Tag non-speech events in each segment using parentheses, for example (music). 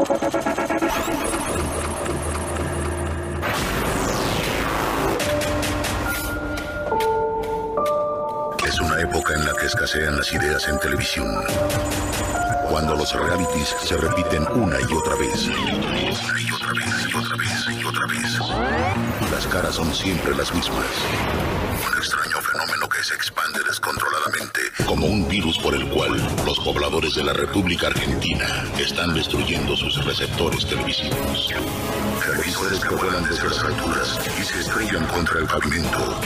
Es una época en la que escasean las ideas en televisión. Cuando los realities se repiten una y otra vez. Otra vez y otra vez y otra vez. Las caras son siempre las mismas. Un extraño fenómeno que se expande descontroladamente como un virus por el cual los pobladores de la República Argentina están destruyendo sus receptores televisivos. Televisores que vuelan desde las alturas y se estrellan contra el pavimento,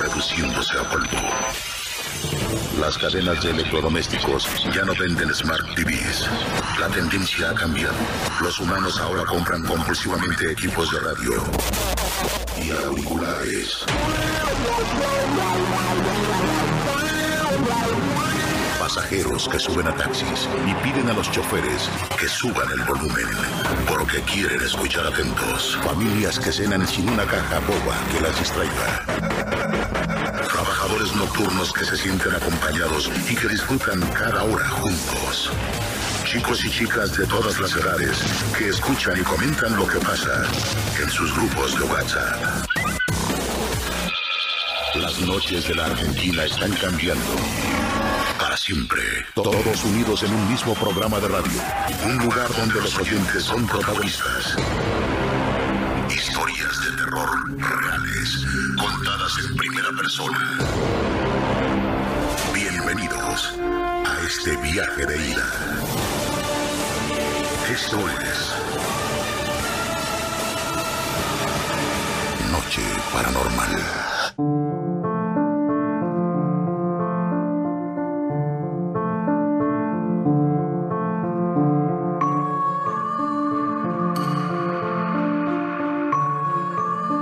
reduciéndose a polvo. Las cadenas de electrodomésticos ya no venden Smart TVs. La tendencia ha cambiado. Los humanos ahora compran compulsivamente equipos de radio y auriculares. Pasajeros que suben a taxis y piden a los choferes que suban el volumen porque quieren escuchar atentos. Familias que cenan sin una caja boba que las distraiga. Nocturnos que se sienten acompañados y que disfrutan cada hora juntos. Chicos y chicas de todas las edades que escuchan y comentan lo que pasa en sus grupos de WhatsApp. Las noches de la Argentina están cambiando. Para siempre. Todos unidos en un mismo programa de radio. Un lugar donde los oyentes son protagonistas. Historias de terror reales, contadas en primera persona. Bienvenidos a este viaje de ida. Esto es Noche Paranormal.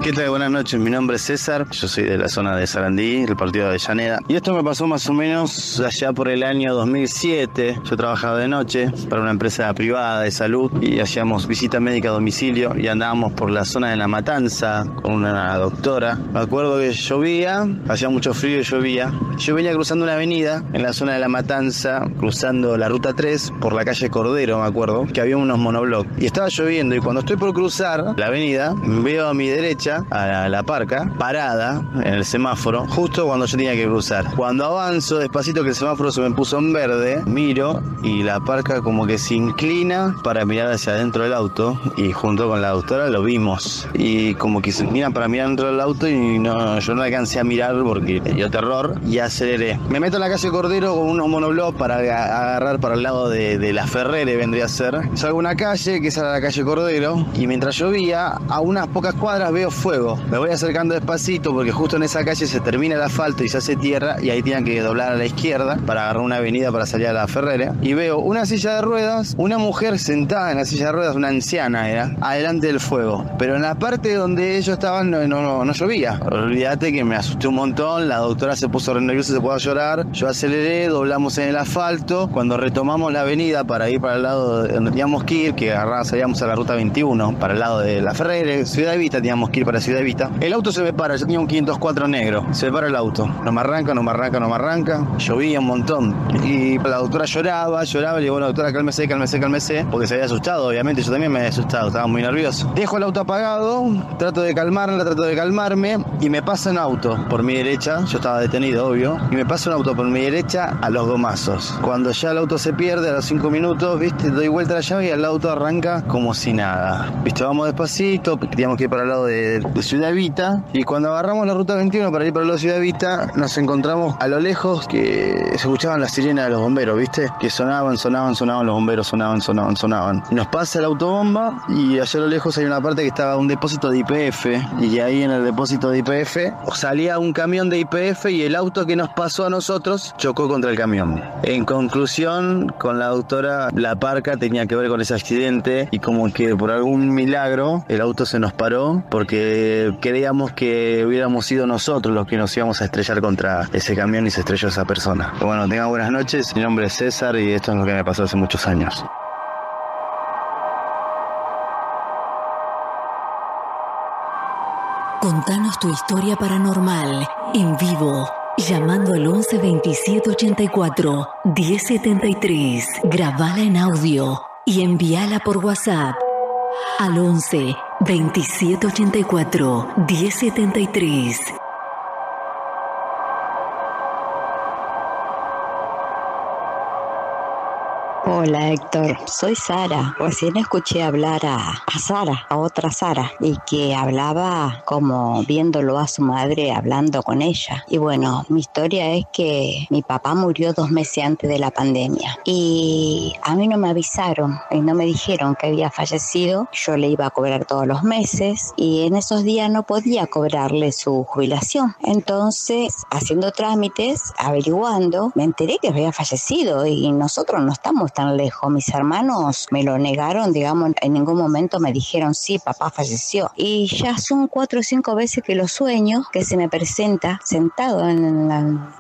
¿Qué tal? Buenas noches, mi nombre es César, yo soy de la zona de Sarandí, del partido de Avellaneda. Y esto me pasó más o menos allá por el año 2007. Yo trabajaba de noche para una empresa privada de salud y hacíamos visita médica a domicilio y andábamos por la zona de La Matanza con una doctora. Me acuerdo que llovía, hacía mucho frío y llovía. Yo venía cruzando una avenida en la zona de La Matanza, cruzando la ruta 3 por la calle Cordero, me acuerdo, que había unos monoblocks. Y estaba lloviendo y cuando estoy por cruzar la avenida, veo a mi derecha a la parca, parada en el semáforo, justo cuando yo tenía que cruzar. Cuando avanzo despacito que el semáforo se me puso en verde, miro y la parca como que se inclina para mirar hacia adentro del auto y junto con la doctora lo vimos. Y como que se miran para mirar dentro del auto y no, yo no alcancé a mirar porque dio terror y aceleré. Me meto en la calle Cordero con unos monoblocs para agarrar para el lado de, de la Ferrere, vendría a ser. Salgo a una calle, que es la calle Cordero, y mientras llovía, a unas pocas cuadras veo fuego. Me voy acercando despacito porque justo en esa calle se termina el asfalto y se hace tierra y ahí tienen que doblar a la izquierda para agarrar una avenida para salir a la Ferrera. Y veo una silla de ruedas, una mujer sentada en la silla de ruedas, una anciana era, adelante del fuego. Pero en la parte donde ellos estaban no, no, no llovía. Olvídate que me asusté un montón, la doctora se puso nerviosa, se puso a llorar. Yo aceleré, doblamos en el asfalto. Cuando retomamos la avenida para ir para el lado de donde teníamos que ir, que agarramos, salíamos a la ruta 21, para el lado de la Ferrera, Ciudad de Vista, teníamos que ir para Ciudad de Vista. El auto se me para, yo tenía un 504 negro. Se me para el auto. No me arranca, no me arranca, no me arranca. Llovía un montón. Y la doctora lloraba, lloraba. Le digo, bueno, doctora, cálmese, cálmese, cálmese. Porque se había asustado, obviamente. Yo también me había asustado, estaba muy nervioso. Dejo el auto apagado, trato de calmarla, trato de calmarme. Y me pasa un auto por mi derecha. Yo estaba detenido, obvio. Y me pasa un auto por mi derecha a los gomazos. Cuando ya el auto se pierde a los 5 minutos, viste, doy vuelta a la llave y el auto arranca como si nada. Viste, vamos despacito, teníamos que ir para el lado de, de Ciudad Vita y cuando agarramos la ruta 21 para ir para la ciudad de Vista, nos encontramos a lo lejos que se escuchaban las sirenas de los bomberos, ¿viste? Que sonaban, sonaban, sonaban los bomberos, sonaban, sonaban, sonaban. Nos pasa la autobomba y allá a lo lejos hay una parte que estaba un depósito de IPF y ahí en el depósito de IPF salía un camión de IPF y el auto que nos pasó a nosotros chocó contra el camión. En conclusión, con la doctora, la parca tenía que ver con ese accidente y como que por algún milagro el auto se nos paró porque creíamos que hubiéramos sido nosotros los que nos íbamos a estrellar contra ese camión y se estrelló esa persona. Bueno, tengan buenas noches. Mi nombre es César y esto es lo que me pasó hace muchos años. Contanos tu historia paranormal en vivo. Llamando al 11 27 84 1073. Grabala en audio y envíala por WhatsApp al 11 2784 1073. Hola Héctor, soy Sara. Recién escuché hablar a, Sara, a otra Sara, y que hablaba como viéndolo a su madre hablando con ella. Y bueno, mi historia es que mi papá murió dos meses antes de la pandemia y a mí no me avisaron y no me dijeron que había fallecido. Yo le iba a cobrar todos los meses y en esos días no podía cobrarle su jubilación. Entonces, haciendo trámites, averiguando, me enteré que había fallecido y nosotros no estamos tan lejos. Mis hermanos me lo negaron, digamos, en ningún momento me dijeron, sí, papá falleció. Y ya son cuatro o cinco veces que lo sueño, que se me presenta sentado en,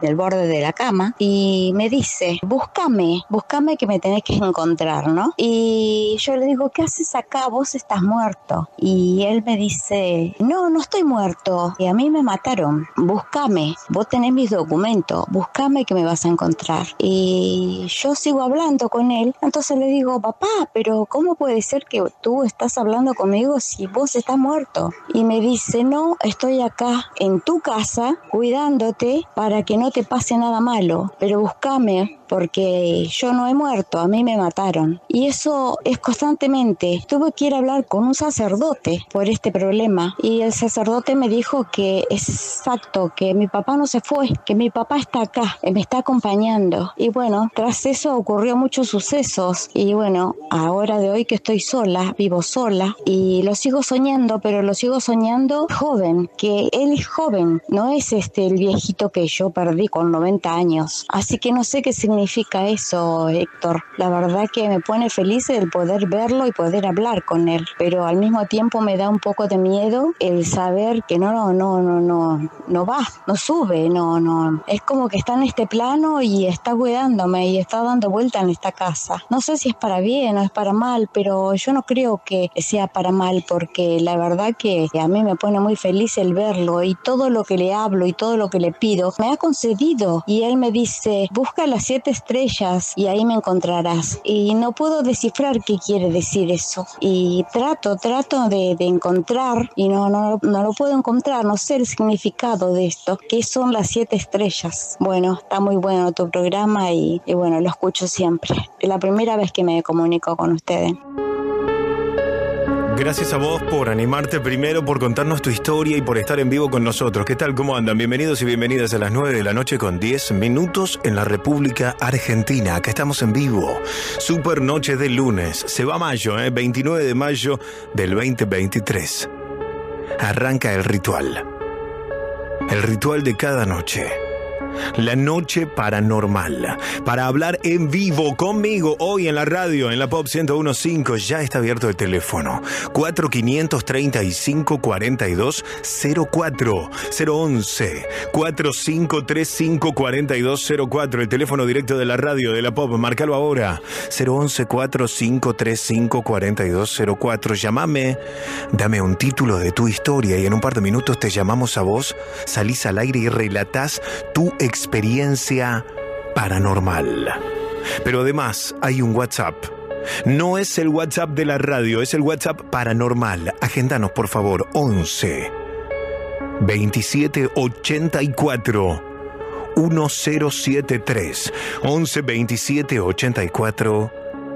el borde de la cama y me dice, búscame, búscame que me tenés que encontrar, ¿no? Y yo le digo, ¿qué haces acá? Vos estás muerto. Y él me dice, no, no estoy muerto. Y a mí me mataron. Búscame, vos tenés mis documentos, búscame que me vas a encontrar. Y yo sigo hablando con él. Entonces le digo, papá, pero ¿cómo puede ser que tú estás hablando conmigo si vos estás muerto? Y me dice, no, estoy acá en tu casa cuidándote para que no te pase nada malo, pero búscame porque yo no he muerto, a mí me mataron. Y eso es constantemente. Tuve que ir a hablar con un sacerdote por este problema y el sacerdote me dijo que es exacto, que mi papá no se fue, que mi papá está acá, me está acompañando. Y bueno, tras eso ocurrió muchos sucesos y bueno, ahora de hoy que estoy sola, vivo sola y lo sigo soñando, pero lo sigo soñando joven, que él es joven, no es este el viejito que yo perdí con 90 años. Así que no sé qué significa eso, Héctor. La verdad que me pone feliz el poder verlo y poder hablar con él, pero al mismo tiempo me da un poco de miedo el saber que no, no, no, no, no, no va, no sube, no, no. Es como que está en este plano y está cuidándome y está dando vuelta en esta casa. No sé si es para bien o es para mal, pero yo no creo que sea para mal porque la verdad que a mí me pone muy feliz el verlo y todo lo que le hablo y todo lo que le pido me ha concedido y él me dice, busca las siete estrellas y ahí me encontrarás. Y no puedo descifrar qué quiere decir eso. Y trato, trato de, encontrar y no, no, no lo puedo encontrar, no sé el significado de esto. ¿Qué son las siete estrellas? Bueno, está muy bueno tu programa y, y bueno, lo escucho siempre. La primera vez que me comunico con ustedes. Gracias a vos por animarte primero, por contarnos tu historia y por estar en vivo con nosotros. ¿Qué tal? ¿Cómo andan? Bienvenidos y bienvenidas a las 9 de la noche con 10 minutos en la República Argentina. Acá estamos en vivo. Super noche de lunes. Se va mayo, ¿eh? 29 de mayo del 2023. Arranca el ritual. El ritual de cada noche la noche paranormal, para hablar en vivo conmigo hoy en la radio, en la Pop 1015. Ya está abierto el teléfono. 4535 42 04 011 4535 42 04. El teléfono directo de la radio de la Pop. Marcalo ahora. 011 4535 42 04. Llámame, dame un título de tu historia y en un par de minutos te llamamos a vos. Salís al aire y relatás tu experiencia paranormal. Pero además hay un WhatsApp. No es el WhatsApp de la radio, es el WhatsApp paranormal. Agéndanos por favor 11 27 84 1073 11 27 84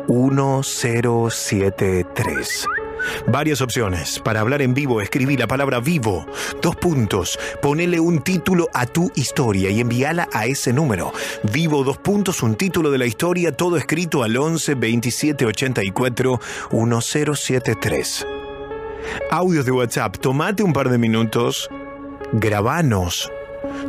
1073 Varias opciones. Para hablar en vivo, escribí la palabra vivo. Dos puntos. Ponele un título a tu historia y envíala a ese número. Vivo, dos puntos, un título de la historia, todo escrito al 11 27 84 1073. Audios de WhatsApp. Tomate un par de minutos. Grabanos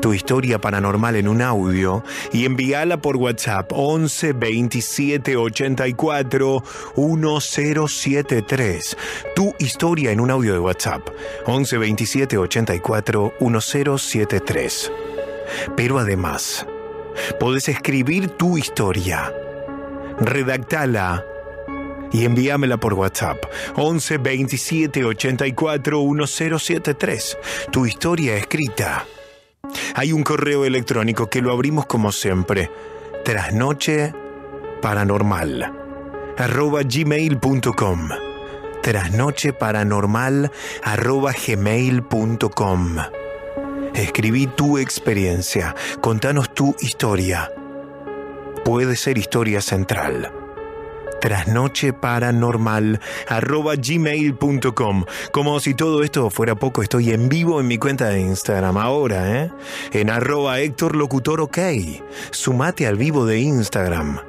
tu historia paranormal en un audio y envíala por WhatsApp 11 27 84 1073. Tu historia en un audio de WhatsApp 11 27 84 1073. Pero además, podés escribir tu historia. Redactala y envíamela por WhatsApp 11 27 84 1073. Tu historia escrita hay un correo electrónico que lo abrimos como siempre. Trasnoche paranormal. arroba gmail.com. Trasnoche paranormal arroba gmail.com. Escribí tu experiencia, contanos tu historia. Puede ser historia central trasnoche paranormal arroba gmail.com. Como si todo esto fuera poco, estoy en vivo en mi cuenta de Instagram ahora, ¿eh? En arroba Héctor Locutor OK. Sumate al vivo de Instagram.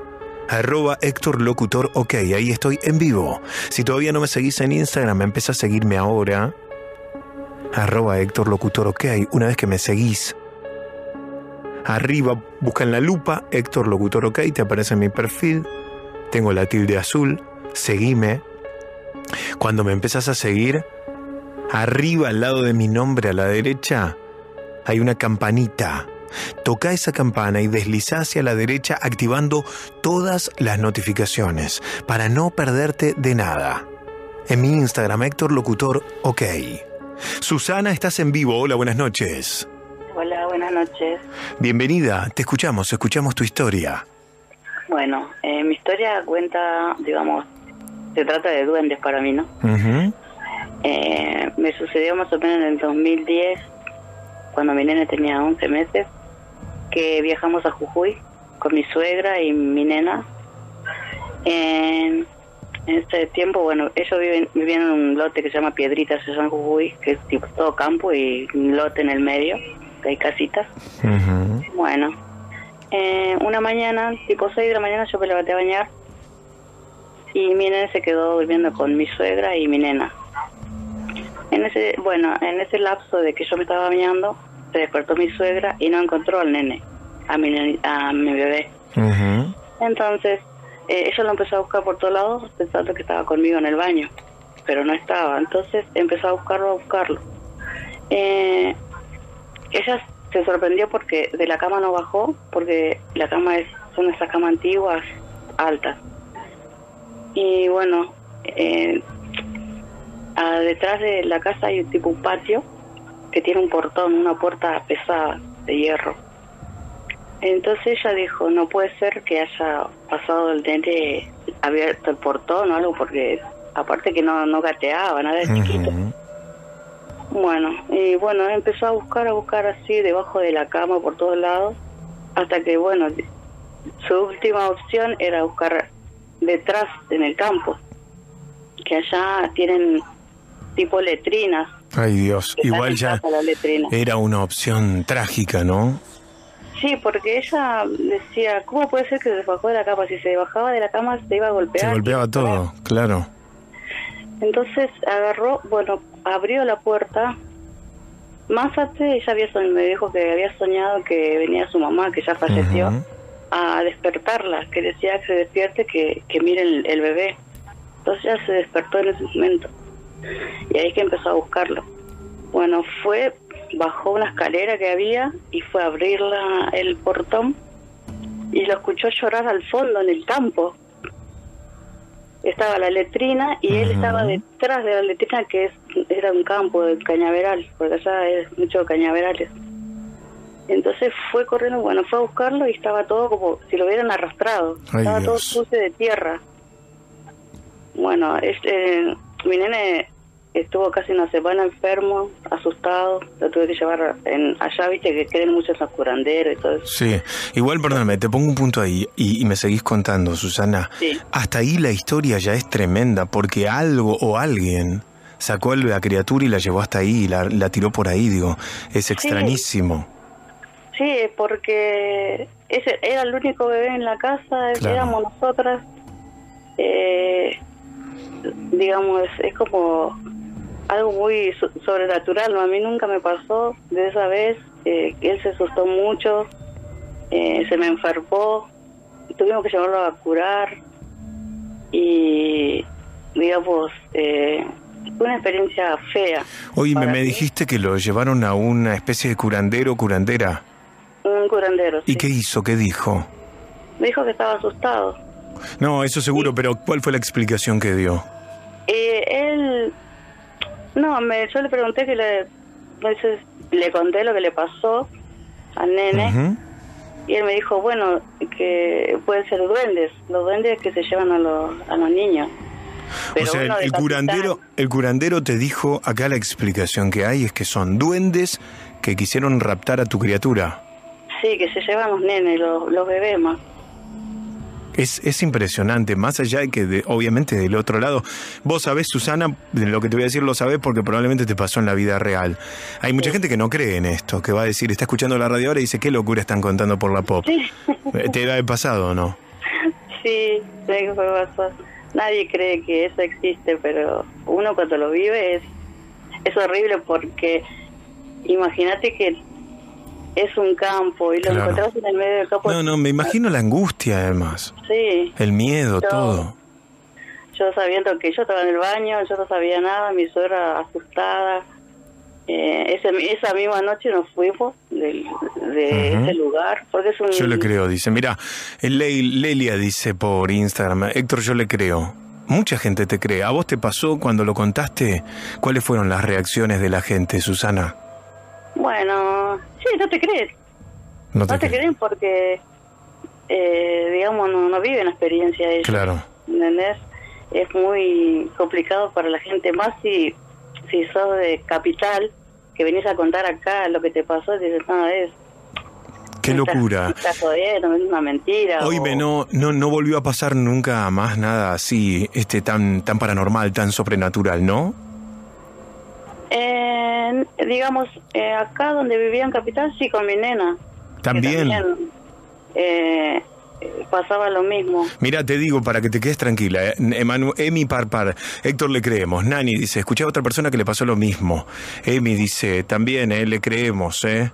Arroba Héctor Locutor OK. Ahí estoy en vivo. Si todavía no me seguís en Instagram, empieza a seguirme ahora. Arroba Héctor Locutor OK. Una vez que me seguís, arriba busca en la lupa Héctor Locutor OK, te aparece mi perfil tengo la tilde azul, seguime. Cuando me empezás a seguir, arriba al lado de mi nombre a la derecha, hay una campanita. Toca esa campana y desliza hacia la derecha activando todas las notificaciones para no perderte de nada. En mi Instagram, Héctor Locutor, ok. Susana, estás en vivo. Hola, buenas noches. Hola, buenas noches. Bienvenida, te escuchamos, escuchamos tu historia. Bueno, eh, mi historia cuenta, digamos, se trata de duendes para mí, ¿no? eh, me sucedió más o menos en el 2010, cuando mi nena tenía 11 meses, que viajamos a Jujuy con mi suegra y mi nena. En, este tiempo, bueno, ellos viven, vivían en un lote que se llama Piedritas, se llama Jujuy, que es tipo todo campo y un lote en el medio, que hay casitas. Bueno, eh, una mañana, tipo 6 de la mañana, yo me levanté a bañar y mi nena se quedó durmiendo con mi suegra y mi nena. En ese, bueno, en ese lapso de que yo me estaba bañando, se despertó mi suegra y no encontró al nene, a mi, a mi bebé. Entonces, eh, ella lo empezó a buscar por todos lados pensando que estaba conmigo en el baño, pero no estaba. Entonces empezó a buscarlo, a buscarlo. Eh, ella se sorprendió porque de la cama no bajó, porque la cama es son esas camas antiguas, altas. Y bueno, eh, detrás de la casa hay un tipo un patio que tiene un portón, una puerta pesada de hierro. Entonces ella dijo, no puede ser que haya pasado el dente abierto el portón o algo, porque aparte que no, no gateaba, nada de chiquito. Bueno, y bueno, empezó a buscar, a buscar así, debajo de la cama, por todos lados, hasta que, bueno, su última opción era buscar detrás, en el campo, que allá tienen tipo letrinas. Ay Dios, igual ya era una opción trágica, ¿no? Sí, porque ella decía, ¿cómo puede ser que se bajó de la cama? Si se bajaba de la cama se iba a golpear. Se golpeaba todo, claro. Entonces agarró, bueno, abrió la puerta. Más antes ella había me dijo que había soñado que venía su mamá, que ya falleció, a despertarla, que decía que se despierte, que, que mire el, bebé. Entonces ella se despertó en ese momento. Y ahí que empezó a buscarlo. Bueno, fue, bajó una escalera que había y fue a abrir el portón y lo escuchó llorar al fondo en el campo estaba la letrina y él estaba detrás de la letrina que es era un campo de cañaveral, porque allá es mucho cañaverales. Entonces fue corriendo, bueno, fue a buscarlo y estaba todo como si lo hubieran arrastrado. estaba todo sucio de tierra. Bueno, este, mi nene estuvo casi una semana enfermo, asustado, lo tuve que llevar en, allá, viste que queden muchos curanderos y todo eso. Sí, igual perdóname, te pongo un punto ahí y, me seguís contando, Susana. Sí. Hasta ahí la historia ya es tremenda porque algo o alguien sacó a la criatura y la llevó hasta ahí y la, tiró por ahí, digo, es extrañísimo. Sí, porque ese era el único bebé en la casa, éramos nosotras. Eh, digamos, es como algo muy sobrenatural. A mí nunca me pasó de esa vez. Eh, él se asustó mucho, eh, se me enfermó, tuvimos que llevarlo a curar y, digamos, eh, fue una experiencia fea. Oye, me, dijiste que lo llevaron a una especie de curandero curandera. Un curandero. ¿Y qué hizo? ¿Qué dijo? Me dijo que estaba asustado. No, eso seguro, pero ¿cuál fue la explicación que dio? Eh, él no, me, yo le pregunté que le, le conté lo que le pasó al nene Y él me dijo, bueno, que pueden ser duendes, los duendes que se llevan a los, a los niños. o sea, el, curandero, el curandero te dijo, acá la explicación que hay es que son duendes que quisieron raptar a tu criatura. Sí, que se llevan los nenes, los, los bebés más. Es, es impresionante, más allá de que obviamente del otro lado, vos sabés, Susana, lo que te voy a decir lo sabés porque probablemente te pasó en la vida real. Hay mucha gente que no cree en esto, que va a decir, está escuchando la radio ahora y dice, qué locura están contando por la pop. Eh, ¿Te ha pasado o no? Sí, sí, pasó. Nadie cree que eso existe, pero uno cuando lo vive es, es horrible porque imagínate que es un campo y lo encontrás en el medio del campo. No, no, me imagino la angustia además. Sí. El miedo, todo. Yo sabiendo que yo estaba en el baño, yo no sabía nada, mi suegra asustada. Eh, ese, esa misma noche nos fuimos de, ese lugar. Porque es un... Yo le creo, dice. Mira, Lelia dice por Instagram, Héctor, yo le creo. Mucha gente te cree. ¿A vos te pasó cuando lo contaste? ¿Cuáles fueron las reacciones de la gente, Susana? Bueno, sí, no te crees. No te, creen porque, eh, digamos, no, no viven la experiencia de ellos. Claro. ¿Entendés? Es muy complicado para la gente, más si, si sos de capital, que venís a contar acá lo que te pasó y dices, no, es... Qué locura. Una mentira. Oye, no, no, no volvió a pasar nunca más nada así, este tan, tan paranormal, tan sobrenatural, ¿no? Eh, digamos, eh, acá donde vivía en Capital, sí, con mi nena. También. eh, pasaba lo mismo. Mira, te digo para que te quedes tranquila. Eh, Emi Parpar, Héctor le creemos. Nani dice, escuché a otra persona que le pasó lo mismo. Emi dice, también, eh, le creemos, ¿eh?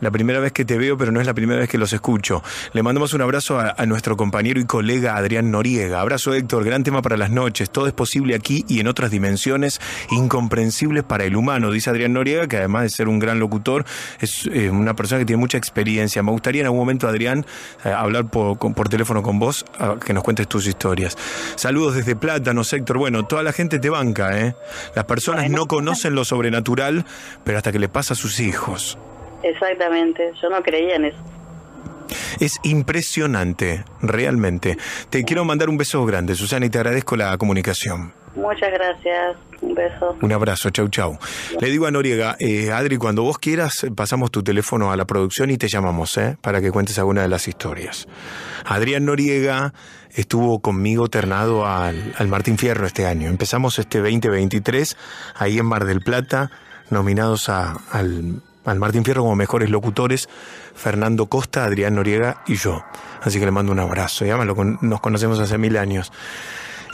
La primera vez que te veo, pero no es la primera vez que los escucho. Le mandamos un abrazo a, nuestro compañero y colega Adrián Noriega. Abrazo Héctor, gran tema para las noches. Todo es posible aquí y en otras dimensiones incomprensibles para el humano, dice Adrián Noriega, que además de ser un gran locutor, es eh, una persona que tiene mucha experiencia. Me gustaría en algún momento, Adrián, eh, hablar por, por, teléfono con vos, que nos cuentes tus historias. Saludos desde Plátanos, Héctor. Bueno, toda la gente te banca, ¿eh? Las personas no conocen lo sobrenatural, pero hasta que le pasa a sus hijos. Exactamente, yo no creía en eso. Es impresionante, realmente. Te quiero mandar un beso grande, Susana, y te agradezco la comunicación. Muchas gracias. Un beso. Un abrazo. Chau, chau. Le digo a Noriega, eh, Adri, cuando vos quieras, pasamos tu teléfono a la producción y te llamamos, ¿eh? Para que cuentes alguna de las historias. Adrián Noriega estuvo conmigo ternado al, al Martín Fierro este año. Empezamos este 2023 ahí en Mar del Plata, nominados a, al al Martín Fierro como mejores locutores, Fernando Costa, Adrián Noriega y yo. Así que le mando un abrazo. Y además nos conocemos hace mil años.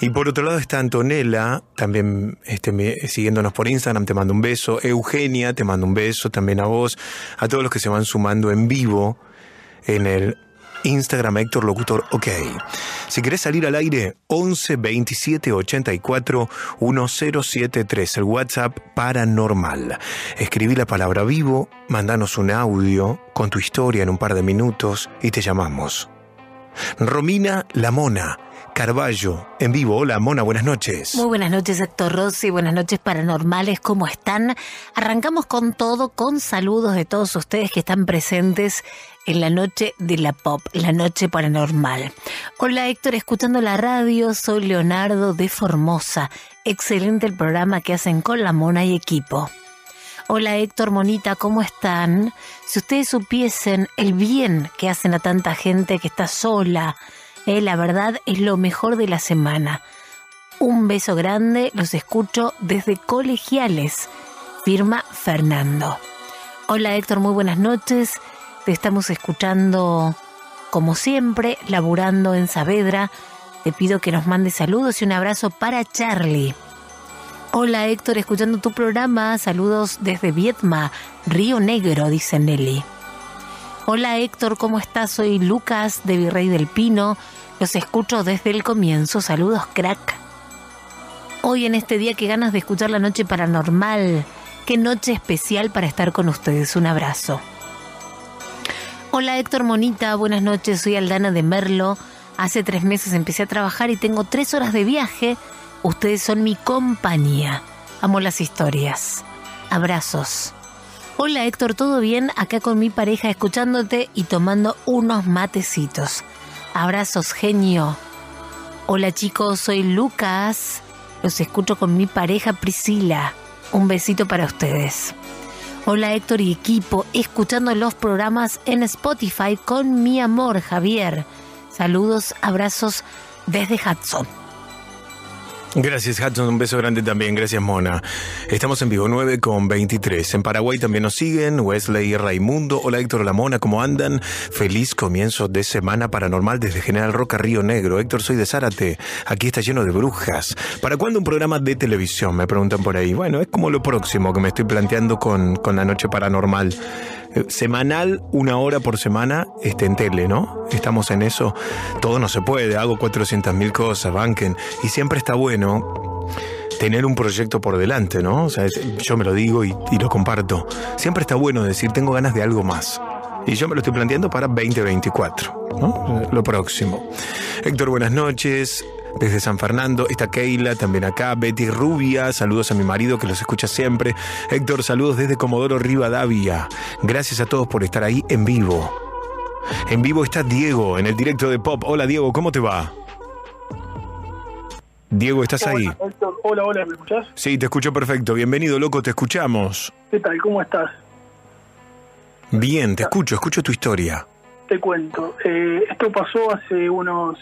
Y por otro lado está Antonella, también este, siguiéndonos por Instagram, te mando un beso. Eugenia, te mando un beso también a vos. A todos los que se van sumando en vivo en el Instagram Héctor Locutor OK. Si querés salir al aire, 11 27 84 1073, el WhatsApp paranormal. Escribí la palabra vivo, mandanos un audio con tu historia en un par de minutos y te llamamos. Romina La Mona Carballo, en vivo. Hola, Mona, buenas noches. Muy buenas noches, Héctor Rossi. Buenas noches, paranormales. ¿Cómo están? Arrancamos con todo, con saludos de todos ustedes que están presentes en la noche de la pop, la noche paranormal. Hola, Héctor, escuchando la radio. Soy Leonardo de Formosa. Excelente el programa que hacen con la Mona y equipo. Hola Héctor, Monita, ¿cómo están? Si ustedes supiesen el bien que hacen a tanta gente que está sola, eh, la verdad es lo mejor de la semana. Un beso grande, los escucho desde colegiales. Firma Fernando. Hola Héctor, muy buenas noches. Te estamos escuchando como siempre, laburando en Saavedra. Te pido que nos mandes saludos y un abrazo para Charlie. Hola Héctor, escuchando tu programa. Saludos desde Vietma, Río Negro, dice Nelly. Hola Héctor, ¿cómo estás? Soy Lucas de Virrey del Pino. Los escucho desde el comienzo. Saludos, crack. Hoy en este día, qué ganas de escuchar la noche paranormal. Qué noche especial para estar con ustedes. Un abrazo. Hola Héctor Monita, buenas noches. Soy Aldana de Merlo. Hace tres meses empecé a trabajar y tengo tres horas de viaje. Ustedes son mi compañía. Amo las historias. Abrazos. Hola Héctor, ¿todo bien? Acá con mi pareja escuchándote y tomando unos matecitos. Abrazos, genio. Hola chicos, soy Lucas. Los escucho con mi pareja Priscila. Un besito para ustedes. Hola Héctor y equipo, escuchando los programas en Spotify con mi amor Javier. Saludos, abrazos desde Hudson. Gracias, Hudson. Un beso grande también. Gracias, Mona. Estamos en vivo 9 con 23. En Paraguay también nos siguen Wesley Raimundo. Hola, Héctor La Mona. ¿Cómo andan? Feliz comienzo de semana paranormal desde General Roca, Río Negro. Héctor, soy de Zárate. Aquí está lleno de brujas. ¿Para cuándo un programa de televisión? Me preguntan por ahí. Bueno, es como lo próximo que me estoy planteando con, con la noche paranormal semanal, una hora por semana, este, en tele, ¿no? Estamos en eso. Todo no se puede, hago 400 mil cosas, banquen. Y siempre está bueno tener un proyecto por delante, ¿no? O sea, yo me lo digo y, y lo comparto. Siempre está bueno decir, tengo ganas de algo más. Y yo me lo estoy planteando para 2024, ¿no? Lo próximo. Héctor, buenas noches desde San Fernando. Está Keila también acá. Betty Rubia, saludos a mi marido que los escucha siempre. Héctor, saludos desde Comodoro Rivadavia. Gracias a todos por estar ahí en vivo. En vivo está Diego en el directo de Pop. Hola Diego, ¿cómo te va? Diego, ¿estás ahí? Hola, hola, ¿me escuchás? Sí, te escucho perfecto. Bienvenido, loco, te escuchamos. ¿Qué tal? ¿Cómo estás? Bien, te escucho, escucho tu historia. Te cuento. Eh, esto pasó hace unos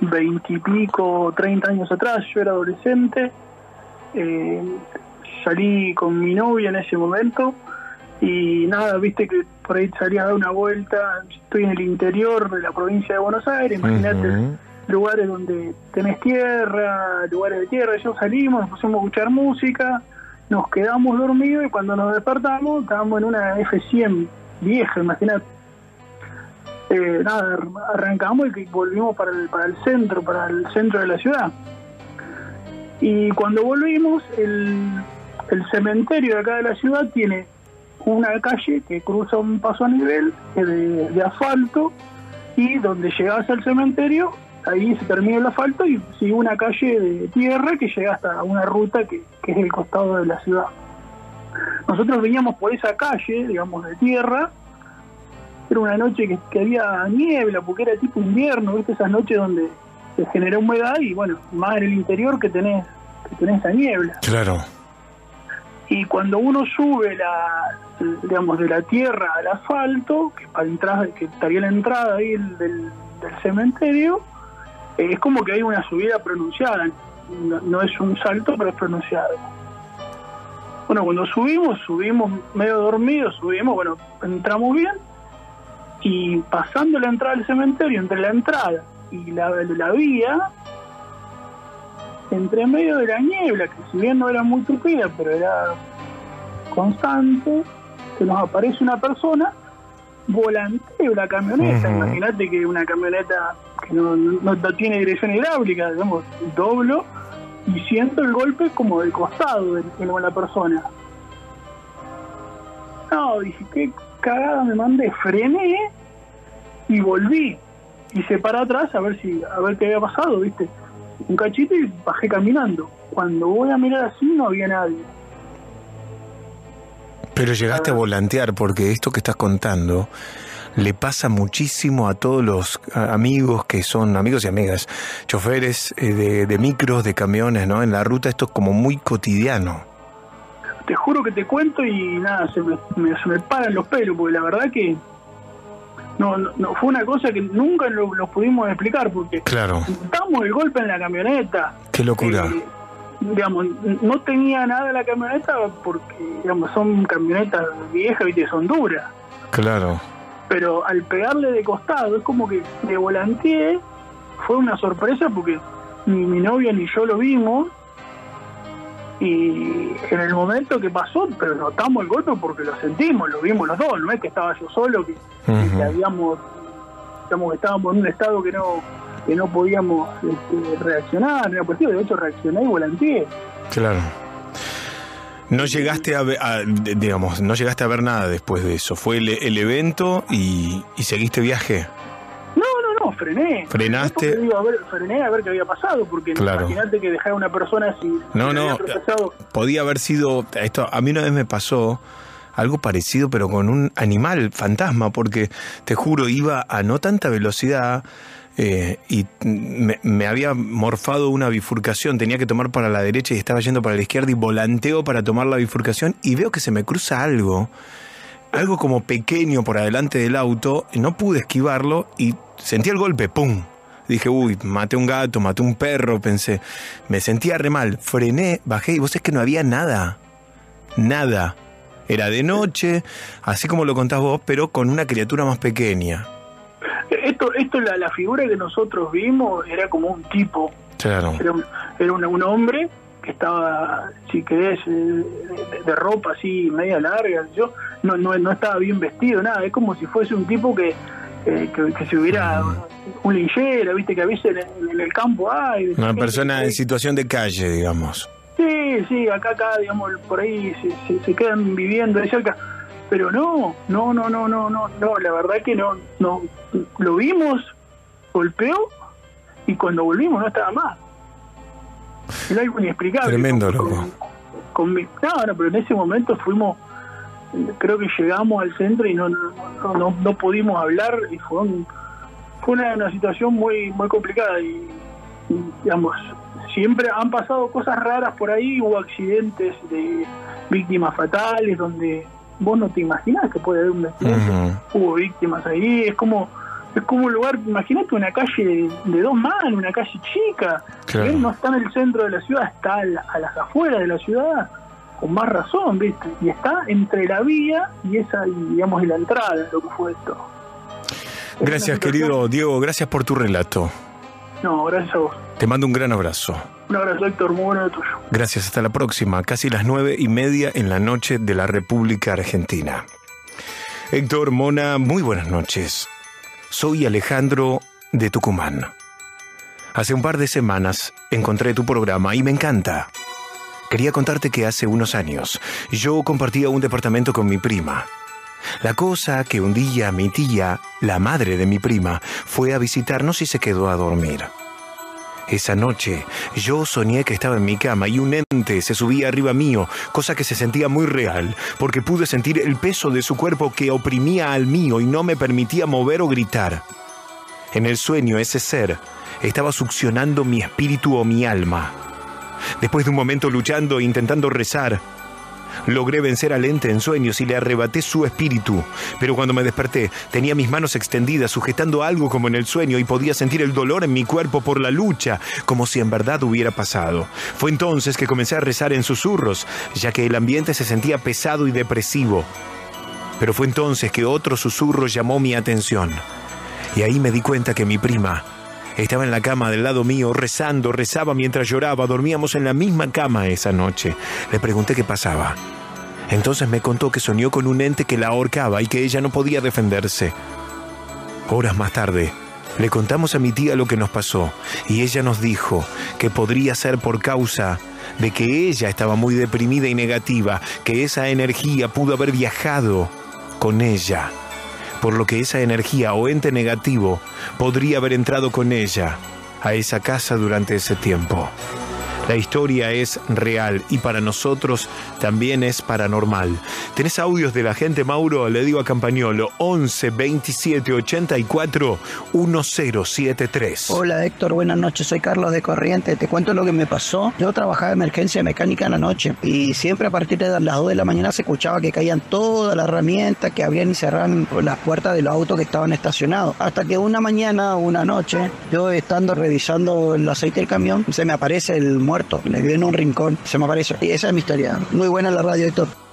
veintipico, treinta años atrás, yo era adolescente, eh, salí con mi novia en ese momento y nada, viste que por ahí salía a dar una vuelta, estoy en el interior de la provincia de Buenos Aires, imagínate lugares donde tenés tierra, lugares de tierra, yo salimos, nos pusimos a escuchar música, nos quedamos dormidos y cuando nos despertamos estábamos en una F100 vieja, imagínate eh, nada, arrancamos y volvimos para el, para el centro, para el centro de la ciudad. Y cuando volvimos, el, cementerio de acá de la ciudad tiene una calle que cruza un paso a nivel de, de asfalto y donde llegas al cementerio, ahí se termina el asfalto y sigue una calle de tierra que llega hasta una ruta que, que es el costado de la ciudad. Nosotros veníamos por esa calle, digamos, de tierra, era una noche que, había niebla, porque era tipo invierno, ¿viste? Esas noches donde se genera humedad y bueno, más en el interior que tenés, que tenés esa niebla. Claro. Y cuando uno sube la, digamos, de la tierra al asfalto, que para entrar, que estaría la entrada ahí del, del, cementerio, eh, es como que hay una subida pronunciada. No, no, es un salto, pero es pronunciado. Bueno, cuando subimos, subimos medio dormidos, subimos, bueno, entramos bien y pasando la entrada del cementerio, entre la entrada y la, la vía, entre medio de la niebla, que si bien no era muy tupida, pero era constante, que nos aparece una persona, volantea la camioneta. Imagínate que una camioneta que no, no, tiene dirección hidráulica, digamos, doblo y siento el golpe como del costado de, de la persona. No, dije, qué cagada me mandé, frené y volví. Hice para atrás a ver si a ver qué había pasado, ¿viste? Un cachito y bajé caminando. Cuando voy a mirar así no había nadie. Pero llegaste a volantear porque esto que estás contando le pasa muchísimo a todos los amigos que son amigos y amigas, choferes eh, de, de micros, de camiones, ¿no? En la ruta esto es como muy cotidiano te juro que te cuento y nada, se me, se me paran los pelos, porque la verdad que no, no, fue una cosa que nunca lo, pudimos explicar, porque claro. damos el golpe en la camioneta. Qué locura. Eh, digamos, no tenía nada la camioneta porque, digamos, son camionetas viejas y son duras. Claro. Pero al pegarle de costado, es como que de volanteé, fue una sorpresa porque ni mi novia ni yo lo vimos, y en el momento que pasó, pero notamos el golpe porque lo sentimos, lo vimos los dos, no es que estaba yo solo, que, habíamos, digamos, que estábamos en un estado que no que no podíamos este, reaccionar, no de hecho reaccioné y volanteé. Claro. No llegaste a, ver, digamos, no llegaste a ver nada después de eso. Fue el, el evento y, y seguiste viaje frené. ¿Frenaste? a ver, frené a ver qué había pasado, porque imagínate que dejar a una persona así. No, no, podía haber sido, esto a mí una vez me pasó, algo parecido, pero con un animal fantasma, porque te juro, iba a no tanta velocidad. eh, y me, me había morfado una bifurcación, tenía que tomar para la derecha y estaba yendo para la izquierda y volanteo para tomar la bifurcación y veo que se me cruza algo, algo como pequeño por adelante del auto, y no pude esquivarlo y sentí el golpe, ¡pum! Dije, uy, maté un gato, maté un perro, pensé. Me sentía re mal. Frené, bajé y vos es que no había nada. Nada. Era de noche, así como lo contás vos, pero con una criatura más pequeña. Esto, esto la, la figura que nosotros vimos era como un tipo, Claro. era un, era un, un hombre que estaba, si querés, eh, de, de ropa así media larga, yo no, no, no estaba bien vestido, nada, es como si fuese un tipo que, eh, que, que se hubiera un linchera, viste que a veces en, en el campo hay... Una persona que- en situación de calle, digamos. Sí, sí, acá, acá, digamos, por ahí se, se, se quedan viviendo de cerca. Pero no, no, no, no, no, no, no, la verdad que no, no, lo vimos, golpeó y cuando volvimos no estaba más. Era algo inexplicable. Tremendo, Con- loco. con mi- no, no, pero en ese momento fuimos, creo que llegamos al centro y no, no, no, no, pudimos hablar y fue, un- fue una, una situación muy, muy complicada y, y, digamos, siempre han pasado cosas raras por ahí, hubo accidentes de víctimas fatales donde vos no te imaginás que puede haber un accidente, hubo víctimas ahí, es como es como un lugar, imagínate una calle de, dos manos, una calle chica, Claro. No está en el centro de la ciudad, está a, la- a las afueras de la ciudad, con más razón, ¿viste? Y está entre la vía y esa, digamos, y la entrada, lo que fue esto. Gracias, querido Diego. Gracias por tu relato. No, gracias a vos. Te mando un gran abrazo. Un abrazo, Héctor, muy bueno de tuyo. Gracias, hasta la próxima. Casi las nueve y media en la noche de la República Argentina. Héctor Mona, muy buenas noches. Soy Alejandro de Tucumán. Hace un par de semanas encontré tu programa y me encanta. Quería contarte que hace unos años yo compartía un departamento con mi prima. La cosa que un día mi tía, la madre de mi prima, fue a visitarnos y se quedó a dormir. Esa noche yo soñé que estaba en mi cama y un ente se subía arriba mío, cosa que se sentía muy real, porque pude sentir el peso de su cuerpo que oprimía al mío y no me permitía mover o gritar. En el sueño ese ser estaba succionando mi espíritu o mi alma. Después de un momento luchando e intentando rezar, logré vencer al ente en sueños y le arrebaté su espíritu. Pero cuando me desperté, tenía mis manos extendidas sujetando algo como en el sueño y podía sentir el dolor en mi cuerpo por la lucha, como si en verdad hubiera pasado. Fue entonces que comencé a rezar en susurros, ya que el ambiente se sentía pesado y depresivo. Pero fue entonces que otro susurro llamó mi atención. Y ahí me di cuenta que mi prima estaba en la cama del lado mío, rezando, rezaba mientras lloraba, dormíamos en la misma cama esa noche. Le pregunté qué pasaba. Entonces me contó que soñó con un ente que la ahorcaba y que ella no podía defenderse. Horas más tarde, le contamos a mi tía lo que nos pasó y ella nos dijo que podría ser por causa de que ella estaba muy deprimida y negativa, que esa energía pudo haber viajado con ella, por lo que esa energía o ente negativo podría haber entrado con ella a esa casa durante ese tiempo. La historia es real y para nosotros también es paranormal. ¿Tenés audios de la gente, Mauro? Le digo a Campañolo, 11 27 84 1073. Hola Héctor, buenas noches, soy Carlos de Corriente, te cuento lo que me pasó. Yo trabajaba en emergencia mecánica en la noche y siempre a partir de las 2 de la mañana se escuchaba que caían todas las herramientas, que abrían y cerraban las puertas de los autos que estaban estacionados. Hasta que una mañana, una noche, yo estando revisando el aceite del camión, se me aparece el muerto, le veo en un rincón, se me aparece. Y esa es mi historia. Muy buena la radio, Héctor.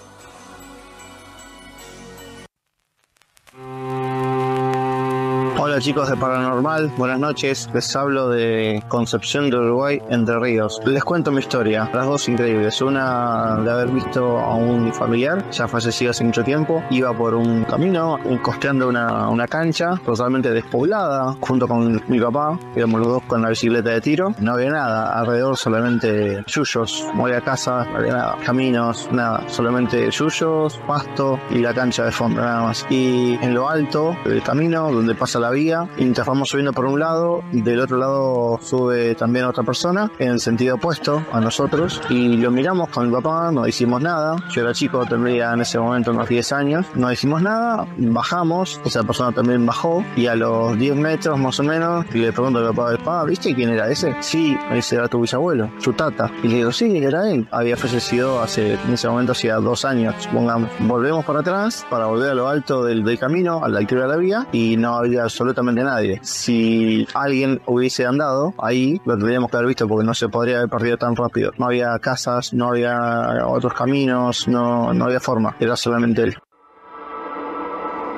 Hola chicos de Paranormal, buenas noches. Les hablo de Concepción de Uruguay, Entre Ríos. Les cuento mi historia, las dos increíbles. Una de haber visto a un familiar, ya fallecido hace mucho tiempo, iba por un camino costeando una, una cancha totalmente despoblada, junto con mi papá, íbamos los dos con la bicicleta de tiro. No había nada, alrededor solamente yuyos, no había casa, no había nada, caminos, nada, solamente yuyos, pasto y la cancha de fondo nada más. Y en lo alto del camino, donde pasa la vía, mientras vamos subiendo por un lado, del otro lado sube también otra persona en el sentido opuesto a nosotros y lo miramos con mi papá, no hicimos nada. Yo era chico, tendría en ese momento unos 10 años, no hicimos nada, bajamos, esa persona también bajó y a los 10 metros más o menos le pregunto a mi papá, papá, ¿viste quién era ese? Sí, ese era tu bisabuelo, su tata. Y le digo, sí, era él. Había fallecido hace, en ese momento hacía dos años, supongamos. Volvemos para atrás para volver a lo alto del, del camino, a la altura de la vía y no había absolutamente nadie. Si alguien hubiese andado ahí, lo tendríamos que haber visto porque no se podría haber perdido tan rápido. No había casas, no había otros caminos, no, no había forma. Era solamente él.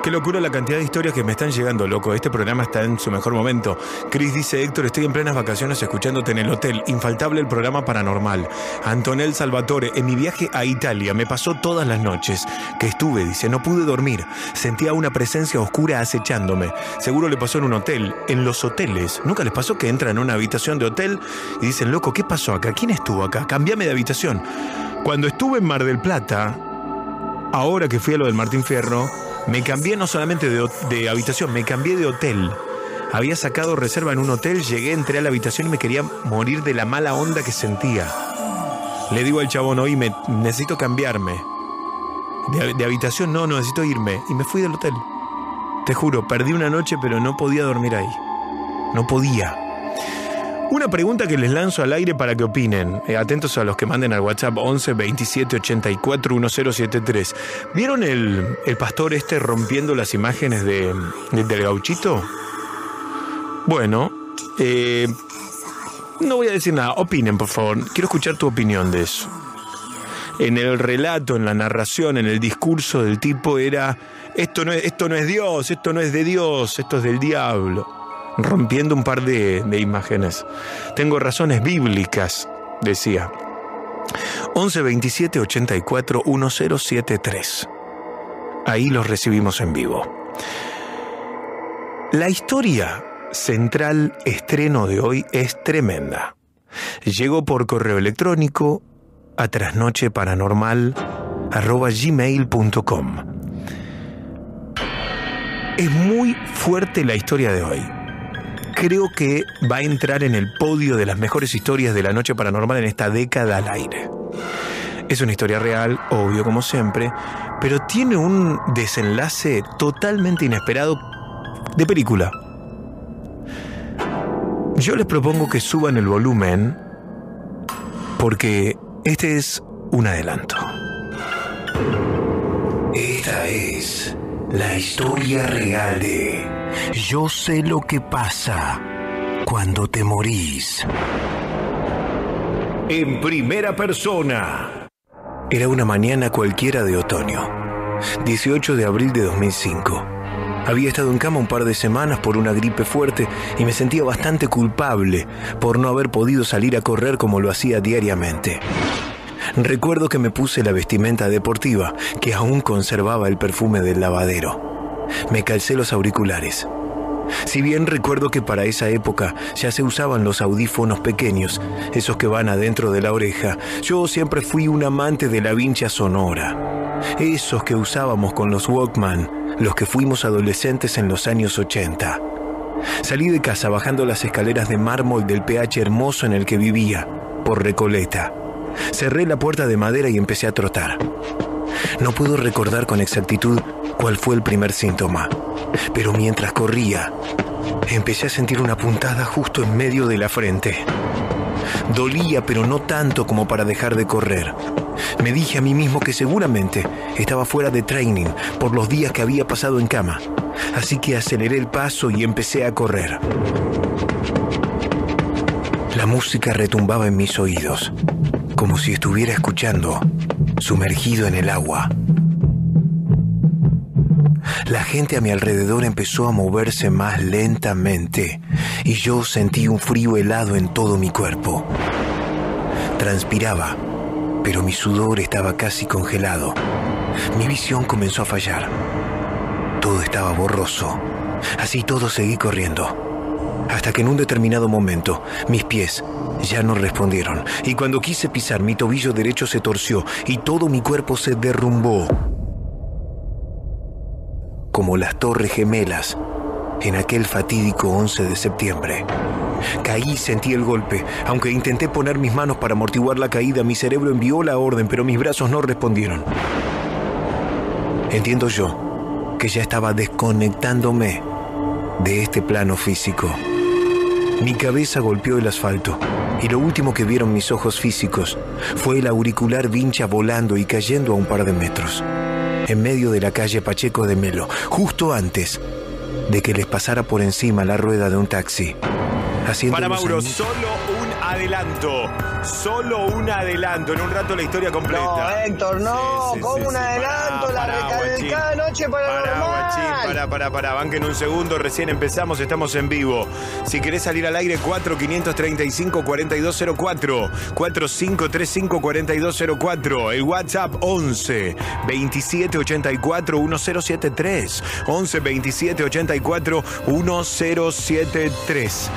Qué locura la cantidad de historias que me están llegando, loco. Este programa está en su mejor momento. Chris dice, Héctor, estoy en plenas vacaciones escuchándote en el hotel. Infaltable el programa paranormal. Antonel Salvatore, en mi viaje a Italia me pasó todas las noches que estuve, dice, no pude dormir. Sentía una presencia oscura acechándome. Seguro le pasó en un hotel. En los hoteles. ¿Nunca les pasó que entran en una habitación de hotel y dicen, loco, ¿qué pasó acá? ¿Quién estuvo acá? Cambiame de habitación. Cuando estuve en Mar del Plata, ahora que fui a lo del Martín Fierro, me cambié no solamente de, habitación, me cambié de hotel. Había sacado reserva en un hotel, llegué, entré a la habitación y me quería morir de la mala onda que sentía. Le digo al chabón, oye, me, necesito cambiarme. De, de habitación no, necesito irme. Y me fui del hotel. Te juro, perdí una noche, pero no podía dormir ahí. No podía. Una pregunta que les lanzo al aire para que opinen. Eh, atentos a los que manden al WhatsApp 11 27 84 1073. ¿Vieron el, el pastor este rompiendo las imágenes de, de- del gauchito? Bueno, eh, no voy a decir nada. Opinen, por favor. Quiero escuchar tu opinión de eso. En el relato, en la narración, en el discurso del tipo era, esto no es, esto no es Dios, esto no es de Dios, esto es del diablo rompiendo un par de, imágenes. Tengo razones bíblicas, decía. 11 27 84 1073. Ahí los recibimos en vivo. La historia central estreno de hoy es tremenda. Llegó por correo electrónico a trasnocheparanormal.gmail.com. Es muy fuerte la historia de hoy creo que va a entrar en el podio de las mejores historias de la noche paranormal en esta década al aire. Es una historia real, obvio como siempre, pero tiene un desenlace totalmente inesperado de película. Yo les propongo que suban el volumen porque este es un adelanto. Esta es la historia real de Yo sé lo que pasa cuando te morís. En primera persona. Era una mañana cualquiera de otoño, 18 de abril de 2005. Había estado en cama un par de semanas por una gripe fuerte y me sentía bastante culpable por no haber podido salir a correr como lo hacía diariamente. Recuerdo que me puse la vestimenta deportiva, que aún conservaba el perfume del lavadero. Me calcé los auriculares. Si bien recuerdo que para esa época ya se usaban los audífonos pequeños, esos que van adentro de la oreja, yo siempre fui un amante de la vincha sonora. Esos que usábamos con los Walkman, los que fuimos adolescentes en los años 80. Salí de casa bajando las escaleras de mármol del PH hermoso en el que vivía, por Recoleta. Cerré la puerta de madera y empecé a trotar. No puedo recordar con exactitud cuál fue el primer síntoma, pero mientras corría, empecé a sentir una puntada justo en medio de la frente. Dolía, pero no tanto como para dejar de correr. Me dije a mí mismo que seguramente estaba fuera de training por los días que había pasado en cama, así que aceleré el paso y empecé a correr. La música retumbaba en mis oídos, como si estuviera escuchando, sumergido en el agua. La gente a mi alrededor empezó a moverse más lentamente y yo sentí un frío helado en todo mi cuerpo. Transpiraba, pero mi sudor estaba casi congelado. Mi visión comenzó a fallar. Todo estaba borroso. Así todo seguí corriendo. Hasta que en un determinado momento mis pies ya no respondieron y cuando quise pisar mi tobillo derecho se torció y todo mi cuerpo se derrumbó como las torres gemelas en aquel fatídico 11 de septiembre. Caí y sentí el golpe. Aunque intenté poner mis manos para amortiguar la caída, mi cerebro envió la orden, pero mis brazos no respondieron. Entiendo yo que ya estaba desconectándome de este plano físico. Mi cabeza golpeó el asfalto y lo último que vieron mis ojos físicos fue el auricular vincha volando y cayendo a un par de metros, en medio de la calle Pacheco de Melo, justo antes de que les pasara por encima la rueda de un taxi. Para Mauro, solo adelanto. Solo un adelanto. En un rato la historia completa. No, Héctor, no. Sí, sí, ¿Cómo sí, un adelanto? Pará, la pará, guachín. noche para Pará, guachín, pará, pará, pará. Banquen un segundo. Recién empezamos, estamos en vivo. Si querés salir al aire, 4535-4204. 4535-4204. El WhatsApp 11 2784 1073. 11 2784 1073.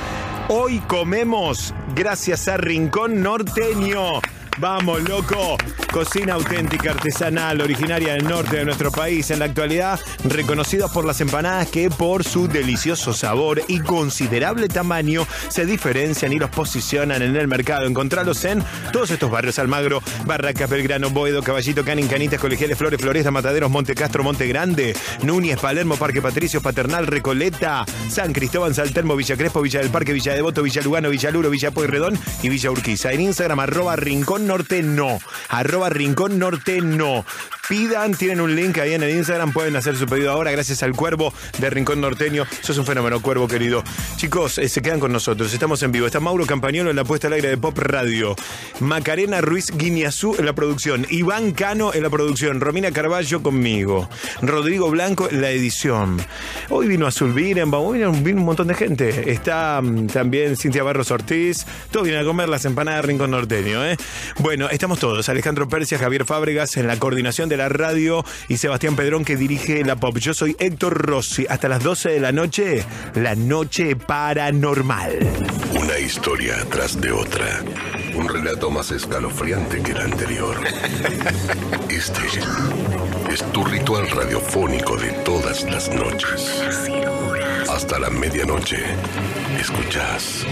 Hoy comemos gracias a Rincón Norteño. Vamos, loco. Cocina auténtica, artesanal, originaria del norte de nuestro país. En la actualidad, reconocidos por las empanadas que por su delicioso sabor y considerable tamaño se diferencian y los posicionan en el mercado. Encontralos en todos estos barrios: Almagro, Barracas, Belgrano, Boedo, Caballito, Canin, Canitas, Colegiales, Flores, Floresta, Mataderos, Monte Castro, Monte Grande, Núñez, Palermo, Parque Patricio, Paternal, Recoleta, San Cristóbal, Saltermo, Villa Crespo, Villa del Parque, Villa Devoto, Villa Lugano, Villa Luro, Villa Pueyrredón y Villa Urquiza. En Instagram, arroba Rincón Norte No. Arroba Rincón Norte No. Pidan, tienen un link ahí en el Instagram, pueden hacer su pedido ahora gracias al Cuervo de Rincón Norteño. Sos un fenómeno, Cuervo querido. Chicos, eh, se quedan con nosotros, estamos en vivo. Está Mauro Campañolo en la puesta al aire de Pop Radio. Macarena Ruiz Guiñazú en la producción. Iván Cano en la producción. Romina Carballo conmigo. Rodrigo Blanco en la edición. Hoy vino Azul Birenbaum, vino, vino un montón de gente. Está mm, también Cintia Barros Ortiz. Todos vienen a comer las empanadas de Rincón Norteño, ¿eh? Bueno, estamos todos. Alejandro Persia, Javier Fábregas en la coordinación de la radio y Sebastián Pedrón que dirige la pop. Yo soy Héctor Rossi. Hasta las 12 de la noche, la noche paranormal. Una historia tras de otra. Un relato más escalofriante que el anterior. (laughs) Este es tu ritual radiofónico de todas las noches. Hasta la medianoche. Escuchas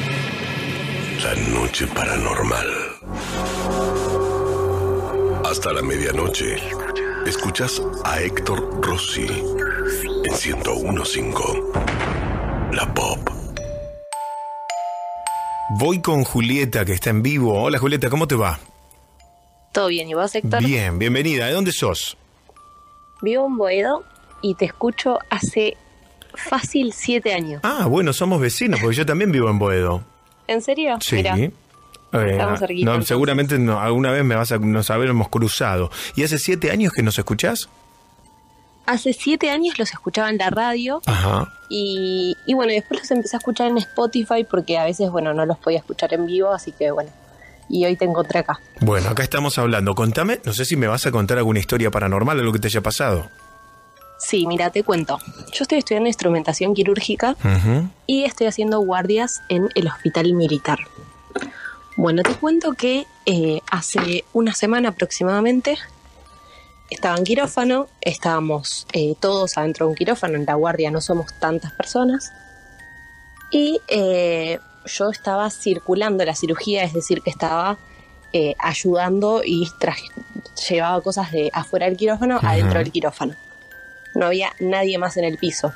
La Noche Paranormal. Hasta la medianoche. Escuchas a Héctor Rossi en 1015. La Pop. Voy con Julieta, que está en vivo. Hola Julieta, ¿cómo te va? Todo bien, ¿y vos, Héctor? Bien, bienvenida. ¿De dónde sos? Vivo en Boedo y te escucho hace fácil siete años. Ah, bueno, somos vecinos, porque yo también vivo en Boedo. ¿En serio? Sí. Eh, Estamos cerquita, no, seguramente no, alguna vez me vas a, nos habremos cruzado. ¿Y hace siete años que nos escuchás? hace siete años los escuchaba en la radio Ajá. y, y bueno, después los empecé a escuchar en Spotify porque a veces, bueno, no los podía escuchar en vivo, así que bueno, y hoy te encontré acá. Bueno, acá estamos hablando. Contame, no sé si me vas a contar alguna historia paranormal, algo que te haya pasado. Sí, mira, te cuento. Yo estoy estudiando instrumentación quirúrgica y estoy haciendo guardias en el hospital militar. Bueno, te cuento que eh, hace una semana aproximadamente estaba en quirófano, estábamos eh, todos adentro de un quirófano, en la guardia no somos tantas personas, y eh, yo estaba circulando la cirugía, es decir, que estaba eh, ayudando y llevaba cosas de afuera del quirófano Ajá. adentro del quirófano. No había nadie más en el piso.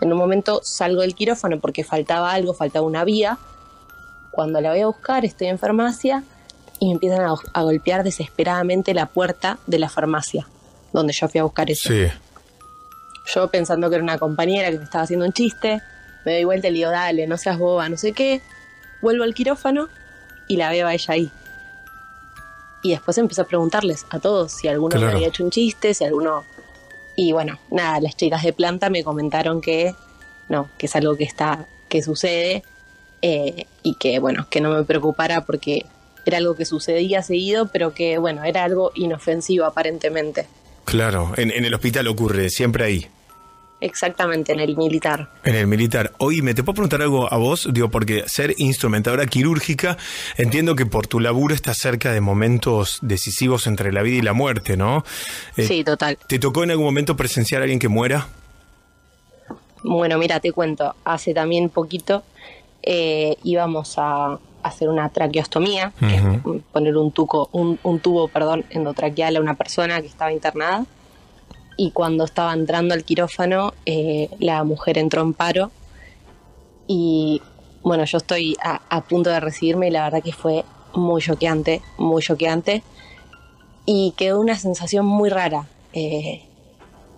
En un momento salgo del quirófano porque faltaba algo, faltaba una vía. Cuando la voy a buscar, estoy en farmacia y me empiezan a, a golpear desesperadamente la puerta de la farmacia donde yo fui a buscar eso. Sí. Yo pensando que era una compañera que me estaba haciendo un chiste, me doy vuelta y le digo, dale, no seas boba, no sé qué. Vuelvo al quirófano y la veo a ella ahí. Y después empecé a preguntarles a todos si alguno me había hecho un chiste, si alguno... Y bueno, nada, las chicas de planta me comentaron que no, que es algo que está, que sucede eh, y que bueno, que no me preocupara porque era algo que sucedía seguido, pero que bueno, era algo inofensivo aparentemente. Claro, en, en el hospital ocurre, siempre ahí. Exactamente, en el militar. En el militar. Oye, ¿me te puedo preguntar algo a vos? Digo, porque ser instrumentadora quirúrgica, entiendo que por tu laburo estás cerca de momentos decisivos entre la vida y la muerte, ¿no? Eh, Sí, total. ¿Te tocó en algún momento presenciar a alguien que muera? Bueno, mira, te cuento, hace también poquito eh, íbamos a hacer una traqueostomía, que es poner un, tuco, un, un tubo perdón, endotraqueal a una persona que estaba internada. Y cuando estaba entrando al quirófano, eh, la mujer entró en paro. Y bueno, yo estoy a, a punto de recibirme y la verdad que fue muy choqueante, muy choqueante. Y quedó una sensación muy rara. Eh,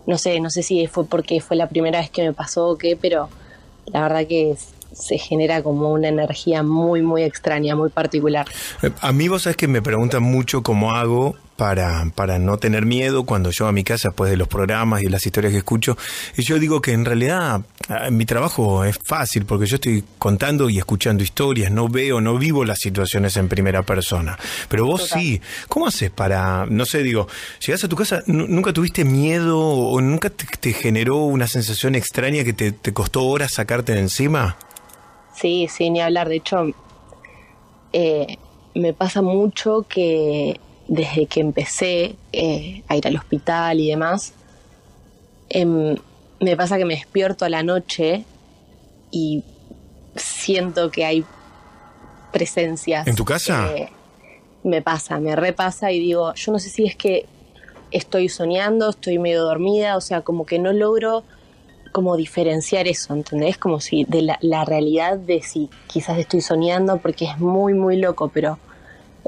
no sé, no sé si fue porque fue la primera vez que me pasó o qué, pero la verdad que se genera como una energía muy, muy extraña, muy particular. Eh, A mí vos sabés que me preguntan mucho cómo hago para, para no tener miedo cuando yo a mi casa después de los programas y las historias que escucho. Y yo digo que en realidad ah, mi trabajo es fácil porque yo estoy contando y escuchando historias, no veo, no vivo las situaciones en primera persona. Pero vos sí, ¿cómo haces para, no sé, digo, llegás a tu casa, nu- nunca tuviste miedo o nunca te, te generó una sensación extraña que te, te costó horas sacarte de encima? Sí, sí, ni hablar. De hecho, eh, me pasa mucho que desde que empecé eh, a ir al hospital y demás, em, me pasa que me despierto a la noche y siento que hay presencias. ¿En tu casa? eh, me pasa, me repasa y digo, yo no sé si es que estoy soñando, estoy medio dormida, o sea, como que no logro como diferenciar eso, ¿entendés? Como si de la, la realidad de si quizás estoy soñando, porque es muy, muy loco, pero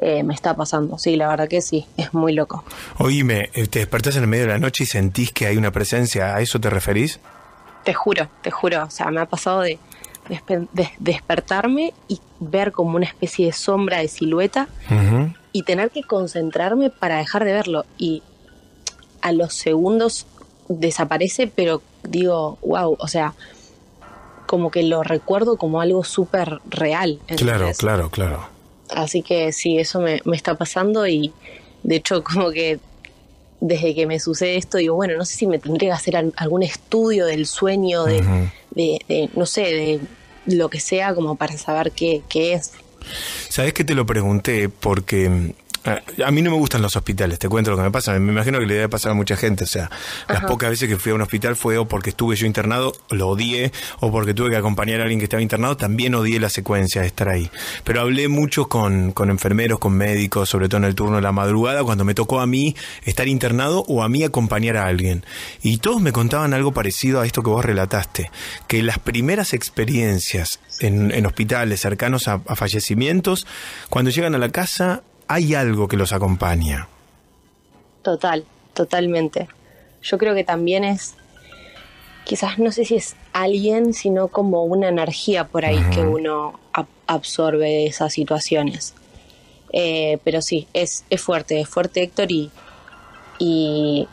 eh, me está pasando. Sí, la verdad que sí, es muy loco. Oíme, eh, te despertás en el medio de la noche y sentís que hay una presencia, ¿a eso te referís? Te juro, te juro. O sea, me ha pasado de, despe- de- despertarme y ver como una especie de sombra de silueta y tener que concentrarme para dejar de verlo. Y a los segundos desaparece, pero digo, wow, o sea, como que lo recuerdo como algo súper real. Claro, claro, claro. Así que sí, eso me, me está pasando y de hecho (laughs) como que desde que me sucede esto digo, bueno, no sé si me tendría que hacer al- algún estudio del sueño, de, de, de, no sé, de lo que sea como para saber qué, qué es. ¿Sabés que te lo pregunté? Porque mm, a- mí no me gustan los hospitales, te cuento lo que me pasa. Me imagino que le debe pasar a mucha gente. O sea, las pocas veces que fui a un hospital fue o porque estuve yo internado, lo odié, o porque tuve que acompañar a alguien que estaba internado, también odié la secuencia de estar ahí. Pero hablé mucho con, con enfermeros, con médicos, sobre todo en el turno de la madrugada, cuando me tocó a mí estar internado o a mí acompañar a alguien. Y todos me contaban algo parecido a esto que vos relataste, que las primeras experiencias en, en hospitales cercanos a, a fallecimientos, cuando llegan a la casa, hay algo que los acompaña. Total, totalmente. Yo creo que también es, quizás no sé si es alguien, sino como una energía por ahí que uno ab- absorbe de esas situaciones. Eh, pero sí, es, es fuerte, es fuerte Héctor y, y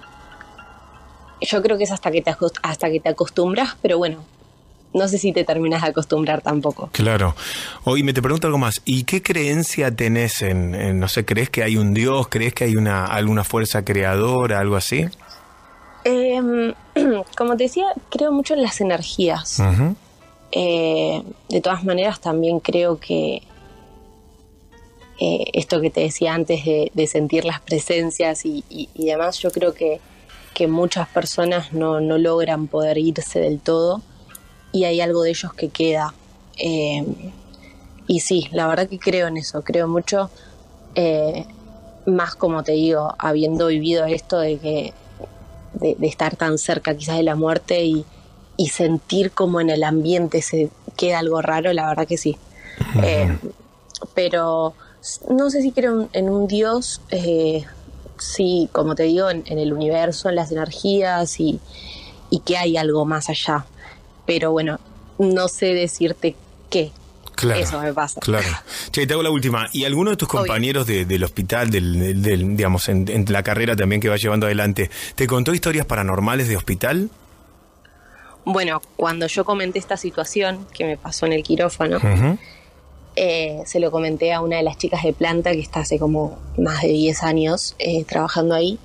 yo creo que es hasta que, te hasta que te acostumbras, pero bueno, no sé si te terminas de acostumbrar tampoco. Claro. Oye, me te pregunto algo más. ¿Y qué creencia tenés en, en, no sé, crees que hay un Dios? ¿Crees que hay una alguna fuerza creadora, algo así? Em, (clears throat) como te decía, creo mucho en las energías. Eh, de todas maneras, también creo que eh, esto que te decía antes de, de sentir las presencias y, y- y demás, yo creo que, que muchas personas no, no logran poder irse del todo y hay algo de ellos que queda. Eh, y sí, la verdad que creo en eso, creo mucho, eh, más como te digo, habiendo vivido esto de que de, de estar tan cerca quizás de la muerte y, y sentir como en el ambiente se queda algo raro, la verdad que sí. Eh, pero no sé si creo en- en un Dios, eh, sí, como te digo, en, en el universo, en las energías y, y que hay algo más allá. Pero bueno, no sé decirte qué. Claro. Eso me pasa. Claro. Che, te hago la última. ¿Y alguno de tus compañeros de- del hospital, del, del- del- digamos, en, en la carrera también que vas llevando adelante, te contó historias paranormales de hospital? Bueno, cuando yo comenté esta situación que me pasó en el quirófano, eh, se lo comenté a una de las chicas de planta que está hace como más de 10 años eh, trabajando ahí.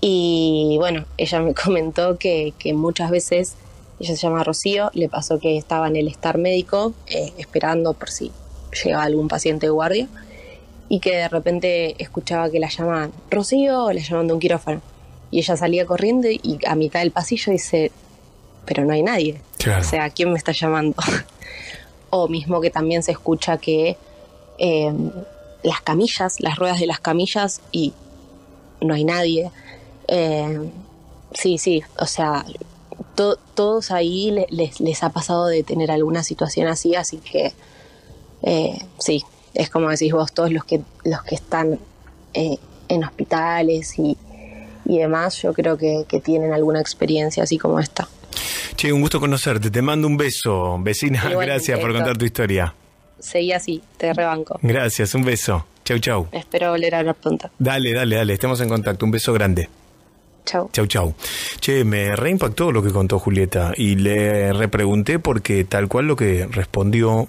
Y bueno, ella me (laughs) comentó que, que muchas veces, ella se llama Rocío, le pasó que estaba en el estar médico eh, esperando por si llegaba algún paciente de guardia y que de repente escuchaba que la llamaban Rocío, la llaman de un quirófano. Y ella salía corriendo y a mitad del pasillo dice, pero no hay nadie. Claro. O sea, ¿quién me está llamando? (laughs) o mismo que también se escucha que eh, las camillas, las ruedas de las camillas y no hay nadie. Eh, sí, sí, o sea, to- todos ahí le- les, les ha pasado de tener alguna situación así, así que eh, sí, es como decís vos, todos los que, los que están eh, en hospitales y, y demás, yo creo que, que tienen alguna experiencia así como esta. Che, un gusto conocerte. Te mando un beso, vecina. Gracias por contar tu historia. Seguí así, te rebanco. Gracias, un beso. Chau, chau. Espero volver a hablar pronto. Dale, dale, dale. Estemos en contacto. Un beso grande. Chau. Chau. Che, me reimpactó lo que contó Julieta y le repregunté porque tal cual lo que respondió,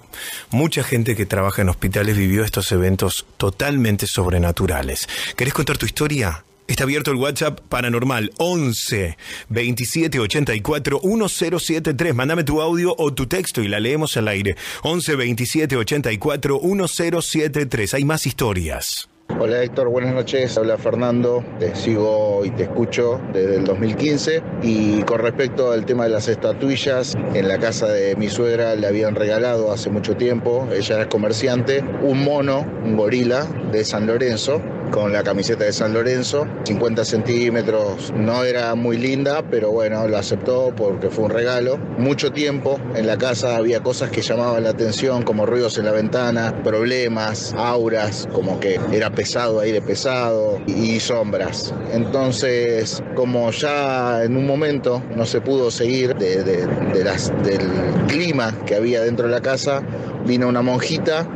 mucha gente que trabaja en hospitales vivió estos eventos totalmente sobrenaturales. ¿Querés contar tu historia? Está abierto el WhatsApp paranormal 11 27 84 1073. Mándame tu audio o tu texto y la leemos al aire. 11 27 84 1073. Hay más historias. Hola Héctor, buenas noches. Habla Fernando. Te sigo y te escucho desde el 2015. Y con respecto al tema de las estatuillas, en la casa de mi suegra le habían regalado hace mucho tiempo, ella es comerciante, un mono, un gorila de San Lorenzo, con la camiseta de San Lorenzo, 50 centímetros. No era muy linda, pero bueno, lo aceptó porque fue un regalo. Mucho tiempo en la casa había cosas que llamaban la atención, como ruidos en la ventana, problemas, auras, como que era pesado aire pesado y sombras. Entonces, como ya en un momento no se pudo seguir de, de- las, del clima que había dentro de la casa, vino una monjita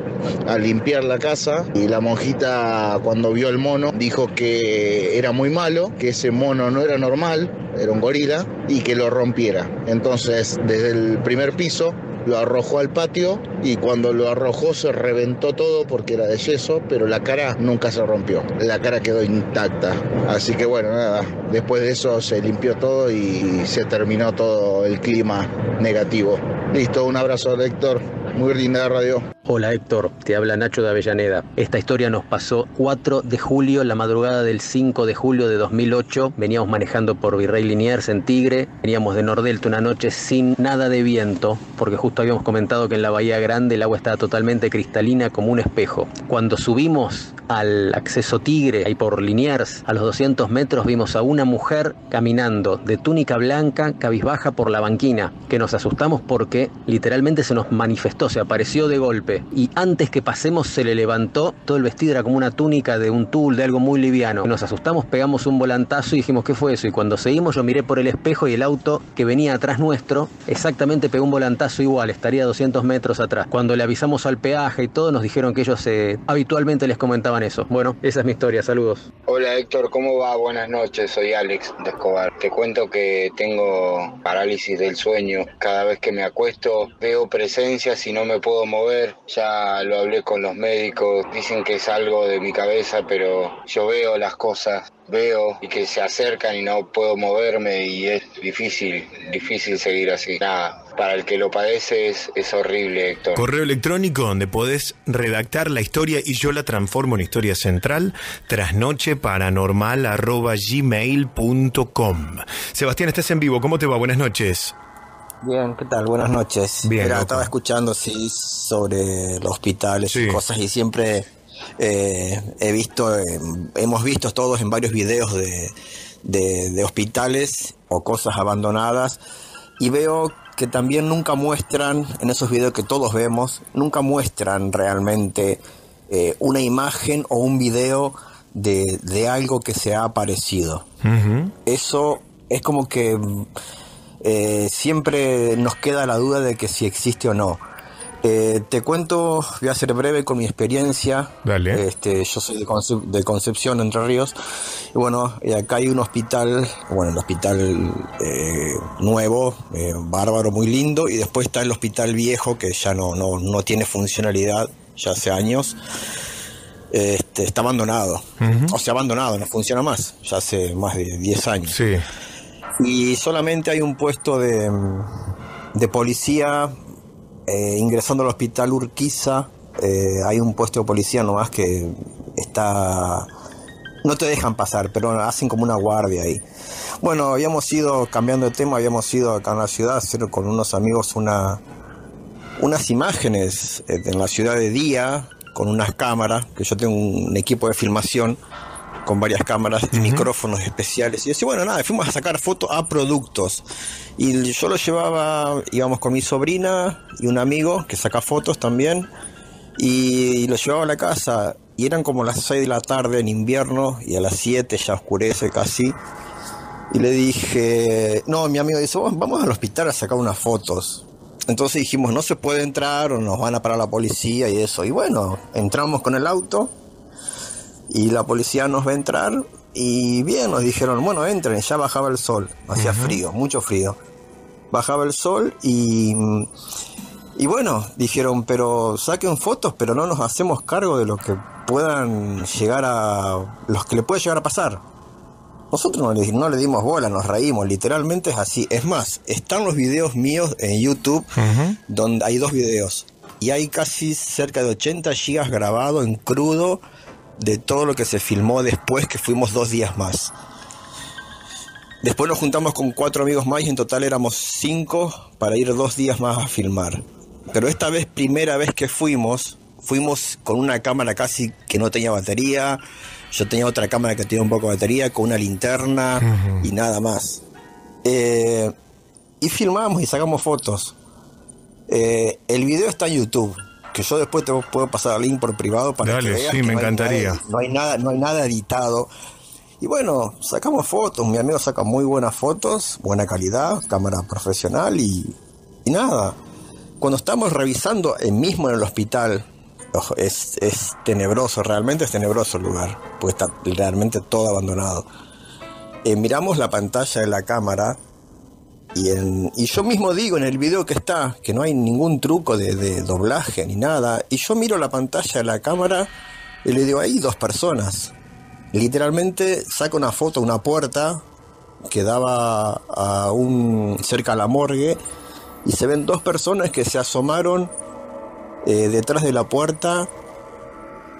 a limpiar la casa y la monjita cuando vio el mono dijo que era muy malo, que ese mono no era normal, era un gorila y que lo rompiera. Entonces desde el primer piso lo arrojó al patio y cuando lo arrojó se reventó todo porque era de yeso, pero la cara nunca se rompió, la cara quedó intacta. Así que bueno, nada, después de eso se limpió todo y se terminó todo el clima negativo. Listo, un abrazo Héctor, muy linda radio. Hola Héctor, te habla Nacho de Avellaneda. Esta historia nos pasó 4 de julio, la madrugada del 5 de julio de 2008. Veníamos manejando por Virrey Liniers en Tigre. Veníamos de Nordelta una noche sin nada de viento, porque justo habíamos comentado que en la Bahía Grande el agua estaba totalmente cristalina como un espejo. Cuando subimos al acceso Tigre, ahí por Liniers, a los 200 metros vimos a una mujer caminando de túnica blanca, cabizbaja por la banquina, que nos asustamos porque literalmente se nos manifestó, se apareció de golpe y antes que pasemos se le levantó, todo el vestido era como una túnica de un tul, de algo muy liviano. Nos asustamos, pegamos un volantazo y dijimos, ¿qué fue eso? Y cuando seguimos yo miré por el espejo y el auto que venía atrás nuestro exactamente pegó un volantazo igual, estaría a 200 metros atrás. Cuando le avisamos al peaje y todo, nos dijeron que ellos eh, habitualmente les comentaban eso. Bueno, esa es mi historia, saludos. Hola Héctor, ¿cómo va? Buenas noches, soy Alex de Escobar. Te cuento que tengo parálisis del sueño. Cada vez que me acuesto veo presencias y no me puedo mover. Ya lo hablé con los médicos, dicen que es algo de mi cabeza, pero yo veo las cosas, veo y que se acercan y no puedo moverme y es difícil, difícil seguir así. Nada, para el que lo padece es, es horrible, Héctor. Correo electrónico donde podés redactar la historia y yo la transformo en historia central, trasnocheparanormal.gmail.com. Sebastián, estás en vivo, ¿cómo te va? Buenas noches. Bien, ¿qué tal? Buenas noches. Bien, Mira, estaba escuchando sí sobre los hospitales y cosas y siempre eh, he visto, eh, hemos visto todos en varios videos de, de- de hospitales o cosas abandonadas y veo que también nunca muestran, en esos videos que todos vemos, nunca muestran realmente eh, una imagen o un video de, de algo que se ha aparecido. Eso es como que eh, siempre nos queda la duda de que si existe o no. Eh, te cuento, voy a ser breve con mi experiencia. Este, yo soy de, Conce- de Concepción, Entre Ríos. Y bueno, acá hay un hospital, bueno, el hospital eh, nuevo, eh, bárbaro, muy lindo. Y después está el hospital viejo, que ya no, no, no tiene funcionalidad, ya hace años. Este, está abandonado. O sea, abandonado, no funciona más. Ya hace más de 10 años. Y solamente hay un puesto de, de policía eh, ingresando al hospital Urquiza. eh, hay un puesto de policía nomás que está no te dejan pasar, pero hacen como una guardia ahí. Bueno, habíamos ido, cambiando de tema, habíamos ido acá en la ciudad a hacer con unos amigos una, unas imágenes eh, en la ciudad de día, con unas cámaras, que yo tengo un equipo de filmación con varias cámaras y micrófonos especiales. Y así, bueno, nada, fuimos a sacar fotos a productos. Y yo lo llevaba, íbamos con mi sobrina y un amigo que saca fotos también. Y lo llevaba a la casa. Y eran como las 6 de la tarde en invierno y a las 7 ya oscurece casi. Y le dije, no, mi amigo dice, vamos al hospital a sacar unas fotos. Entonces dijimos, no se puede entrar o nos van a parar la policía y eso. Y bueno, entramos con el auto y la policía nos va a entrar y bien, nos dijeron, bueno, entren, ya bajaba el sol, hacía frío, mucho frío. Bajaba el sol y, y bueno, dijeron, pero saquen fotos, pero no nos hacemos cargo de lo que puedan llegar a, los que le puede llegar a pasar. Nosotros no le, no le dimos bola, nos reímos, literalmente es así. Es más, están los videos míos en YouTube, donde hay dos videos. Y hay casi cerca de 80 gigas grabado en crudo de todo lo que se filmó después que fuimos dos días más. Después nos juntamos con cuatro amigos más y en total éramos cinco para ir dos días más a filmar. Pero esta vez, primera vez que fuimos, fuimos con una cámara casi que no tenía batería, yo tenía otra cámara que tenía un poco de batería, con una linterna y nada más. Eh, y filmamos y sacamos fotos. Eh, el video está en YouTube, que yo después te puedo pasar el link por privado para que veas sí, que me no hay encantaría. nada- no hay nada, no hay nada editado. Y bueno, sacamos fotos, mi amigo saca muy buenas fotos, buena calidad, cámara profesional y, y nada. Cuando estamos revisando el mismo en el hospital, ojo, es, es tenebroso, realmente es tenebroso el lugar, porque está realmente todo abandonado. Eh, miramos la pantalla de la cámara y, en- y yo mismo digo en el video que está que no hay ningún truco de, de doblaje ni nada. Y yo miro la pantalla de la cámara y le digo, hay dos personas. Literalmente saco una foto, una puerta que daba a un cerca a la morgue y se ven dos personas que se asomaron eh, detrás de la puerta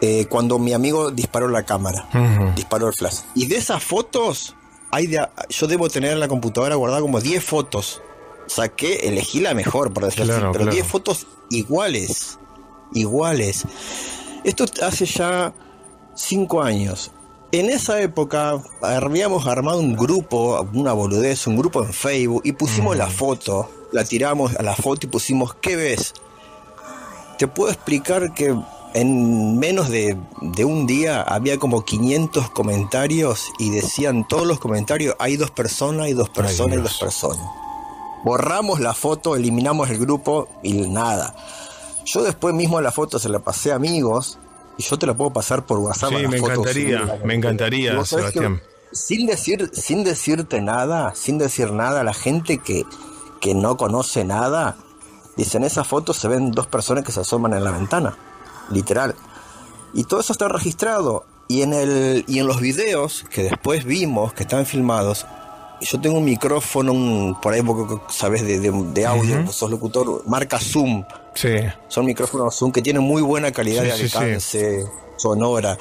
eh, cuando mi amigo disparó la cámara, disparó el flash. Y de esas fotos, hay de, yo debo tener en la computadora guardada como 10 fotos. Saqué, elegí la mejor, por decirlo Claro, así, pero claro. 10 fotos iguales, iguales. Esto hace ya 5 años. En esa época habíamos armado un grupo, una boludez, un grupo en Facebook y pusimos la foto, la tiramos a la foto y pusimos, ¿qué ves? Te puedo explicar que en menos de, de un día había como 500 comentarios y decían todos los comentarios, hay dos personas, hay dos personas, hay dos personas. Borramos la foto, eliminamos el grupo y nada. Yo después mismo la foto se la pasé a amigos y yo te la puedo pasar por WhatsApp. Sí, me encantaría, me encantaría, Sebastián. sin decir, sin decirte nada, sin decir nada, la gente que, que no conoce nada, dice en esa foto se ven dos personas que se asoman en la ventana, literal. Y todo eso está registrado. Y en el, y en los videos que después vimos, que están filmados, yo tengo un micrófono, un, por ahí vos sabes de, de- de audio, vos sos locutor, marca Zoom. Sí. Son micrófonos Zoom que tienen muy buena calidad Sí, de sí. alcance sonora.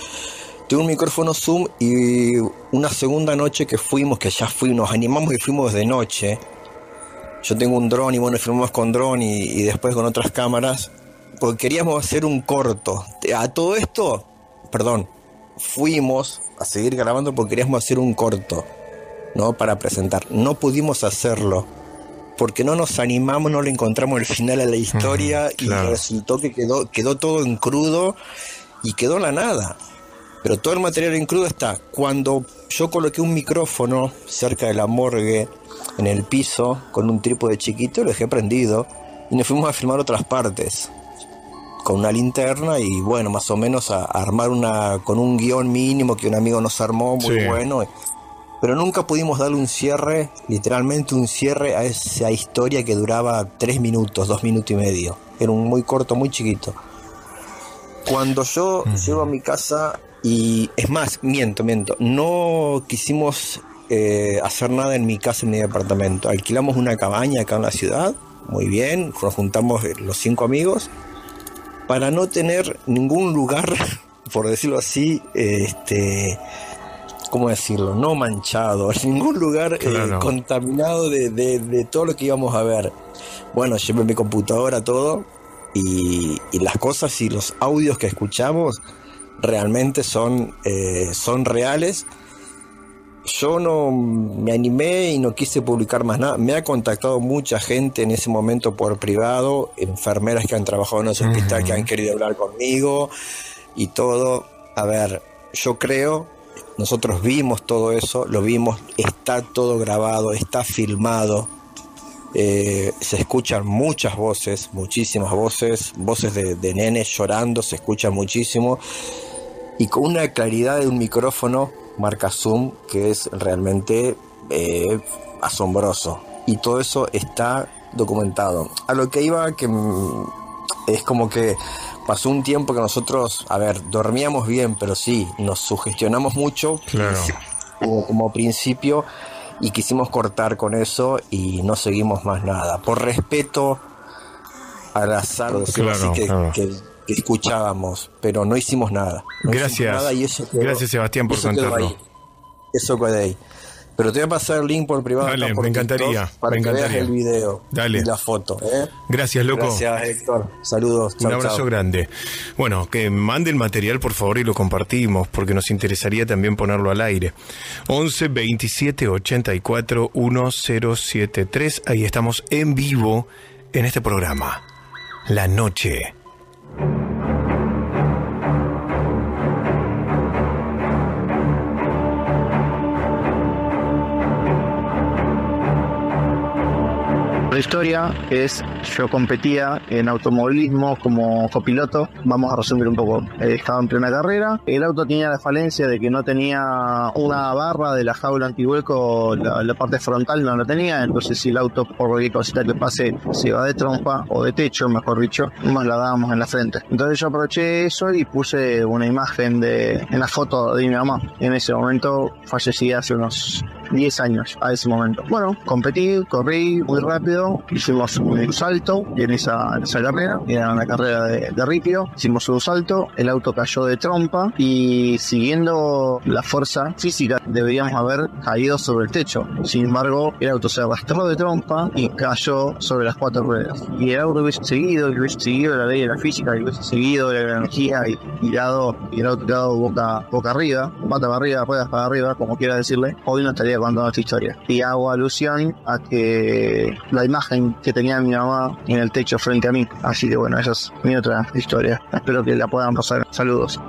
Tengo un micrófono Zoom y una segunda noche que fuimos, que ya fuimos, nos animamos y fuimos de noche. Yo tengo un dron y bueno, filmamos con dron y, y después con otras cámaras, porque queríamos hacer un corto. A todo esto, perdón, fuimos a seguir grabando porque queríamos hacer un corto, ¿no? Para presentar. No pudimos hacerlo porque no nos animamos, no le encontramos el final a la historia y claro. resultó que quedó, quedó todo en crudo y quedó la nada. Pero todo el material en crudo está. Cuando yo coloqué un micrófono cerca de la morgue, en el piso, con un trípode chiquito, lo dejé prendido y nos fuimos a filmar otras partes con una linterna y bueno, más o menos a, a armar una con un guion mínimo que un amigo nos armó muy Sí. bueno. Pero nunca pudimos darle un cierre, literalmente un cierre a esa historia que duraba tres minutos, dos minutos y medio. Era un muy corto, muy chiquito. Cuando yo llego a mi casa y es más, miento, miento, no quisimos eh, hacer nada en mi casa, en mi departamento. Alquilamos una cabaña acá en la ciudad, muy bien, nos juntamos eh, los cinco amigos para no tener ningún lugar, (laughs) por decirlo así, este, ¿cómo decirlo? No manchado, (laughs) ningún lugar eh, contaminado de, de, todo lo que íbamos a ver. Bueno, llevé mi computadora, todo, y, y las cosas y los audios que escuchamos realmente son, eh, son reales. Yo no me animé y no quise publicar más nada. Me ha contactado mucha gente en ese momento por privado, enfermeras que han trabajado en ese hospital que han querido hablar conmigo y todo. A ver, yo creo, nosotros vimos todo eso, lo vimos, está todo grabado, está filmado. Eh, se escuchan muchas voces, muchísimas voces, voces de, de nenes llorando, se escucha muchísimo y con una claridad de un micrófono marca Zoom que es realmente eh, asombroso. Y todo eso está documentado. A lo que iba que mm, es como que pasó un tiempo que nosotros, a ver, dormíamos bien, pero sí, nos sugestionamos mucho claro. como, como principio y quisimos cortar con eso y no seguimos más nada. Por respeto a la salud que, escuchábamos, pero no hicimos nada. Gracias. Gracias, Sebastián, por contarlo. Eso quedó ahí. Pero te voy a pasar el link por privado. Dale, me encantaría. Para que veas el video Dale. y la foto. ¿eh? Gracias, loco. Gracias, Héctor. Saludos. Un abrazo grande. Bueno, que manden material, por favor, y lo compartimos, porque nos interesaría también ponerlo al aire. 11 27 84 1073. Ahí estamos en vivo en este programa. La noche La historia es, yo competía en automovilismo como copiloto, vamos a resumir un poco, eh, estaba en plena carrera, el auto tenía la falencia de que no tenía una barra de la jaula antihueco, la, la parte frontal no la tenía, entonces si el auto por cualquier cosita que pase se va de trompa o de techo, mejor dicho, nos la dábamos en la frente. Entonces yo aproveché eso y puse una imagen de, en la foto de mi mamá, en ese momento fallecía hace unos 10 años a ese momento. Bueno, competí, corrí muy rápido, hicimos un salto en esa, en esa carrera, era una carrera de, de ripio, hicimos un salto, el auto cayó de trompa y siguiendo la fuerza física deberíamos haber caído sobre el techo. Sin embargo, el auto se arrastró de trompa y cayó sobre las cuatro ruedas. Y el auto hubiese seguido, y hubiese seguido la ley de la física, y hubiese seguido la energía y tirado, y el auto quedado boca, boca arriba, pata para arriba, ruedas para arriba, como quiera decirle, hoy no estaría contando esta historia. Y hago alusión a que la imagen que tenía mi mamá en el techo frente a mí. Así que bueno, esa es mi otra historia. Espero que la puedan pasar. Saludos.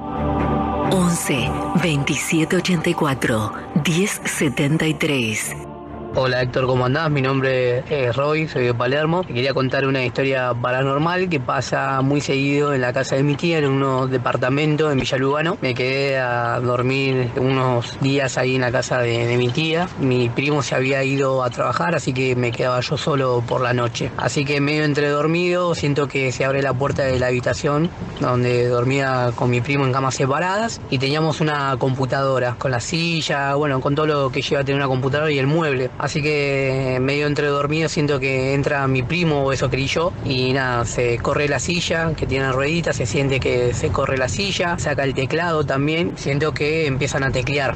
11 27 84 10 73 Hola Héctor, ¿cómo andás? Mi nombre es Roy, soy de Palermo. Quería contar una historia paranormal que pasa muy seguido en la casa de mi tía, en unos departamentos en Villa Lugano. Me quedé a dormir unos días ahí en la casa de, mi tía. Mi primo se había ido a trabajar, así que me quedaba yo solo por la noche. Así que medio entre dormido, siento que se abre la puerta de la habitación donde dormía con mi primo en camas separadas y teníamos una computadora con la silla, bueno, con todo lo que lleva a tener una computadora y el mueble. Así que medio entre dormido siento que entra mi primo o eso creí yo y nada, se corre la silla que tiene rueditas, se siente que se corre la silla, saca el teclado también, siento que empiezan a teclear.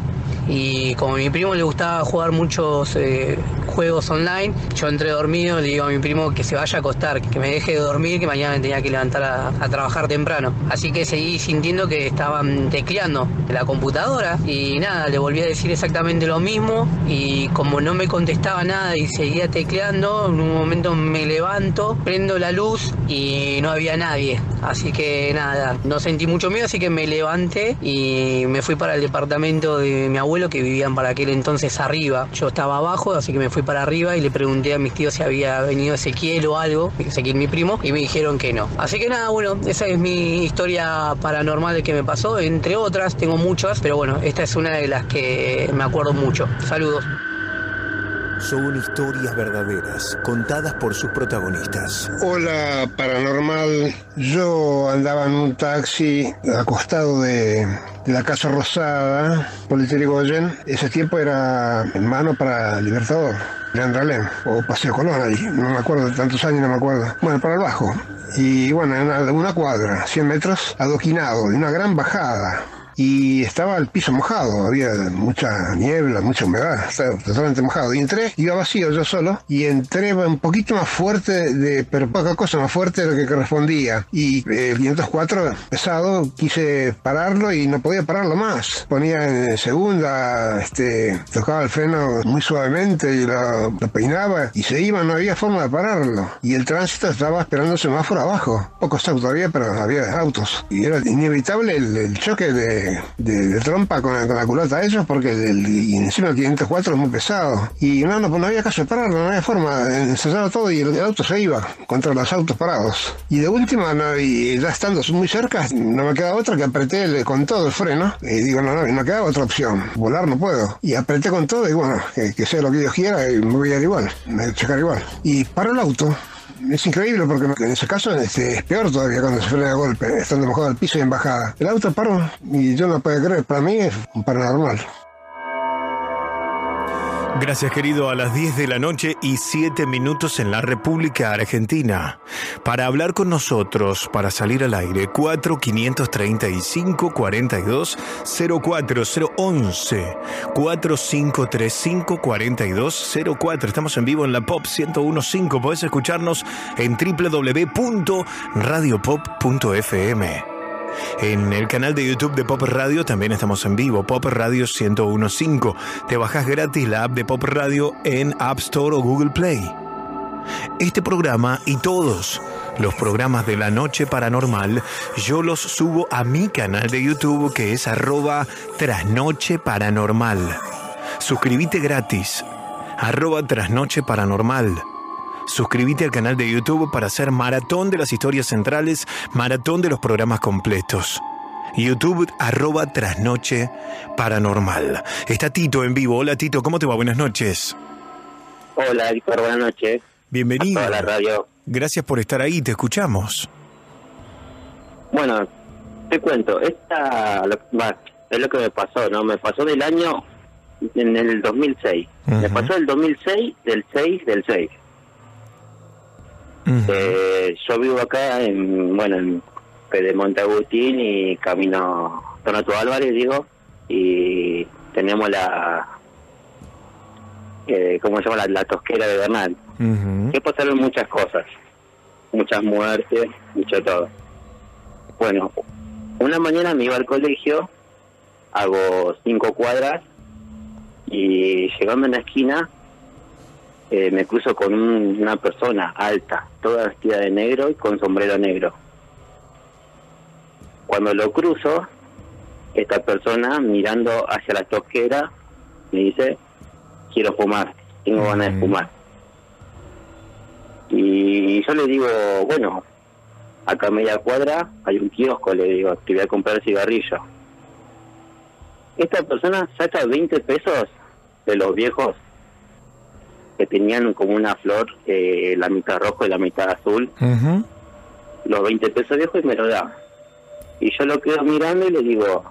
Y como a mi primo le gustaba jugar muchos eh, juegos online, yo entré dormido, le digo a mi primo que se vaya a acostar, que me deje de dormir, que mañana me tenía que levantar a, a trabajar temprano. Así que seguí sintiendo que estaban tecleando la computadora y nada, le volví a decir exactamente lo mismo y como no me contestaba nada y seguía tecleando, en un momento me levanto, prendo la luz y no había nadie. Así que nada, no sentí mucho miedo, así que me levanté y me fui para el departamento de mi abuelo que vivían para aquel entonces arriba. Yo estaba abajo, así que me fui para arriba y le pregunté a mis tíos si había venido Ezequiel o algo, Ezequiel mi primo, y me dijeron que no. Así que nada, bueno, esa es mi historia paranormal de que me pasó, entre otras, tengo muchas, pero bueno, esta es una de las que me acuerdo mucho. Saludos. Son historias verdaderas, contadas por sus protagonistas. Hola, paranormal. Yo andaba en un taxi acostado de, de la Casa Rosada, el Goyen. Ese tiempo era en mano para Libertador, Leandro o Paseo Colón ahí. No me acuerdo tantos años, no me acuerdo. Bueno, para el bajo. Y bueno, en una, una cuadra, 100 metros, adoquinado, de una gran bajada y estaba el piso mojado, había mucha niebla, mucha humedad, estaba totalmente mojado. Y entré, iba vacío yo solo, y entré un poquito más fuerte, de, pero poca cosa más fuerte de lo que correspondía. Y eh, el 504 pesado, quise pararlo y no podía pararlo más. Ponía en segunda, este, tocaba el freno muy suavemente y lo, lo peinaba y se iba, no había forma de pararlo. Y el tránsito estaba esperando semáforo abajo. Pocos autos había, pero había autos. Y era inevitable el, el choque de, de- trompa con, la- culata de ellos porque el, y encima el 504 es muy pesado. Y no, no, no había caso de pararlo, no había forma. Ensayaba todo y el, auto se iba contra los autos parados. Y de última, y ya estando muy cerca, no me queda otra que apreté con todo el freno. Y digo, no, no, no queda otra opción. Volar no puedo. Y apreté con todo y bueno, que, sea lo que Dios quiera, y voy a ir igual, me voy a chocar igual. Y paro el auto. Es increíble porque en ese caso este, es peor todavía cuando se frena de golpe, estando mojado al piso y en bajada. El auto paró y yo no puedo creer, para mí es un paranormal. Gracias querido, a las 10 de la noche y 7 minutos en la República Argentina. Para hablar con nosotros, para salir al aire, 4 535 42 04 011 4535 42 04. Estamos en vivo en la Pop 1015. Podés escucharnos en www.radiopop.fm. En el canal de YouTube de Pop Radio también estamos en vivo, Pop Radio 1015. Te bajas gratis la app de Pop Radio en App Store o Google Play. Este programa y todos los programas de la noche paranormal yo los subo a mi canal de YouTube que es arroba trasnoche paranormal. Suscríbete gratis, arroba trasnoche paranormal. Suscríbete al canal de YouTube para hacer maratón de las historias centrales, maratón de los programas completos. YouTube arroba trasnoche paranormal. Está Tito en vivo. Hola Tito, ¿cómo te va? Buenas noches. Hola, Víctor, buenas noches. Bienvenido. A toda la radio. Gracias por estar ahí, te escuchamos. Bueno, te cuento, esta lo- va, es lo que me pasó, ¿no? Me pasó del año en el 2006. Me pasó el 2006 del 6 del 6. Eh, yo vivo acá en, bueno, en Pedemonte Agustín y camino Donato Álvarez, digo, y tenemos la, eh, ¿cómo se llama? La, la tosquera de Bernal. Que pasaron muchas cosas, muchas muertes, mucho todo. Bueno, una mañana me iba al colegio, hago cinco cuadras y llegando a una esquina eh, me cruzo con un- una persona alta, toda vestida de negro y con sombrero negro. Cuando lo cruzo, esta persona mirando hacia la tosquera me dice, quiero fumar, tengo ganas de fumar. Y yo le digo, bueno, acá a media cuadra hay un kiosco, le digo, te voy a comprar cigarrillo. Esta persona saca 20 pesos de los viejos que tenían como una flor, eh, la mitad rojo y la mitad azul, los 20 pesos viejos y me lo da. Y yo lo quedo mirando y le digo,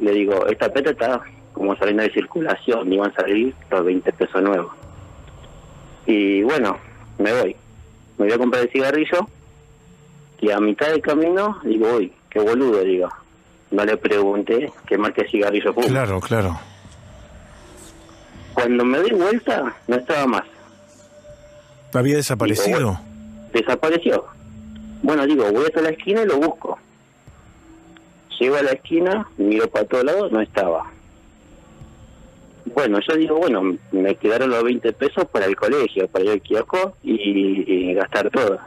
le digo, esta plata está como saliendo de circulación, iban a salir los 20 pesos nuevos. Y bueno, me voy. Me voy a comprar el cigarrillo y a mitad del camino digo, uy, qué boludo, digo. No le pregunté qué marca de cigarrillo fuma. Claro, claro. Cuando me doy vuelta, no estaba más. ¿Había desaparecido? Desapareció. Bueno, digo, voy hasta la esquina y lo busco. Llego a la esquina, miro para todos lados, no estaba. Bueno, yo digo, bueno, me quedaron los 20 pesos para el colegio, para ir al kiosco y, y gastar todo.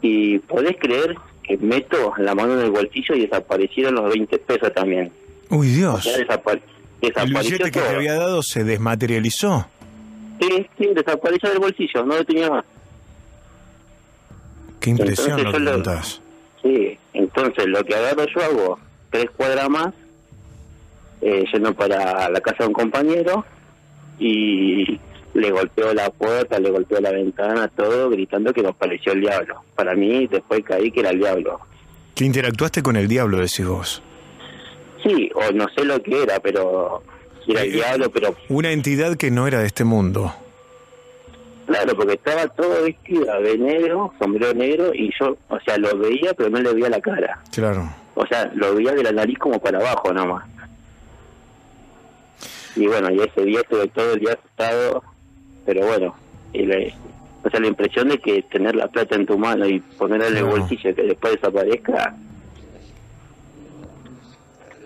Y podés creer que meto la mano en el bolsillo y desaparecieron los 20 pesos también. Uy, Dios. Ya desapare- ¿El billete que te había dado se desmaterializó? Sí, sí, desapareció del bolsillo, no lo tenía más. Qué impresión Entonces lo que contás. Sí, entonces lo que agarro yo hago tres cuadras más, eh, yendo para la casa de un compañero y le golpeo la puerta, le golpeo la ventana, todo, gritando que nos pareció el diablo. Para mí después caí que era el diablo. Que interactuaste con el diablo, decís vos. Sí, o no sé lo que era, pero si era el diablo, pero Una entidad que no era de este mundo. claro, porque estaba todo vestido de negro, sombrero negro, y yo, o sea, lo veía, pero no le veía la cara. Claro. o sea, lo veía de la nariz como para abajo nomás. Y bueno, y ese día estuve todo el día asustado, pero bueno, y le- o sea, la impresión de que tener la plata en tu mano y ponerla en el No. bolsillo que después desaparezca,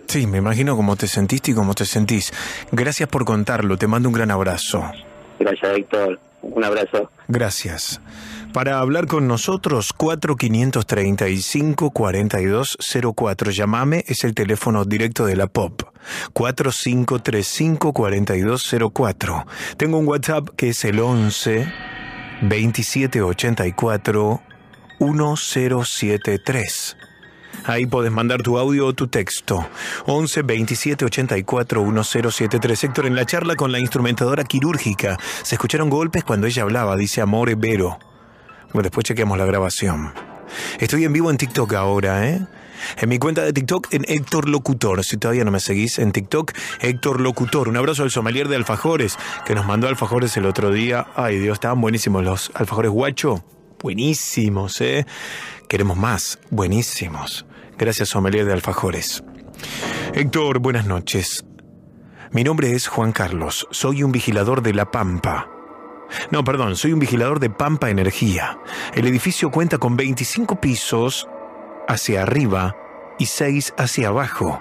Sí, me imagino cómo te sentiste y cómo te sentís. Gracias por contarlo, te mando un gran abrazo. gracias Héctor, un abrazo. Gracias. Para hablar con nosotros, 4535-4204. Llamame, es el teléfono directo de la POP. 4535-4204. Tengo un WhatsApp que es el 11 2784 1073. Ahí podés mandar tu audio o tu texto. 11 27 84 1073. Héctor, en la charla con la instrumentadora quirúrgica, se escucharon golpes cuando ella hablaba, dice Amore Vero. Bueno, después chequeamos la grabación. Estoy en vivo en TikTok ahora, ¿eh? En mi cuenta de TikTok, en Héctor Locutor. Si todavía no me seguís en TikTok, Héctor Locutor. Un abrazo al sommelier de alfajores, que nos mandó alfajores el otro día. Ay, Dios, estaban buenísimos los alfajores guacho. Buenísimos, ¿eh? Queremos más. Buenísimos. Gracias, sommelier de alfajores. Héctor, buenas noches. Mi nombre es Juan Carlos. Soy un vigilador de La Pampa. No, perdón, soy un vigilador de Pampa Energía. El edificio cuenta con 25 pisos hacia arriba y 6 hacia abajo.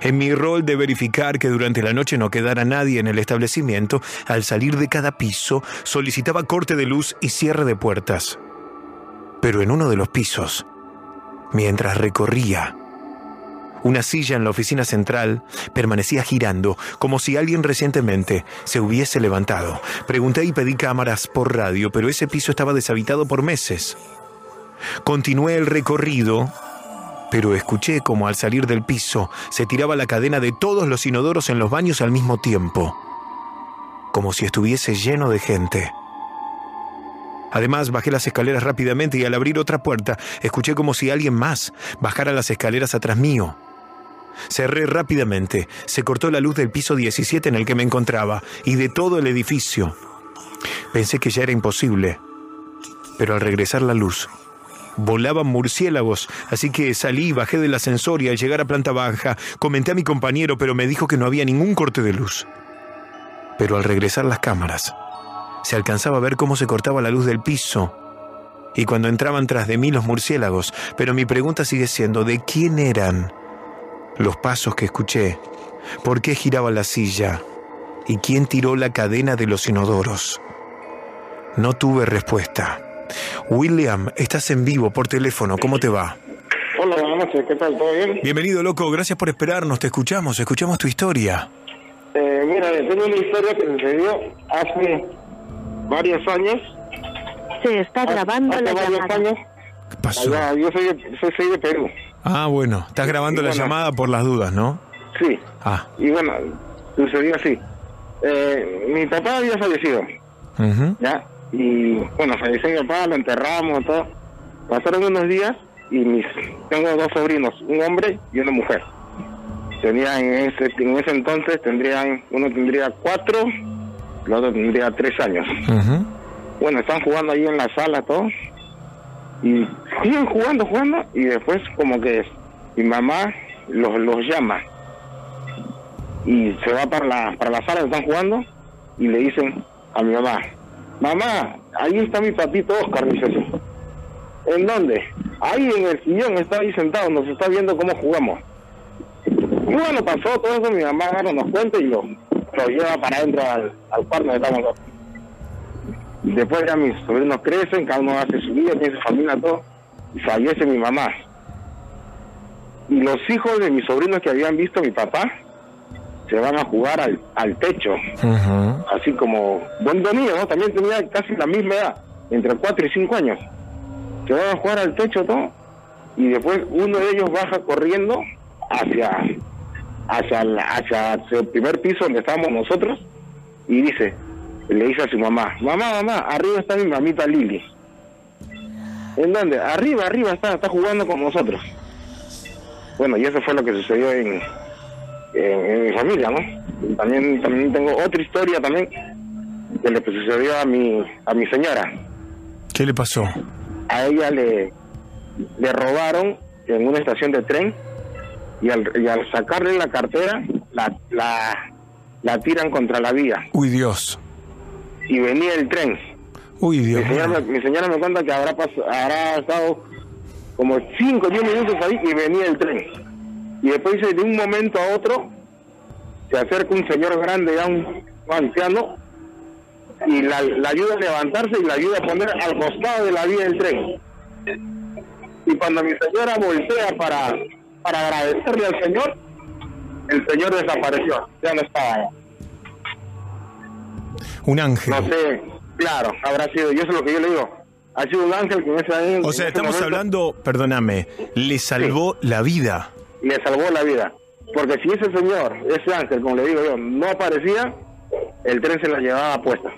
En mi rol de verificar que durante la noche no quedara nadie en el establecimiento, al salir de cada piso solicitaba corte de luz y cierre de puertas. Pero en uno de los pisos, mientras recorría, una silla en la oficina central permanecía girando, como si alguien recientemente se hubiese levantado. Pregunté y pedí cámaras por radio, pero ese piso estaba deshabitado por meses. Continué el recorrido, pero escuché como al salir del piso se tiraba la cadena de todos los inodoros en los baños al mismo tiempo, como si estuviese lleno de gente. Además, bajé las escaleras rápidamente y al abrir otra puerta, escuché como si alguien más bajara las escaleras atrás mío. Cerré rápidamente, se cortó la luz del piso 17 en el que me encontraba y de todo el edificio. Pensé que ya era imposible, pero al regresar la luz, volaban murciélagos, así que salí bajé del ascensor y al llegar a planta baja, comenté a mi compañero, pero me dijo que no había ningún corte de luz. Pero al regresar las cámaras, se alcanzaba a ver cómo se cortaba la luz del piso y cuando entraban tras de mí los murciélagos, pero mi pregunta sigue siendo, ¿de quién eran los pasos que escuché? ¿Por qué giraba la silla? ¿Y quién tiró la cadena de los inodoros? No tuve respuesta. William, estás en vivo por teléfono, ¿cómo te va? Hola, buenas noches, ¿qué tal? ¿Todo bien? Bienvenido, loco, gracias por esperarnos, te escuchamos, escuchamos tu historia. Eh, mira, tengo una historia que sucedió hace varios años. Se está grabando hace la varios llamada. años. ¿Qué pasó? Allá, yo soy de, soy, soy de Perú. Ah, bueno, estás grabando Y la bueno. llamada por las dudas, ¿no? Sí. Ah. Y bueno, sucedió así. Eh, mi papá había fallecido, Ujú. ¿ya? Y bueno, falleció mi papá, lo enterramos, todo. Pasaron unos días y mis tengo dos sobrinos, un hombre y una mujer. Tenían en ese, en ese entonces, tendrían uno tendría cuatro, el otro tendría tres años. Bueno, están jugando ahí en la sala todos. Y siguen jugando, jugando. Y después como que mi mamá los, los llama. Y se va para la, para la sala donde están jugando. Y le dicen a mi mamá, mamá, ahí está mi papito Oscar, dice así. ¿En dónde? Ahí en el sillón, está ahí sentado, nos está viendo cómo jugamos. Y bueno, pasó todo eso, mi mamá nos cuenta y lo, lo lleva para adentro al, al cuarto donde estamos nosotros. Después ya mis sobrinos crecen, cada uno hace su vida, tiene su familia, todo. Y fallece mi mamá. Y los hijos de mis sobrinos que habían visto a mi papá se van a jugar al, al techo. Así como buen ¿no? También tenía casi la misma edad, entre 4 y 5 años. Se van a jugar al techo, todo. Y después uno de ellos baja corriendo hacia, hacia, el- hacia el primer piso donde estábamos nosotros y dice, le dice a su mamá, mamá, mamá, arriba está mi mamita Lili. ¿En dónde? Arriba, arriba está, está jugando con nosotros. Bueno, y eso fue lo que sucedió en, en, en mi familia, ¿no? También, también tengo otra historia también de lo que sucedió a mi, a mi señora. ¿Qué le pasó? A ella le, le robaron en una estación de tren y al, y al sacarle la cartera la, la, la tiran contra la vía Uy, Dios. y venía el tren. Uy, Dios. Mi señora, me- mi señora me cuenta que habrá, pas- habrá estado como 5 o 10 minutos ahí y venía el tren. Y después de un momento a otro se acerca un señor grande, ya un, un anciano, y la, la ayuda a levantarse y la ayuda a poner al costado de la vía del tren. Y cuando mi señora voltea para, para agradecerle al señor, el señor desapareció, ya no estaba. Un ángel. No sé, claro, habrá sido, y eso es lo que yo le digo, ha sido un ángel que en ese O sea, estamos momento hablando, perdóname, le salvó la vida. le salvó la vida. Porque si ese señor, ese ángel, como le digo yo, no aparecía, el tren se la llevaba puesta.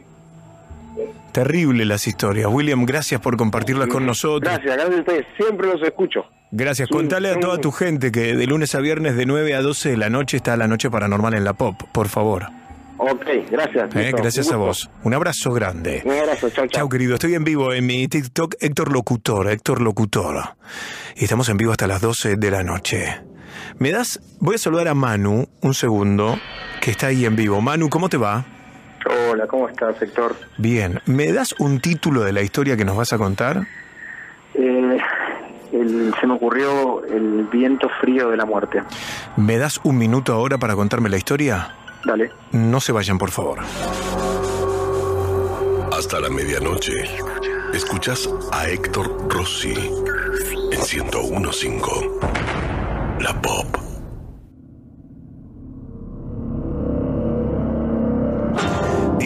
Terrible las historias. William, gracias por compartirlas con nosotros. Gracias, gracias a ustedes, siempre los escucho. Gracias. Contale a toda tu gente que de lunes a viernes de 9 a 12 de la noche está la noche paranormal en la pop, por favor. Ok, gracias. Eh, gracias a vos. Un abrazo grande. Un abrazo, chao, chao. Chao, querido. Estoy en vivo en mi TikTok, Héctor Locutor, Héctor Locutor. Y estamos en vivo hasta las 12 de la noche. ¿Me das? Voy a saludar a Manu, un segundo, que está ahí en vivo. Manu, ¿cómo te va? Hola, ¿cómo estás, Héctor? Bien. ¿Me das un título de la historia que nos vas a contar? Eh, el- se me ocurrió el viento frío de la muerte. ¿Me das un minuto ahora para contarme la historia? Dale. No se vayan, por favor. Hasta la medianoche. Escuchas a Héctor Rossi en 1015. La Pop.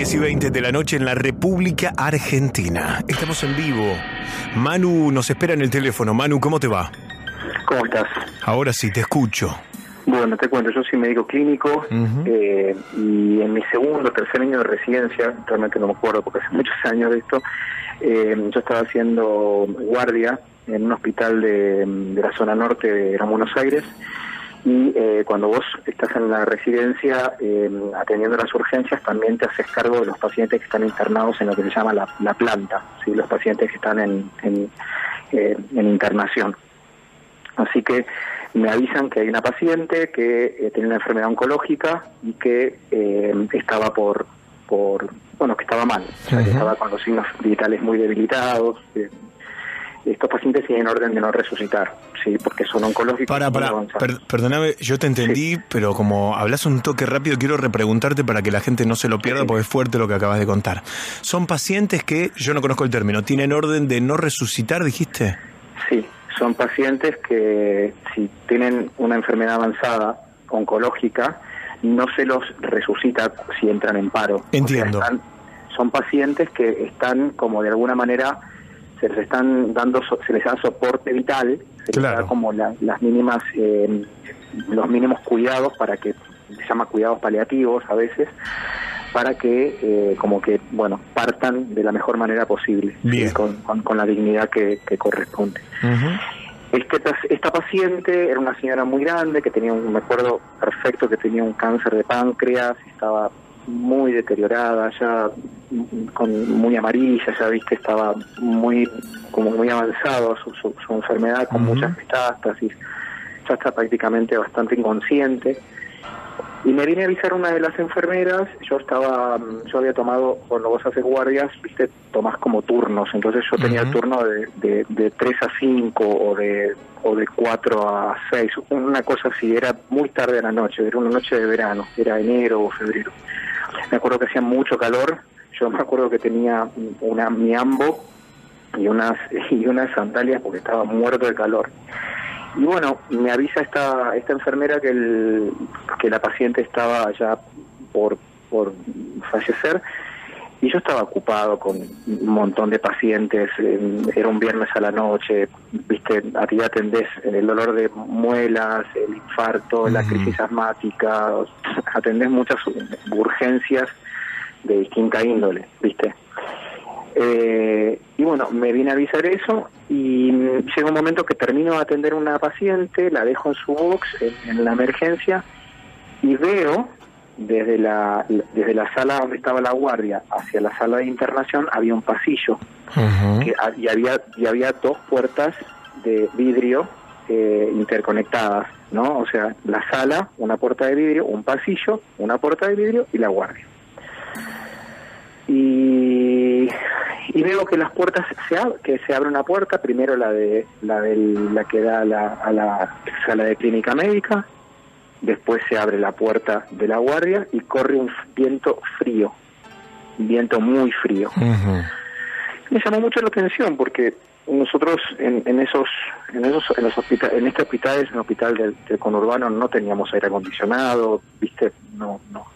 Diez y 20 de la noche en la República Argentina. Estamos en vivo. Manu nos espera en el teléfono. Manu, ¿cómo te va? ¿Cómo estás? Ahora sí, te escucho. Bueno, te cuento, yo soy médico clínico eh, y en mi segundo tercer año de residencia, realmente no me acuerdo porque hace muchos años de esto, eh, yo estaba haciendo guardia en un hospital de, de la zona norte de Gran Buenos Aires y eh, cuando vos estás en la residencia eh, atendiendo las urgencias también te haces cargo de los pacientes que están internados en lo que se llama la, la planta, ¿sí? los pacientes que están en, en, eh, en internación. Así que me avisan que hay una paciente que eh, tiene una enfermedad oncológica y que eh, estaba por, por, bueno, que estaba mal, o sea, que estaba con los signos vitales muy debilitados. Estos pacientes tienen orden de no resucitar, sí, porque son oncológicos. Para, para, per- perdóname, yo te entendí, pero como hablas un toque rápido, quiero repreguntarte para que la gente no se lo pierda, porque es fuerte lo que acabas de contar. Son pacientes que, yo no conozco el término, tienen orden de no resucitar, dijiste. Sí, son pacientes que si tienen una enfermedad avanzada oncológica, no se los resucita si entran en paro. Entiendo. O sea, están- son pacientes que están como de alguna manera se les están dando se les da soporte vital, se les da como la- las mínimas eh, los mínimos cuidados para que se llama cuidados paliativos a veces para que eh, como que bueno partan de la mejor manera posible ¿sí? con, con- con la dignidad que, que corresponde. Este, pas- esta paciente era una señora muy grande que tenía un, me acuerdo perfecto que tenía un cáncer de páncreas, estaba muy deteriorada, ya con muy amarilla, ya viste, estaba muy como muy avanzado su, su, su enfermedad con muchas metástasis, ya está prácticamente bastante inconsciente. Y me vine a avisar una de las enfermeras, yo estaba, yo había tomado, cuando vos haces guardias, viste, tomás como turnos, entonces yo tenía el turno de, de, de 3 a 5 o de, o de 4 a 6, una cosa así, era muy tarde de la noche, era una noche de verano, era enero o febrero. Me acuerdo que hacía mucho calor, yo me acuerdo que tenía una miambo y unas, (laughs) y unas sandalias porque estaba muerto de calor. Y bueno, me avisa esta esta enfermera que el que la paciente estaba ya por por fallecer y yo estaba ocupado con un montón de pacientes, era un viernes a la noche, viste, a ti atendés el dolor de muelas, el infarto, la crisis asmática, atendés muchas urgencias de distinta índole, viste. Eh, y bueno, me vine a avisar eso y mm, llega un momento que termino de atender una paciente, la dejo en su box en, en la emergencia y veo desde la desde la sala donde estaba la guardia hacia la sala de internación había un pasillo que y había y había dos puertas de vidrio eh, interconectadas, ¿no? O sea, la sala, una puerta de vidrio, un pasillo, una puerta de vidrio y la guardia. Y, y veo que las puertas se que se abre una puerta, primero la de la de la que da a la, a la sala de clínica médica, después se abre la puerta de la guardia y corre un viento frío, un viento muy frío. Me llamó mucho la atención porque nosotros en, en esos en esos en los hospitales en este hospital es un hospital del, conurbano no teníamos aire acondicionado viste no no.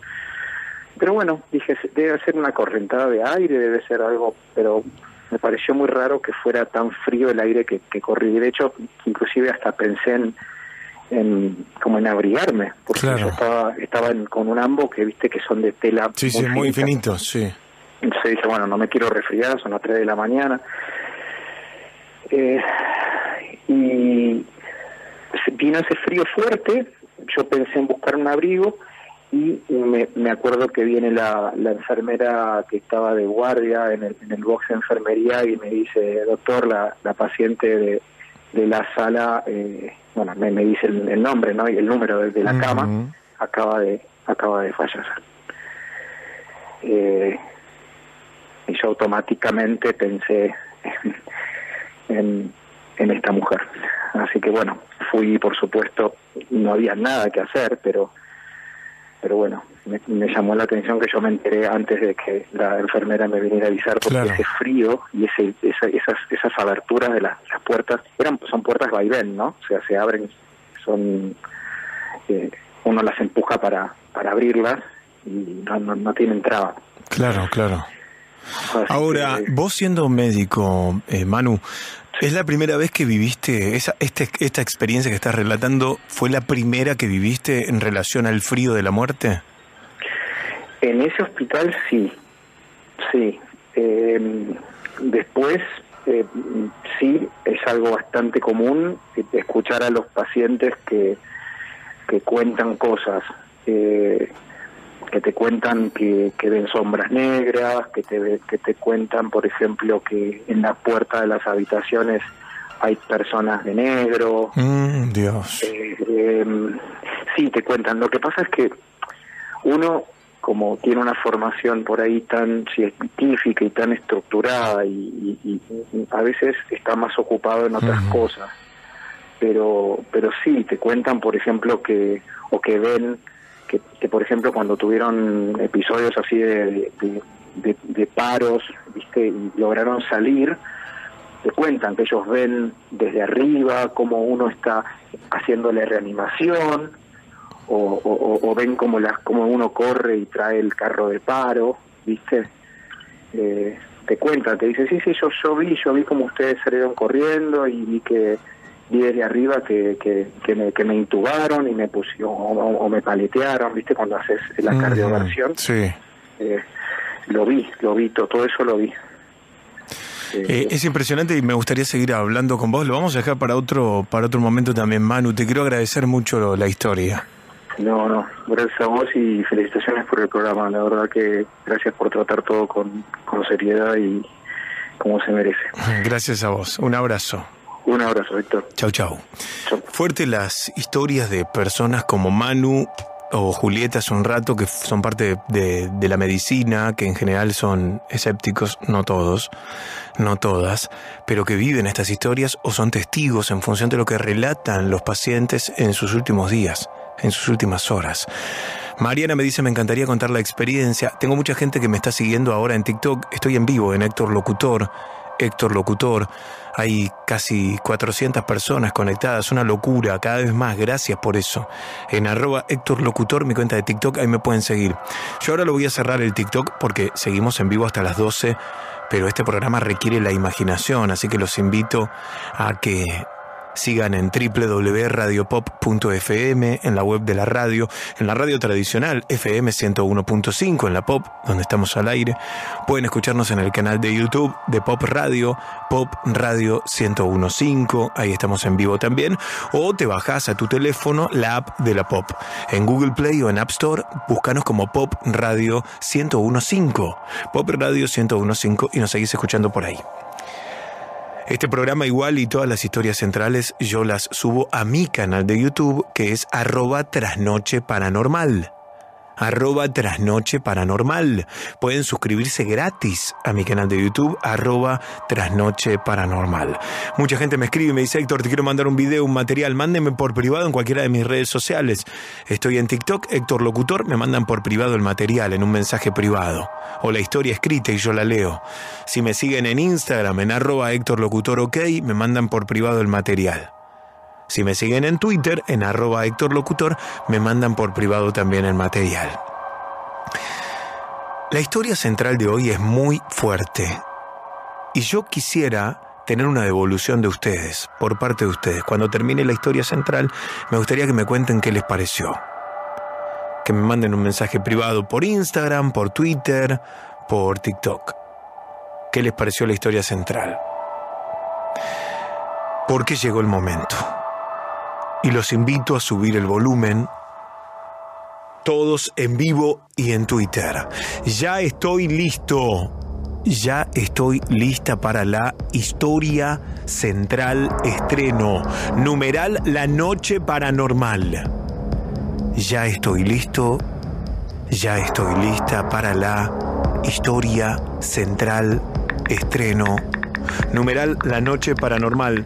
Pero bueno dije debe ser una correntada de aire debe ser algo pero me pareció muy raro que fuera tan frío el aire que, que corría de hecho inclusive hasta pensé en, en como en abrigarme porque yo estaba estaba con un ambo que viste que son de tela sí muy sí muy infinito sí. Entonces dije bueno no me quiero resfriar son las 3 de la mañana eh, y vino ese frío fuerte, yo pensé en buscar un abrigo y me, me acuerdo que viene la, la, enfermera que estaba de guardia en el, en el box de enfermería y me dice, doctor, la, la paciente de, de la sala, eh, bueno, me, me dice el, nombre ¿no? y el número de, la cama, acaba de acaba de fallecer. Eh, y yo automáticamente pensé en, en esta mujer. Así que bueno, fui, por supuesto, no había nada que hacer, pero pero bueno, me, llamó la atención que yo me enteré antes de que la enfermera me viniera a avisar porque ese frío y ese, esas, esas aberturas de las, puertas eran son puertas vaivén, ¿no? O sea, se abren, son eh, uno las empuja para, para abrirlas y no, no, no tienen traba. Claro, claro. Ahora, vos siendo médico, eh, Manu, ¿Es la primera vez que viviste esa, este, esta experiencia que estás relatando? ¿Fue la primera que viviste en relación al frío de la muerte? En ese hospital sí, sí. Em, después eh, sí es algo bastante común escuchar a los pacientes que, que cuentan cosas. Eh, que te cuentan que, que ven sombras negras, que te, que te cuentan, por ejemplo, que en la puerta de las habitaciones hay personas de negro. Mm, Dios. Eh, em, sí, te cuentan. Lo que pasa es que uno, como tiene una formación por ahí tan científica y tan estructurada, y, a veces está más ocupado en otras cosas. Pero, pero sí, te cuentan, por ejemplo, que o que ven que, por ejemplo cuando tuvieron episodios así de, de, paros, viste, y lograron salir, te cuentan que ellos ven desde arriba cómo uno está haciéndole reanimación, o, ven como las como uno corre y trae el carro de paro, viste. Eh, te cuentan, te dicen, sí, sí, yo, yo vi, yo vi como ustedes salieron corriendo y vi que vi desde arriba que, que, me, que me intubaron y me pusieron o, me paletearon, ¿viste? Cuando haces la cardioversión. Sí. Eh, lo vi, lo vi, todo, eso lo vi. Eh, es impresionante y me gustaría seguir hablando con vos. Lo vamos a dejar para otro para otro momento también, Manu. Te quiero agradecer mucho la historia. No, no, gracias a vos y felicitaciones por el programa. La verdad que gracias por tratar todo con, con seriedad y como se merece. Gracias a vos. Un abrazo. Un abrazo, Víctor. Chau, chau. Fuerte las historias de personas como Manu o Julieta hace un rato que son parte de, de, la medicina, que en general son escépticos, no todos, no todas, pero que viven estas historias o son testigos en función de lo que relatan los pacientes en sus últimos días, en sus últimas horas. Mariana me dice, me encantaría contar la experiencia. Tengo mucha gente que me está siguiendo ahora en TikTok. Estoy en vivo en Héctor Locutor. Héctor Locutor. Hay casi 400 personas conectadas, una locura, cada vez más, gracias por eso. En arroba Héctor Locutor, mi cuenta de TikTok, ahí me pueden seguir. Yo ahora lo voy a cerrar el TikTok porque seguimos en vivo hasta las 12, pero este programa requiere la imaginación, así que los invito a que Sigan en www.radiopop.fm, en la web de la radio, en la radio tradicional FM 101.5, en la pop, donde estamos al aire. Pueden escucharnos en el canal de YouTube de Pop Radio, Pop Radio 101.5, ahí estamos en vivo también. O te bajas a tu teléfono la app de la Pop. En Google Play o en App Store, búscanos como Pop Radio 101.5. Pop Radio 101.5 y nos seguís escuchando por ahí. Este programa igual y todas las historias centrales yo las subo a mi canal de YouTube que es arroba trasnoche paranormal arroba trasnoche paranormal. Pueden suscribirse gratis a mi canal de YouTube, arroba trasnoche paranormal. Mucha gente me escribe y me dice, Héctor, te quiero mandar un video, un material, mándenme por privado en cualquiera de mis redes sociales. Estoy en TikTok, Héctor Locutor, me mandan por privado el material en un mensaje privado. O la historia escrita y yo la leo. Si me siguen en Instagram, en arroba Héctor Locutor OK, me mandan por privado el material. Si me siguen en Twitter, en arroba Héctor Locutor, me mandan por privado también el material. La historia central de hoy es muy fuerte y yo quisiera tener una devolución de ustedes, por parte de ustedes. Cuando termine la historia central, me gustaría que me cuenten qué les pareció. Que me manden un mensaje privado por Instagram, por Twitter, por TikTok. ¿Qué les pareció la historia central? Porque llegó el momento y los invito a subir el volumen. Todos en vivo y en Twitter. Ya estoy listo. Ya estoy lista para la historia central estreno. Numeral La Noche Paranormal. Ya estoy listo. Ya estoy lista para la historia central estreno numeral La Noche Paranormal.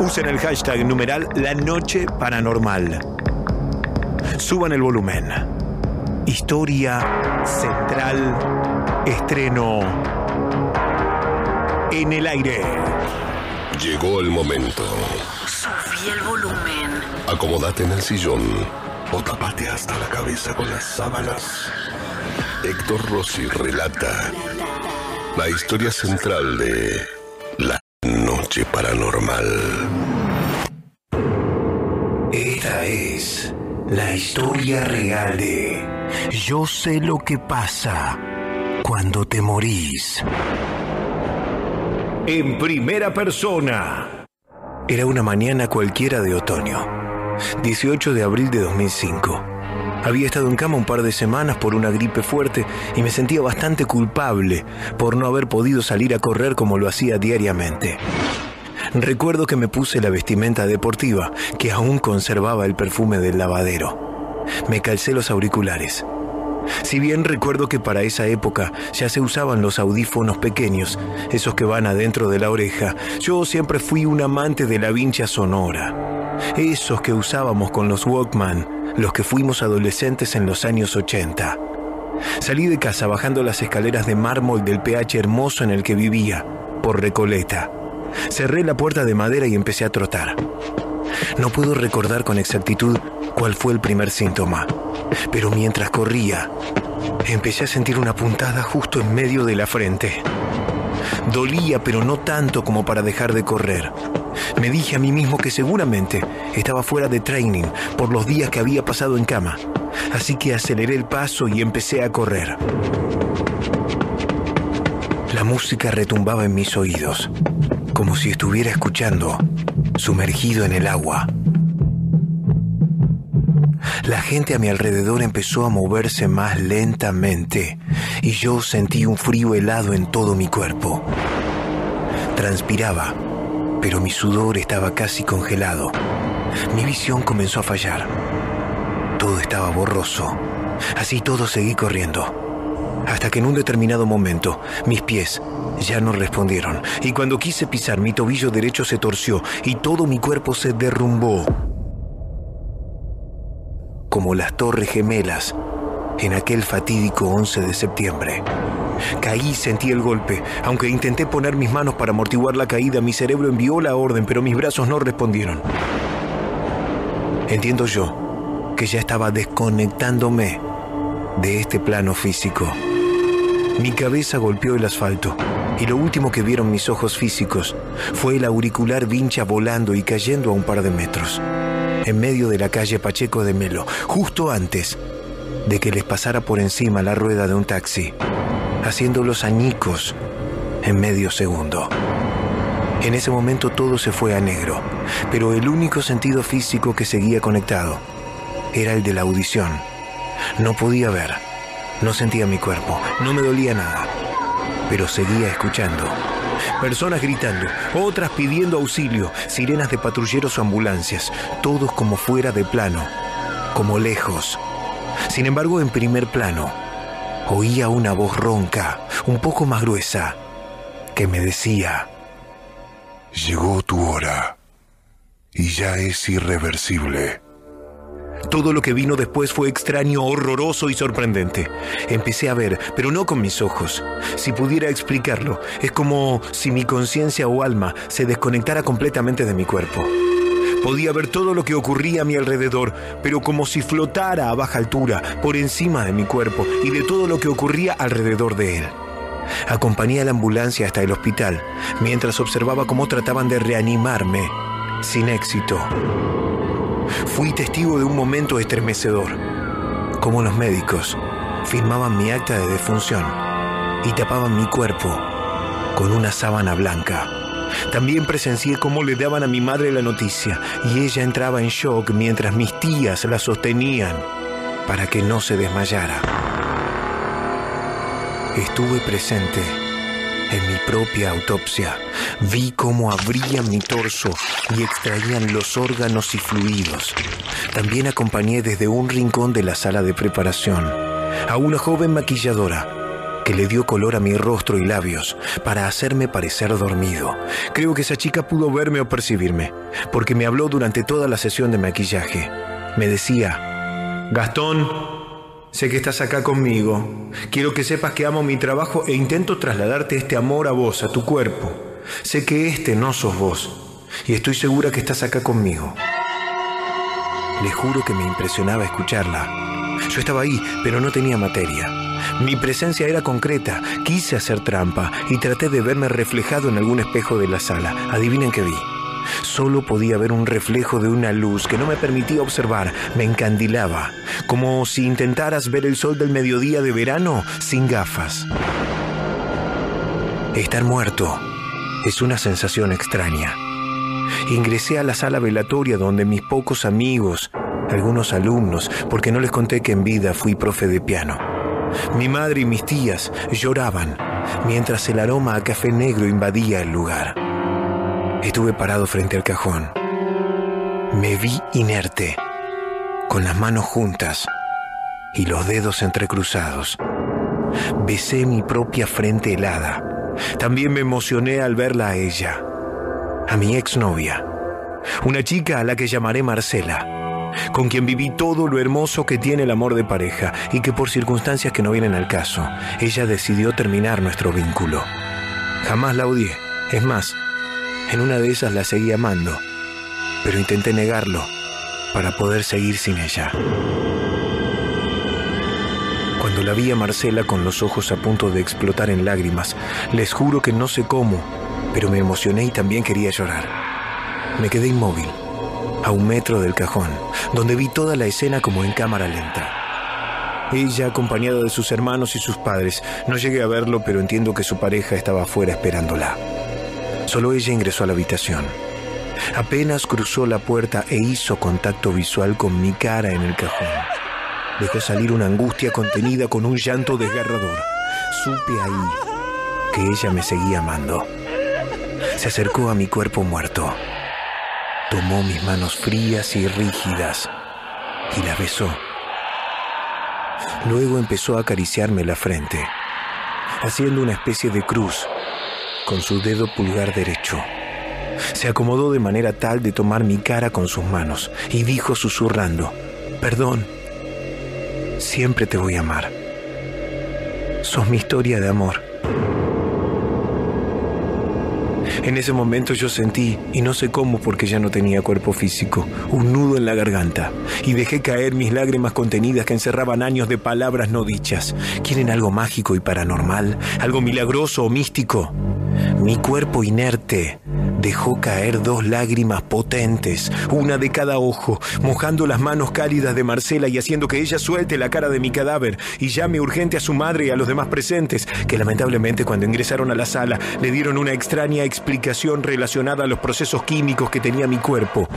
Usen el hashtag numeral La Noche Paranormal. Suban el volumen. Historia central, estreno en el aire. Llegó el momento. Subí el volumen. Acomódate en el sillón o tapate hasta la cabeza con las sábanas. Héctor Rossi relata la historia central de noche paranormal. Esta es la historia real de Yo sé lo que pasa cuando te morís. En primera persona. Era una mañana cualquiera de otoño, 18 de abril de 2005. Había estado en cama un par de semanas por una gripe fuerte y me sentía bastante culpable por no haber podido salir a correr como lo hacía diariamente. Recuerdo que me puse la vestimenta deportiva, que aún conservaba el perfume del lavadero. Me calcé los auriculares. Si bien recuerdo que para esa época ya se usaban los audífonos pequeños, esos que van adentro de la oreja, yo siempre fui un amante de la vincha sonora. Esos que usábamos con los Walkman los que fuimos adolescentes en los años 80. Salí de casa bajando las escaleras de mármol del PH hermoso en el que vivía, por Recoleta. Cerré la puerta de madera y empecé a trotar. No puedo recordar con exactitud cuál fue el primer síntoma, pero mientras corría, empecé a sentir una puntada justo en medio de la frente. Dolía, pero no tanto como para dejar de correr. Me dije a mí mismo que seguramente estaba fuera de training por los días que había pasado en cama. Así que aceleré el paso y empecé a correr. La música retumbaba en mis oídos, como si estuviera escuchando, sumergido en el agua. La gente a mi alrededor empezó a moverse más lentamente y yo sentí un frío helado en todo mi cuerpo. Transpiraba pero mi sudor estaba casi congelado. Mi visión comenzó a fallar. Todo estaba borroso. Así todo seguí corriendo. Hasta que en un determinado momento mis pies ya no respondieron y cuando quise pisar mi tobillo derecho se torció y todo mi cuerpo se derrumbó. Como las torres gemelas en aquel fatídico 11 de septiembre. Caí sentí el golpe. Aunque intenté poner mis manos para amortiguar la caída, mi cerebro envió la orden, pero mis brazos no respondieron. Entiendo yo que ya estaba desconectándome de este plano físico. Mi cabeza golpeó el asfalto y lo último que vieron mis ojos físicos fue el auricular vincha volando y cayendo a un par de metros, en medio de la calle Pacheco de Melo, justo antes de que les pasara por encima la rueda de un taxi, haciéndolos añicos en medio segundo. En ese momento todo se fue a negro, pero el único sentido físico que seguía conectado era el de la audición. No podía ver, no sentía mi cuerpo, no me dolía nada, pero seguía escuchando Personas gritando, otras pidiendo auxilio, sirenas de patrulleros o ambulancias, todos como fuera de plano, como lejos. Sin embargo, en primer plano, oía una voz ronca, un poco más gruesa, que me decía, Llegó tu hora y ya es irreversible. Todo lo que vino después fue extraño, horroroso y sorprendente. Empecé a ver, pero no con mis ojos. Si pudiera explicarlo, es como si mi conciencia o alma se desconectara completamente de mi cuerpo. Podía ver todo lo que ocurría a mi alrededor, pero como si flotara a baja altura, por encima de mi cuerpo y de todo lo que ocurría alrededor de él. Acompañé a la ambulancia hasta el hospital, mientras observaba cómo trataban de reanimarme, sin éxito. Fui testigo de un momento estremecedor, como los médicos firmaban mi acta de defunción y tapaban mi cuerpo con una sábana blanca. También presencié cómo le daban a mi madre la noticia y ella entraba en shock mientras mis tías la sostenían para que no se desmayara. Estuve presente en mi propia autopsia. Vi cómo abrían mi torso y extraían los órganos y fluidos. También acompañé desde un rincón de la sala de preparación a una joven maquilladora que le dio color a mi rostro y labios para hacerme parecer dormido. Creo que esa chica pudo verme o percibirme, porque me habló durante toda la sesión de maquillaje. Me decía, Gastón, sé que estás acá conmigo. Quiero que sepas que amo mi trabajo e intento trasladarte este amor a vos, a tu cuerpo. Sé que este no sos vos, y estoy segura que estás acá conmigo. Le juro que me impresionaba escucharla. Yo estaba ahí, pero no tenía materia. Mi presencia era concreta, quise hacer trampa y traté de verme reflejado en algún espejo de la sala. Adivinen qué vi. Solo podía ver un reflejo de una luz que no me permitía observar, me encandilaba, como si intentaras ver el sol del mediodía de verano sin gafas. Estar muerto es una sensación extraña. Ingresé a la sala velatoria donde mis pocos amigos, algunos alumnos, porque no les conté que en vida fui profe de piano. Mi madre y mis tías lloraban mientras el aroma a café negro invadía el lugar. Estuve parado frente al cajón. Me vi inerte, con las manos juntas y los dedos entrecruzados. Besé mi propia frente helada. También me emocioné al verla a ella, a mi exnovia, una chica a la que llamaré Marcela con quien viví todo lo hermoso que tiene el amor de pareja y que por circunstancias que no vienen al caso, ella decidió terminar nuestro vínculo. Jamás la odié. Es más, en una de esas la seguí amando, pero intenté negarlo para poder seguir sin ella. Cuando la vi a Marcela con los ojos a punto de explotar en lágrimas, les juro que no sé cómo, pero me emocioné y también quería llorar. Me quedé inmóvil a un metro del cajón, donde vi toda la escena como en cámara lenta. Ella acompañada de sus hermanos y sus padres. No llegué a verlo, pero entiendo que su pareja estaba afuera esperándola. Solo ella ingresó a la habitación. Apenas cruzó la puerta e hizo contacto visual con mi cara en el cajón. Dejó salir una angustia contenida con un llanto desgarrador. Supe ahí que ella me seguía amando. Se acercó a mi cuerpo muerto. Tomó mis manos frías y rígidas y la besó. Luego empezó a acariciarme la frente, haciendo una especie de cruz con su dedo pulgar derecho. Se acomodó de manera tal de tomar mi cara con sus manos y dijo susurrando, perdón, siempre te voy a amar. Sos mi historia de amor. En ese momento yo sentí, y no sé cómo porque ya no tenía cuerpo físico, un nudo en la garganta y dejé caer mis lágrimas contenidas que encerraban años de palabras no dichas. ¿Quieren algo mágico y paranormal? ¿Algo milagroso o místico? Mi cuerpo inerte dejó caer dos lágrimas potentes, una de cada ojo, mojando las manos cálidas de Marcela y haciendo que ella suelte la cara de mi cadáver y llame urgente a su madre y a los demás presentes, que lamentablemente cuando ingresaron a la sala le dieron una extraña explicación relacionada a los procesos químicos que tenía mi cuerpo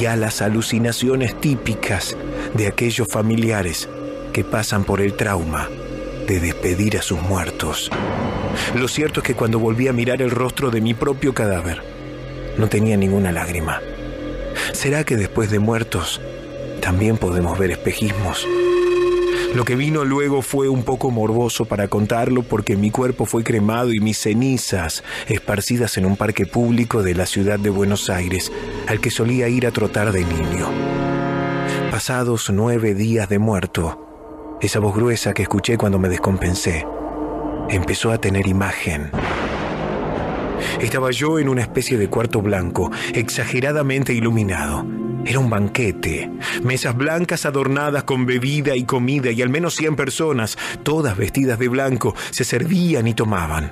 y a las alucinaciones típicas de aquellos familiares que pasan por el trauma de despedir a sus muertos. Lo cierto es que cuando volví a mirar el rostro de mi propio cadáver, no tenía ninguna lágrima. ¿Será que después de muertos también podemos ver espejismos? Lo que vino luego fue un poco morboso para contarlo porque mi cuerpo fue cremado y mis cenizas esparcidas en un parque público de la ciudad de Buenos Aires, al que solía ir a trotar de niño. Pasados nueve días de muerto, esa voz gruesa que escuché cuando me descompensé empezó a tener imagen. Estaba yo en una especie de cuarto blanco, exageradamente iluminado. Era un banquete, mesas blancas adornadas con bebida y comida y al menos 100 personas, todas vestidas de blanco, se servían y tomaban.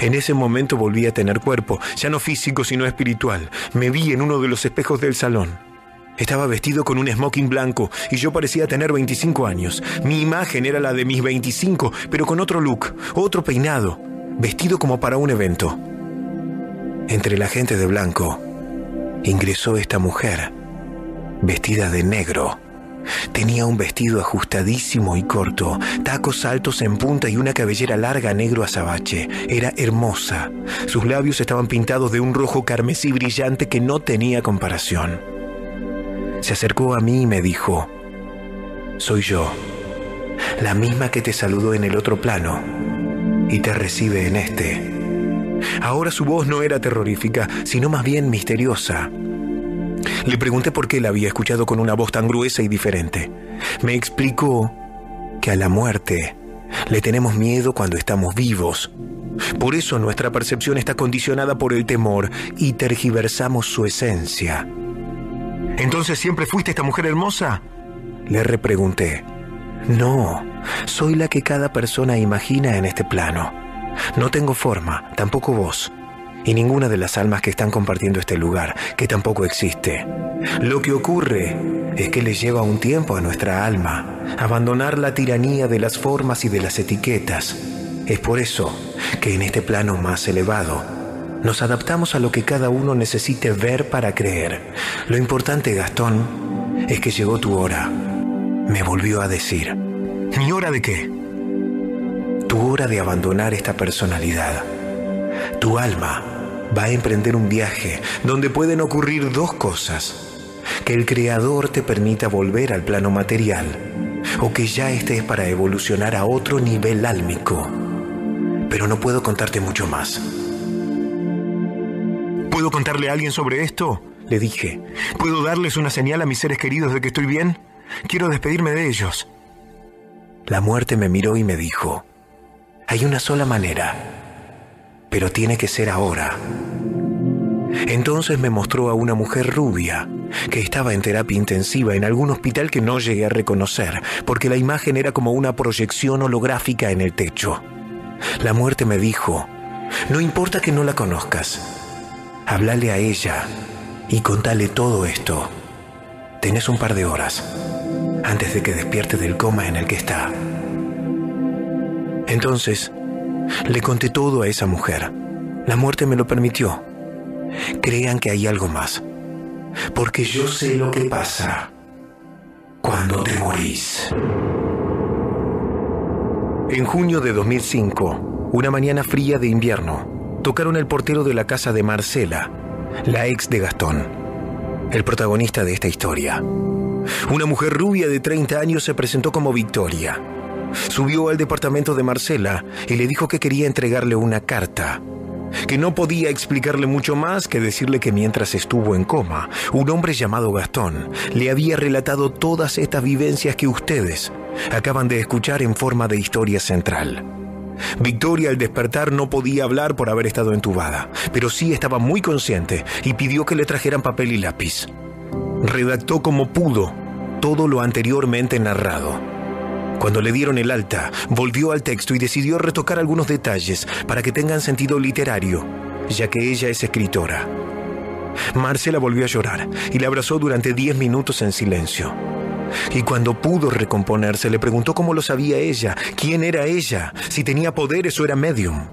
En ese momento volví a tener cuerpo, ya no físico sino espiritual. Me vi en uno de los espejos del salón. Estaba vestido con un smoking blanco y yo parecía tener 25 años. Mi imagen era la de mis 25, pero con otro look, otro peinado, vestido como para un evento. Entre la gente de blanco ingresó esta mujer, vestida de negro. Tenía un vestido ajustadísimo y corto, tacos altos en punta y una cabellera larga negro azabache. Era hermosa. Sus labios estaban pintados de un rojo carmesí brillante que no tenía comparación. Se acercó a mí y me dijo, soy yo, la misma que te saludó en el otro plano y te recibe en este. Ahora su voz no era terrorífica, sino más bien misteriosa. Le pregunté por qué la había escuchado con una voz tan gruesa y diferente. Me explicó que a la muerte le tenemos miedo cuando estamos vivos. Por eso nuestra percepción está condicionada por el temor y tergiversamos su esencia. ¿Entonces siempre fuiste esta mujer hermosa? Le repregunté. No, soy la que cada persona imagina en este plano. No tengo forma, tampoco vos, y ninguna de las almas que están compartiendo este lugar, que tampoco existe. Lo que ocurre es que le lleva un tiempo a nuestra alma abandonar la tiranía de las formas y de las etiquetas. Es por eso que en este plano más elevado nos adaptamos a lo que cada uno necesite ver para creer. Lo importante, Gastón, es que llegó tu hora. Me volvió a decir. ¿Mi hora de qué? tu hora de abandonar esta personalidad. Tu alma va a emprender un viaje donde pueden ocurrir dos cosas. Que el Creador te permita volver al plano material o que ya estés para evolucionar a otro nivel álmico. Pero no puedo contarte mucho más. ¿Puedo contarle a alguien sobre esto? Le dije. ¿Puedo darles una señal a mis seres queridos de que estoy bien? Quiero despedirme de ellos. La muerte me miró y me dijo, hay una sola manera, pero tiene que ser ahora. Entonces me mostró a una mujer rubia que estaba en terapia intensiva en algún hospital que no llegué a reconocer, porque la imagen era como una proyección holográfica en el techo. La muerte me dijo, no importa que no la conozcas, háblale a ella y contale todo esto. Tenés un par de horas antes de que despierte del coma en el que está. Entonces, le conté todo a esa mujer. La muerte me lo permitió. Crean que hay algo más. Porque yo sé lo que pasa cuando te morís. En junio de 2005, una mañana fría de invierno, tocaron el portero de la casa de Marcela, la ex de Gastón, el protagonista de esta historia. Una mujer rubia de 30 años se presentó como Victoria Subió al departamento de Marcela y le dijo que quería entregarle una carta, que no podía explicarle mucho más que decirle que mientras estuvo en coma, un hombre llamado Gastón le había relatado todas estas vivencias que ustedes acaban de escuchar en forma de historia central. Victoria al despertar no podía hablar por haber estado entubada, pero sí estaba muy consciente y pidió que le trajeran papel y lápiz. Redactó como pudo todo lo anteriormente narrado cuando le dieron el alta, volvió al texto y decidió retocar algunos detalles para que tengan sentido literario, ya que ella es escritora. Marcela volvió a llorar y le abrazó durante diez minutos en silencio. Y cuando pudo recomponerse, le preguntó cómo lo sabía ella, quién era ella, si tenía poderes o era medium.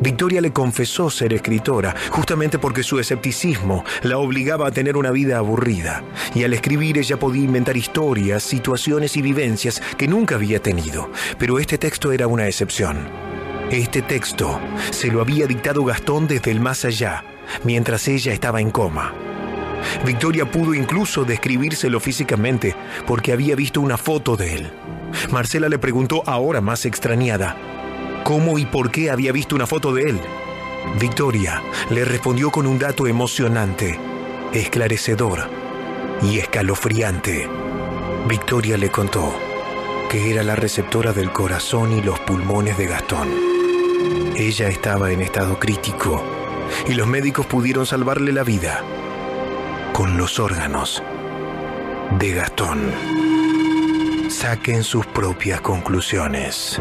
Victoria le confesó ser escritora, justamente porque su escepticismo la obligaba a tener una vida aburrida, y al escribir ella podía inventar historias, situaciones y vivencias que nunca había tenido, pero este texto era una excepción. Este texto se lo había dictado Gastón desde el más allá, mientras ella estaba en coma. Victoria pudo incluso describírselo físicamente porque había visto una foto de él. Marcela le preguntó ahora más extrañada, cómo y por qué había visto una foto de él. Victoria le respondió con un dato emocionante, esclarecedor y escalofriante. Victoria le contó que era la receptora del corazón y los pulmones de Gastón. Ella estaba en estado crítico y los médicos pudieron salvarle la vida con los órganos de Gastón. Saquen sus propias conclusiones.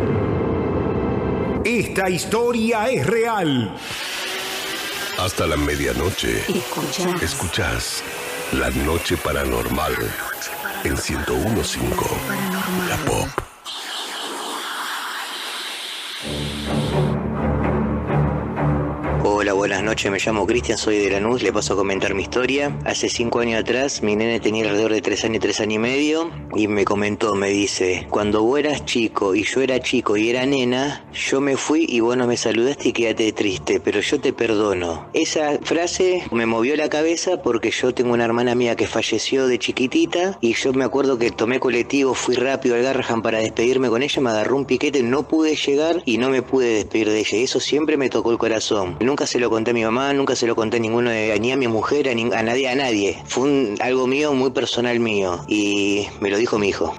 Esta historia es real. Hasta la medianoche. Escuchás. La Noche Paranormal en 1015. La Pop. Hola, buenas noches, me llamo Cristian, soy de Lanús, le paso a comentar mi historia. Hace cinco años atrás, mi nene tenía alrededor de tres años, tres años y medio, y me comentó, me dice, cuando vos eras chico y yo era chico y era nena, yo me fui y vos no me saludaste y quédate triste, pero yo te perdono. Esa frase me movió la cabeza porque yo tengo una hermana mía que falleció de chiquitita y yo me acuerdo que tomé colectivo, fui rápido al Garrahan para despedirme con ella, me agarró un piquete, no pude llegar y no me pude despedir de ella. Y eso siempre me tocó el corazón. Nunca se lo conté a mi mamá, nunca se lo conté a ninguno de, ni a mi mujer, a, a nadie, a nadie. Fue un- algo mío, muy personal mío. Y me lo dijo mi hijo.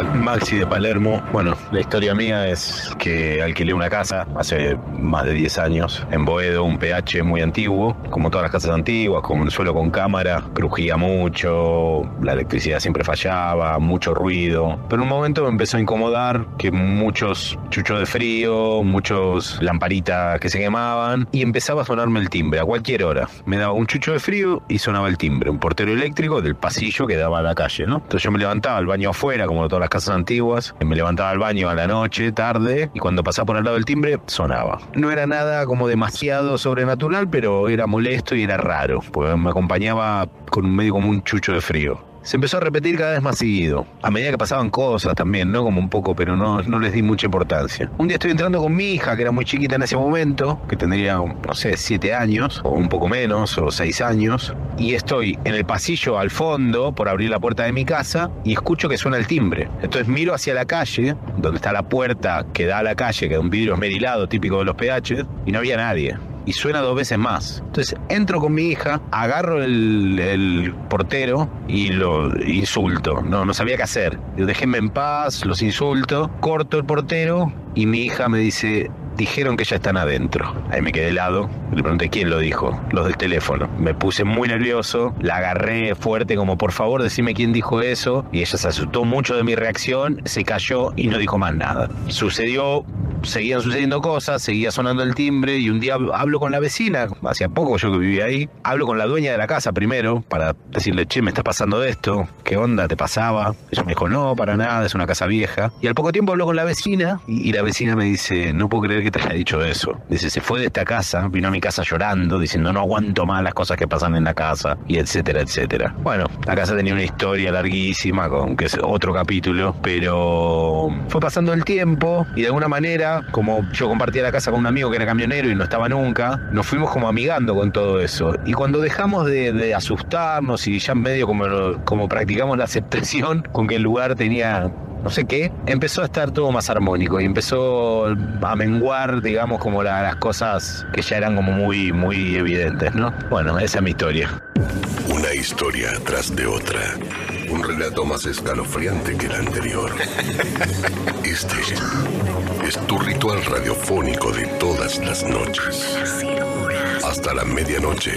Maxi de Palermo. Bueno, la historia mía es que alquilé una casa hace más de 10 años en Boedo, un PH muy antiguo, como todas las casas antiguas, con suelo con cámara, crujía mucho, la electricidad siempre fallaba, mucho ruido. Pero en un momento me empezó a incomodar que muchos chuchos de frío, muchos lamparitas que se quemaban y empezaba a sonarme el timbre a cualquier hora. Me daba un chucho de frío y sonaba el timbre, un portero eléctrico del pasillo que daba a la calle, ¿no? Entonces yo me levantaba al baño afuera, como todas las casas antiguas, me levantaba al baño a la noche, tarde, y cuando pasaba por al lado del timbre, sonaba. No era nada como demasiado sobrenatural, pero era molesto y era raro, porque me acompañaba con un medio como un chucho de frío. Se empezó a repetir cada vez más seguido, a medida que pasaban cosas también, ¿no? Como un poco, pero no, no les di mucha importancia. Un día estoy entrando con mi hija, que era muy chiquita en ese momento, que tendría, no sé, siete años, o un poco menos, o seis años, y estoy en el pasillo al fondo, por abrir la puerta de mi casa, y escucho que suena el timbre. Entonces miro hacia la calle, donde está la puerta que da a la calle, que es un vidrio esmerilado típico de los PH, y no había nadie y suena dos veces más. Entonces entro con mi hija, agarro el, el portero y lo insulto. No, no sabía qué hacer. Digo, déjenme en paz, los insulto, corto el portero y mi hija me dice, dijeron que ya están adentro. Ahí me quedé helado. Le pregunté quién lo dijo, los del teléfono. Me puse muy nervioso, la agarré fuerte como por favor decime quién dijo eso y ella se asustó mucho de mi reacción, se cayó y no dijo más nada. Sucedió seguían sucediendo cosas, seguía sonando el timbre y un día hablo con la vecina, hacía poco yo que vivía ahí, hablo con la dueña de la casa primero para decirle, che, me está pasando esto, ¿qué onda te pasaba? Ella me dijo, no, para nada, es una casa vieja. Y al poco tiempo hablo con la vecina y, y la vecina me dice, no puedo creer que te haya dicho eso. Dice, se fue de esta casa, vino a mi casa llorando, diciendo, no aguanto más las cosas que pasan en la casa, y etcétera, etcétera. Bueno, la casa tenía una historia larguísima, con que es otro capítulo, pero fue pasando el tiempo y de alguna manera, como yo compartía la casa con un amigo que era camionero y no estaba nunca, nos fuimos como amigando con todo eso. Y cuando dejamos de, asustarnos y ya medio como, como practicamos la aceptación con que el lugar tenía no sé qué, empezó a estar todo más armónico y empezó a menguar, digamos, como la- las cosas que ya eran como muy, muy evidentes, ¿no? Bueno, esa es mi historia. Una historia tras de otra. Un relato más escalofriante que el anterior. Este es tu ritual radiofónico de todas las noches. Hasta la medianoche.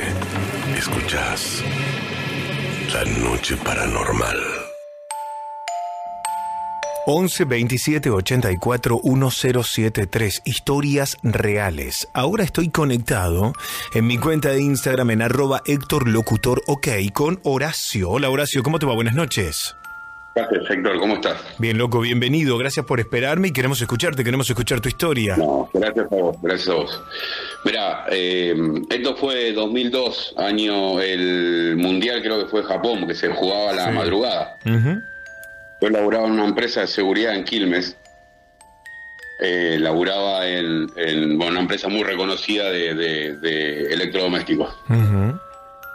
Escuchás La Noche Paranormal. 11 27 84 1073 Historias reales. Ahora estoy conectado en mi cuenta de Instagram en arroba Héctor Locutor OK con Horacio. Hola Horacio, ¿cómo te va? Buenas noches. Gracias, Héctor, ¿cómo estás? Bien, loco, bienvenido. Gracias por esperarme y queremos escucharte, queremos escuchar tu historia. No, gracias a vos, gracias a vos. Mira, eh, esto fue 2002, año el mundial, creo que fue Japón, que se jugaba a la Sí. madrugada. Yo laburaba en una empresa de seguridad en Quilmes. Eh, laburaba en, en, bueno, una empresa muy reconocida de, de- de electrodomésticos.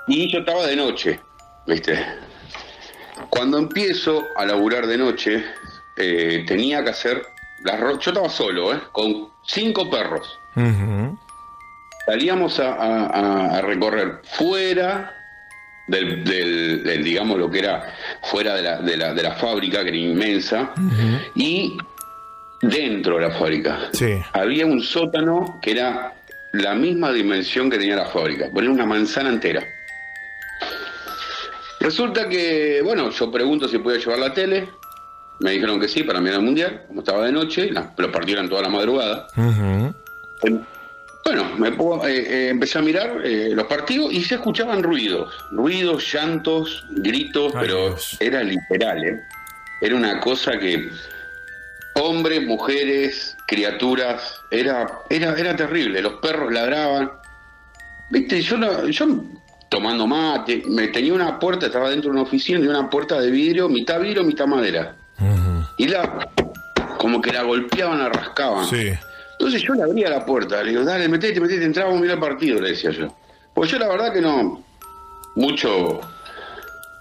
Y yo estaba de noche, ¿viste? Cuando empiezo a laburar de noche, eh, tenía que hacer las ro- Yo estaba solo, ¿eh? Con cinco perros. Salíamos a, a- a- a recorrer fuera del, del- del, digamos, lo que era fuera de la, de la, de la fábrica, que era inmensa, y dentro de la fábrica. Sí. Había un sótano que era la misma dimensión que tenía la fábrica, ponía una manzana entera. Resulta que, bueno, yo pregunto si podía llevar la tele. Me dijeron que sí, para mirar el mundial, como estaba de noche, la- los partidos eran toda la madrugada. Bueno, me pongo- eh, eh, empecé a mirar eh, los partidos y se escuchaban ruidos, ruidos, llantos, gritos, pero era literal, ¿eh? Era una cosa que hombres, mujeres, criaturas, era, era, era terrible. Los perros ladraban. Viste, yo, no- yo tomando mate, me tenía una puerta, estaba dentro de una oficina, de una puerta de vidrio, mitad vidrio, mitad madera. Y la, como que la golpeaban, la rascaban. Sí. Entonces yo le abría la puerta, le digo, dale, metete, metete, entramos a mirar el partido, le decía yo. Pues yo la verdad que no, mucho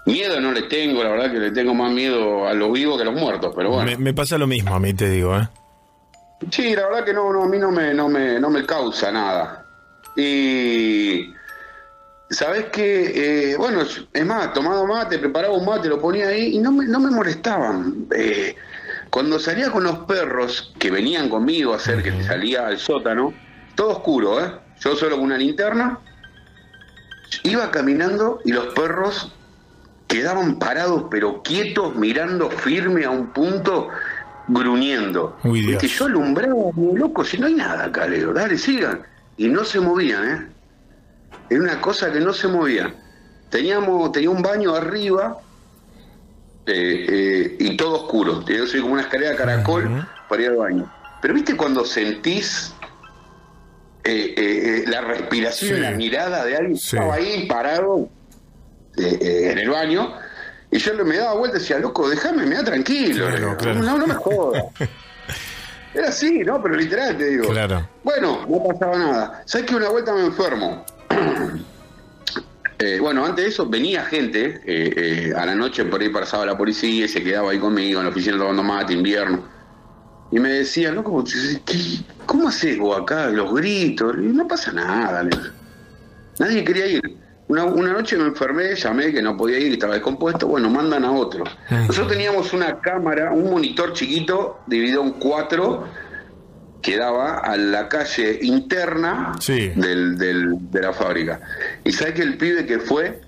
miedo no le tengo, la verdad que le tengo más miedo a los vivos que a los muertos, pero bueno. Me, me pasa lo mismo, a mí te digo, ¿eh? Sí, la verdad que no, no a mí no me, no me, no me causa nada. Y sabes que, bueno, es más, tomado mate, preparaba un mate, lo ponía ahí y no me, no me molestaban. Eh, cuando salía con los perros que venían conmigo a hacer que salía al sótano, todo oscuro, ¿eh? Yo solo con una linterna, iba caminando y los perros quedaban parados pero quietos, mirando firme a un punto, gruñendo. Uy. Que yo alumbraba, como loco, si no hay nada acá, le digo, dale, sigan. Y no se movían, ¿eh? Era una cosa que no se movía. Teníamos, tenía un baño arriba eh, eh, y todo oscuro. Yo soy como una escalera caracol para ir al baño. Pero viste cuando sentís eh, eh, la respiración y Sí. la mirada de alguien que estaba ahí parado en el baño y yo me daba vuelta y decía, loco, déjame, me da tranquilo. claro. No, no me (laughs) jodas. Era así, ¿no? Pero literal te digo. Claro. Bueno, no pasaba nada. ¿Sabes que una vuelta me enfermo? (clears throat) Eh, bueno, antes de eso venía gente eh, eh, a la noche por ahí pasaba la policía y se quedaba ahí conmigo en la oficina tomando mate, invierno. Y me decía, loco, ¿qué- ¿cómo haces vos acá? Los gritos. No pasa nada. Nadie quería ir. Una, una noche me enfermé, llamé que no podía ir, estaba descompuesto. Bueno, mandan a otro. Nosotros teníamos una cámara, un monitor chiquito, dividido en cuatro, que daba a la calle interna del, del- de la fábrica. Y sabe que el pibe que fue,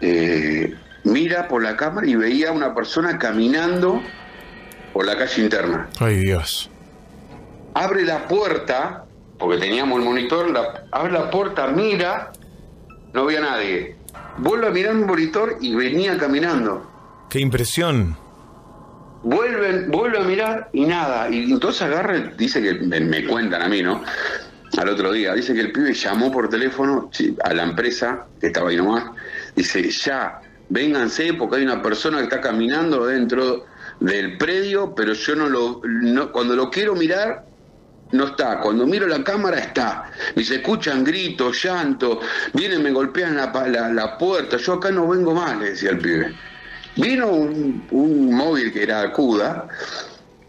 eh, mira por la cámara y veía a una persona caminando por la calle interna. Ay, Dios. Abre la puerta, porque teníamos el monitor, la- abre la puerta, mira, no había nadie. Vuelve a mirar el monitor y venía caminando. Qué impresión. Vuelven, vuelve a mirar y nada. Y entonces agarra, dice que me, cuentan a mí, ¿no? Al otro día, dice que el pibe llamó por teléfono a la empresa, que estaba ahí nomás, dice, ya, vénganse porque hay una persona que está caminando dentro del predio, pero yo no lo, no- cuando lo quiero mirar, no está. Cuando miro la cámara, está. Y se escuchan gritos, llantos, vienen, me golpean la, la, la puerta, yo acá no vengo más, le decía el pibe. Vino un, un móvil que era CUDA,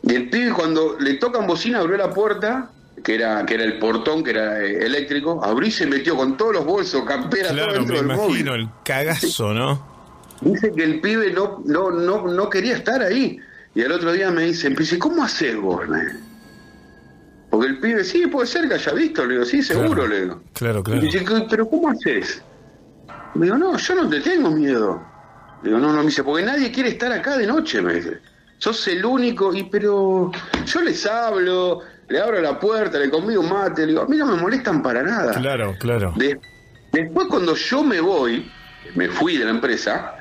y el pibe cuando le tocan bocina abrió la puerta, que era, que era el portón, que era eh, eléctrico, abrió y se metió con todos los bolsos, campera, todo Claro, dentro me del móvil. imagino el cagazo, ¿no? Dice que el pibe no, no, no, no quería estar ahí. Y el otro día me dice, dice, ¿cómo haces vos, nene? Porque el pibe, sí, puede ser que haya visto. Le digo, sí, seguro, Claro. le digo. Claro, claro. Y dice, "¿Qué- ¿pero cómo haces? Me digo, no, yo no te tengo miedo. Digo, no, no, me dice, porque nadie quiere estar acá de noche, me dice. Sos el único, y pero yo les hablo, le abro la puerta, le convido un mate, le digo, a mí no me molestan para nada. Claro, claro. De- después cuando yo me voy, me fui de la empresa,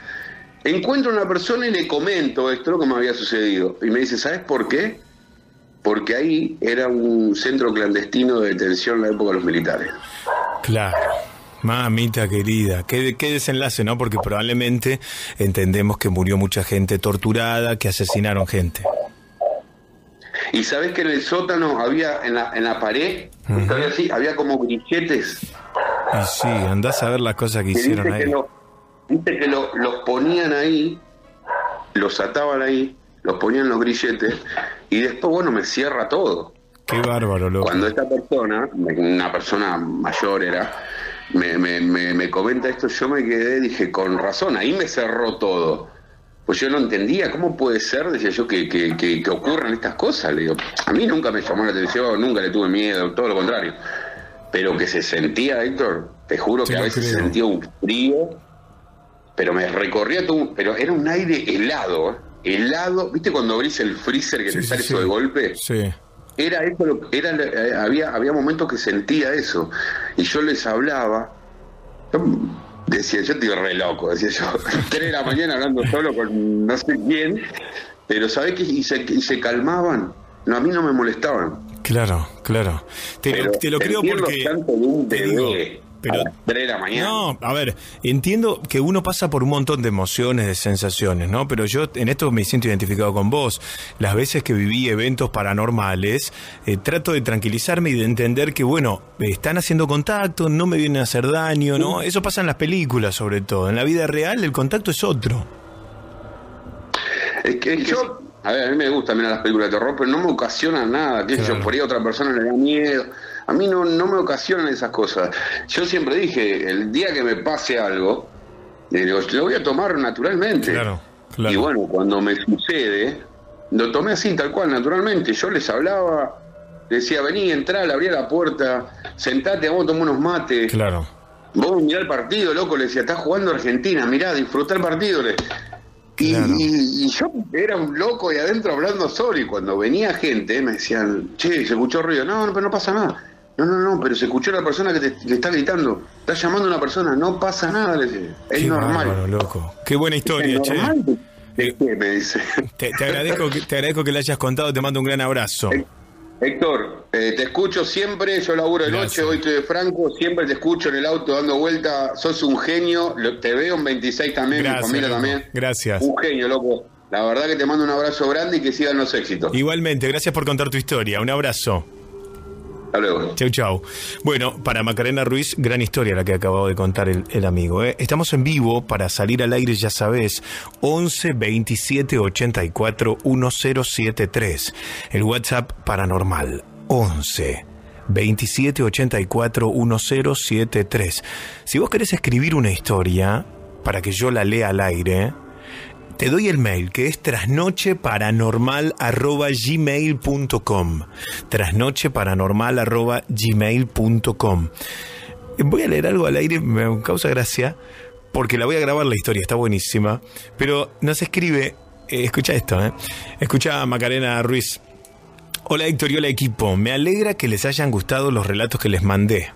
Encuentro a una persona y le comento esto lo que me había sucedido. Y me dice, ¿sabes por qué? Porque ahí era un centro clandestino de detención en la época de los militares. Claro. Mamita querida, qué, qué desenlace, ¿no? Porque probablemente entendemos que murió mucha gente torturada, que asesinaron gente. Y sabes que en el sótano había, en la, en la pared, había, así, había como grilletes. Y sí, andás a ver las cosas que hicieron dice ahí. Que lo- dice que lo- los ponían ahí, los ataban ahí, los ponían los grilletes, y después, bueno, me cierra todo. Qué bárbaro, loco. Cuando esta persona, una persona mayor era, me, me, me, me comenta esto, yo me quedé, dije, con razón, ahí me cerró todo. Pues yo no entendía cómo puede ser, decía yo, que, que, que, que ocurran estas cosas. Le digo, a mí nunca me llamó la atención, nunca le tuve miedo, todo lo contrario. Pero que se sentía, Héctor, te juro que a veces creo. sentía un frío, pero me recorría todo, un- pero era un aire helado, ¿eh? helado. ¿Viste cuando abrís el freezer que te sale eso de golpe? Sí. Era eso, lo- era, eh, había, había momentos que sentía eso. Y yo les hablaba. yo decía, yo estoy re loco, decía yo. (laughs) Tres de la mañana hablando solo con no sé quién. Pero ¿sabés qué? Y se, y se calmaban. No, a mí no me molestaban. Claro, claro. Te, lo- te lo creo porque. llantos de un te digo, bebé pero- a las 3 de la mañana. No, a ver, entiendo que uno pasa por un montón de emociones, de sensaciones, ¿no? Pero yo en esto me siento identificado con vos. Las veces que viví eventos paranormales, eh, trato de tranquilizarme y de entender que, bueno, están haciendo contacto, no me vienen a hacer daño, ¿no? Eso pasa en las películas, sobre todo. En la vida real, el contacto es otro. Es que yo, a ver, a mí me gusta mirar las películas de terror, pero no me ocasiona nada. Que yo por ahí a otra persona le da miedo. A mí no, no me ocasionan esas cosas. Yo siempre dije, el día que me pase algo, digo, lo voy a tomar naturalmente. Y bueno, cuando me sucede, lo tomé así, tal cual, naturalmente. Yo les hablaba, decía, vení, entrá, le abría la puerta, sentate, vamos a tomar unos mates. Claro. Vos mirá el partido, loco, le decía, está jugando Argentina, mirá, disfrutá el partido. le- y, y- y yo era un loco y adentro hablando solo. Y cuando venía gente, me decían, che, se escuchó ruido. No, no, pero no pasa nada. No, no, no, pero se escuchó la persona que te, que está gritando. Está llamando a una persona, no pasa nada. Le. Es Qué normal. bárbaro, loco. Qué buena historia, ¿Es che. Me dice. Te, te agradezco, que- te agradezco que le hayas contado, te mando un gran abrazo. Héctor, eh, te escucho siempre, yo laburo de noche, hoy estoy de Franco, siempre te escucho en el auto dando vuelta, sos un genio, lo- te veo en 26 también, Gracias, mi familia loco. también. Gracias. Un genio, loco. La verdad que te mando un abrazo grande y que sigan los éxitos. Igualmente, gracias por contar tu historia. Un abrazo. Hasta luego. Chau, chau. Bueno, para Macarena Ruiz, gran historia la que acabado de contar el, el amigo. ¿eh? Estamos en vivo para salir al aire, ya sabes, 11 27 84 1073. El WhatsApp paranormal, 11 27 84 1073. Si vos querés escribir una historia para que yo la lea al aire, te doy el mail que es trasnocheparanormal.gmail.com trasnocheparanormal.gmail.com Voy a leer algo al aire, me causa gracia, porque la voy a grabar la historia, está buenísima. Pero nos escribe, eh, escucha esto, ¿eh? escucha a Macarena Ruiz. Hola Héctor y hola equipo, me alegra que les hayan gustado los relatos que les mandé.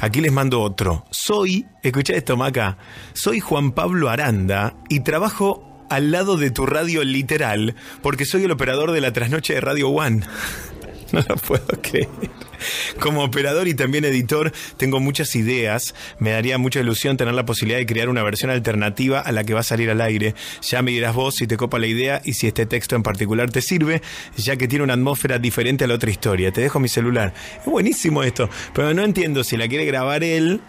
Aquí les mando otro. Soy, escucha esto, Maca, soy Juan Pablo Aranda y trabajo al lado de tu radio literal porque soy el operador de la trasnoche de Radio One. (laughs) No lo puedo creer. Como operador y también editor, tengo muchas ideas. Me daría mucha ilusión tener la posibilidad de crear una versión alternativa a la que va a salir al aire. Ya me dirás vos si te copa la idea y si este texto en particular te sirve, ya que tiene una atmósfera diferente a la otra historia. Te dejo mi celular. Es buenísimo esto, pero no entiendo si la quiere grabar él.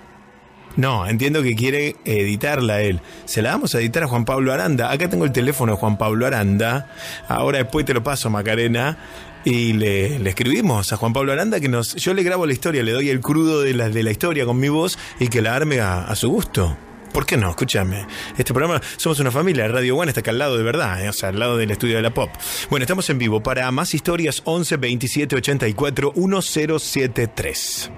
No, entiendo que quiere editarla él. Se la vamos a editar a Juan Pablo Aranda. Acá tengo el teléfono de Juan Pablo Aranda. Ahora después te lo paso, Macarena. Y le, escribimos a Juan Pablo Aranda que nos. Yo le grabo la historia, le doy el crudo de la, de la historia con mi voz y que la arme a, a su gusto. ¿Por qué no? Escúchame. Este programa, somos una familia, Radio One está acá al lado de verdad, ¿eh? o sea, al lado del estudio de la pop. Bueno, estamos en vivo. Para más historias, 11 27 84 1073.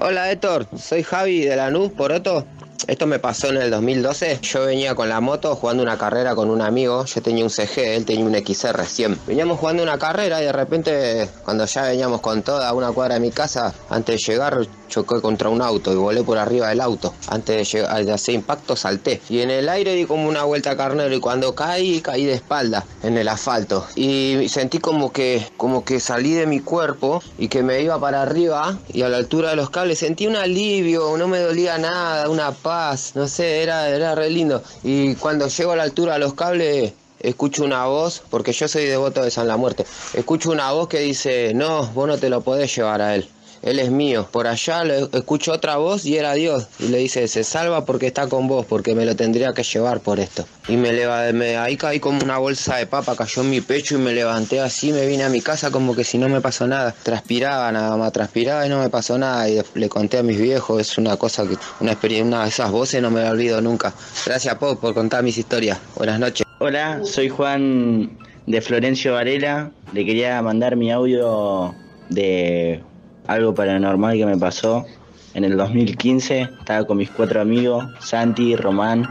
Hola Héctor, soy Javi de Lanús, Poroto. Esto me pasó en el 2012. Yo venía con la moto jugando una carrera con un amigo. Yo tenía un CG, él tenía un XR recién. Veníamos jugando una carrera y de repente, cuando ya veníamos con toda una cuadra de mi casa, antes de llegar choqué contra un auto y volé por arriba del auto. Antes de, llegar, de hacer impacto salté. Y en el aire di como una vuelta carnero y cuando caí, caí de espalda en el asfalto. Y sentí como que, como que salí de mi cuerpo y que me iba para arriba y a la altura de los cables sentí un alivio, no me dolía nada, una paz, no sé, era, era re lindo. Y cuando llego a la altura de los cables escucho una voz, porque yo soy devoto de San La Muerte, escucho una voz que dice, no, vos no te lo podés llevar a él. Él es mío. Por allá le escucho otra voz y era Dios. Y le dice, se salva porque está con vos, porque me lo tendría que llevar por esto. Y me, me ahí caí como una bolsa de papa, cayó en mi pecho y me levanté así, me vine a mi casa como que si no me pasó nada. Transpiraba nada más, transpiraba y no me pasó nada. Y le conté a mis viejos, es una cosa que, una experiencia, una de esas voces no me la olvido nunca. Gracias Pop por contar mis historias. Buenas noches. Hola, soy Juan de Florencio Varela. Le quería mandar mi audio de algo paranormal que me pasó. En el 2015 estaba con mis cuatro amigos, Santi, Román,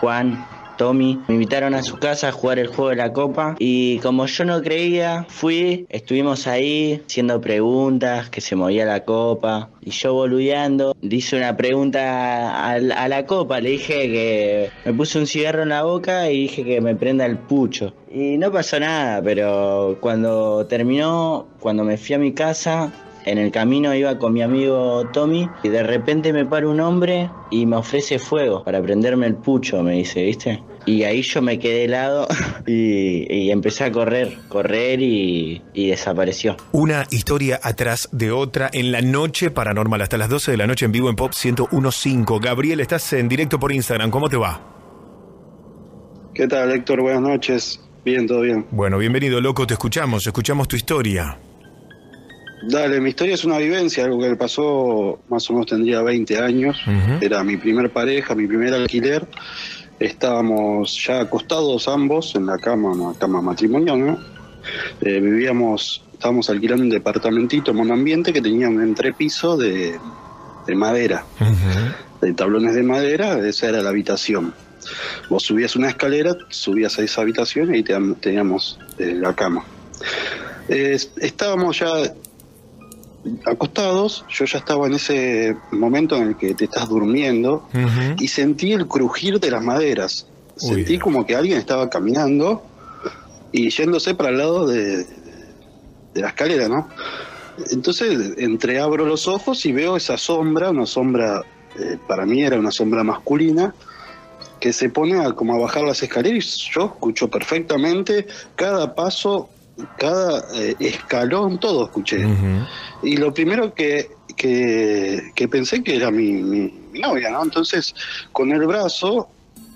Juan, Tommy. Me invitaron a su casa a jugar el juego de la copa y como yo no creía, fui, estuvimos ahí haciendo preguntas, que se movía la copa y yo boludeando, le hice una pregunta a, a, la copa, le dije que me puse un cigarro en la boca y dije que me prenda el pucho. Y no pasó nada, pero cuando terminó, cuando me fui a mi casa, en el camino iba con mi amigo Tommy y de repente me para un hombre y me ofrece fuego para prenderme el pucho, me dice, ¿viste? Y ahí yo me quedé helado (laughs) y, empecé a correr, correr y, y, desapareció. Una historia atrás de otra en la noche paranormal, hasta las 12 de la noche en vivo en Pop 1015. Gabriel, estás en directo por Instagram, ¿cómo te va? ¿Qué tal, Héctor? Buenas noches. Bien, todo bien. Bueno, bienvenido, loco, te escuchamos, escuchamos tu historia. Dale, mi historia es una vivencia, algo que me pasó, más o menos tendría 20 años, era mi primer pareja, mi primer alquiler, estábamos ya acostados ambos en la cama, una cama matrimonial, ¿no? Eh, vivíamos, estábamos alquilando un departamentito monoambiente que tenía un entrepiso de, madera, de tablones de madera, esa era la habitación. Vos subías una escalera, subías a esa habitación y teníamos eh, la cama. estábamos ya acostados, yo ya estaba en ese momento en el que te estás durmiendo y sentí el crujir de las maderas. Sentí como que alguien estaba caminando y yéndose para el lado de, de la escalera, ¿no? Entonces entreabro los ojos y veo esa sombra, una sombra, eh, para mí era una sombra masculina, que se pone a, como a bajar las escaleras y yo escucho perfectamente cada paso cada eh, escalón, todo escuché. Y lo primero que, que, pensé que era mi, mi, novia, ¿no? Entonces, con el brazo,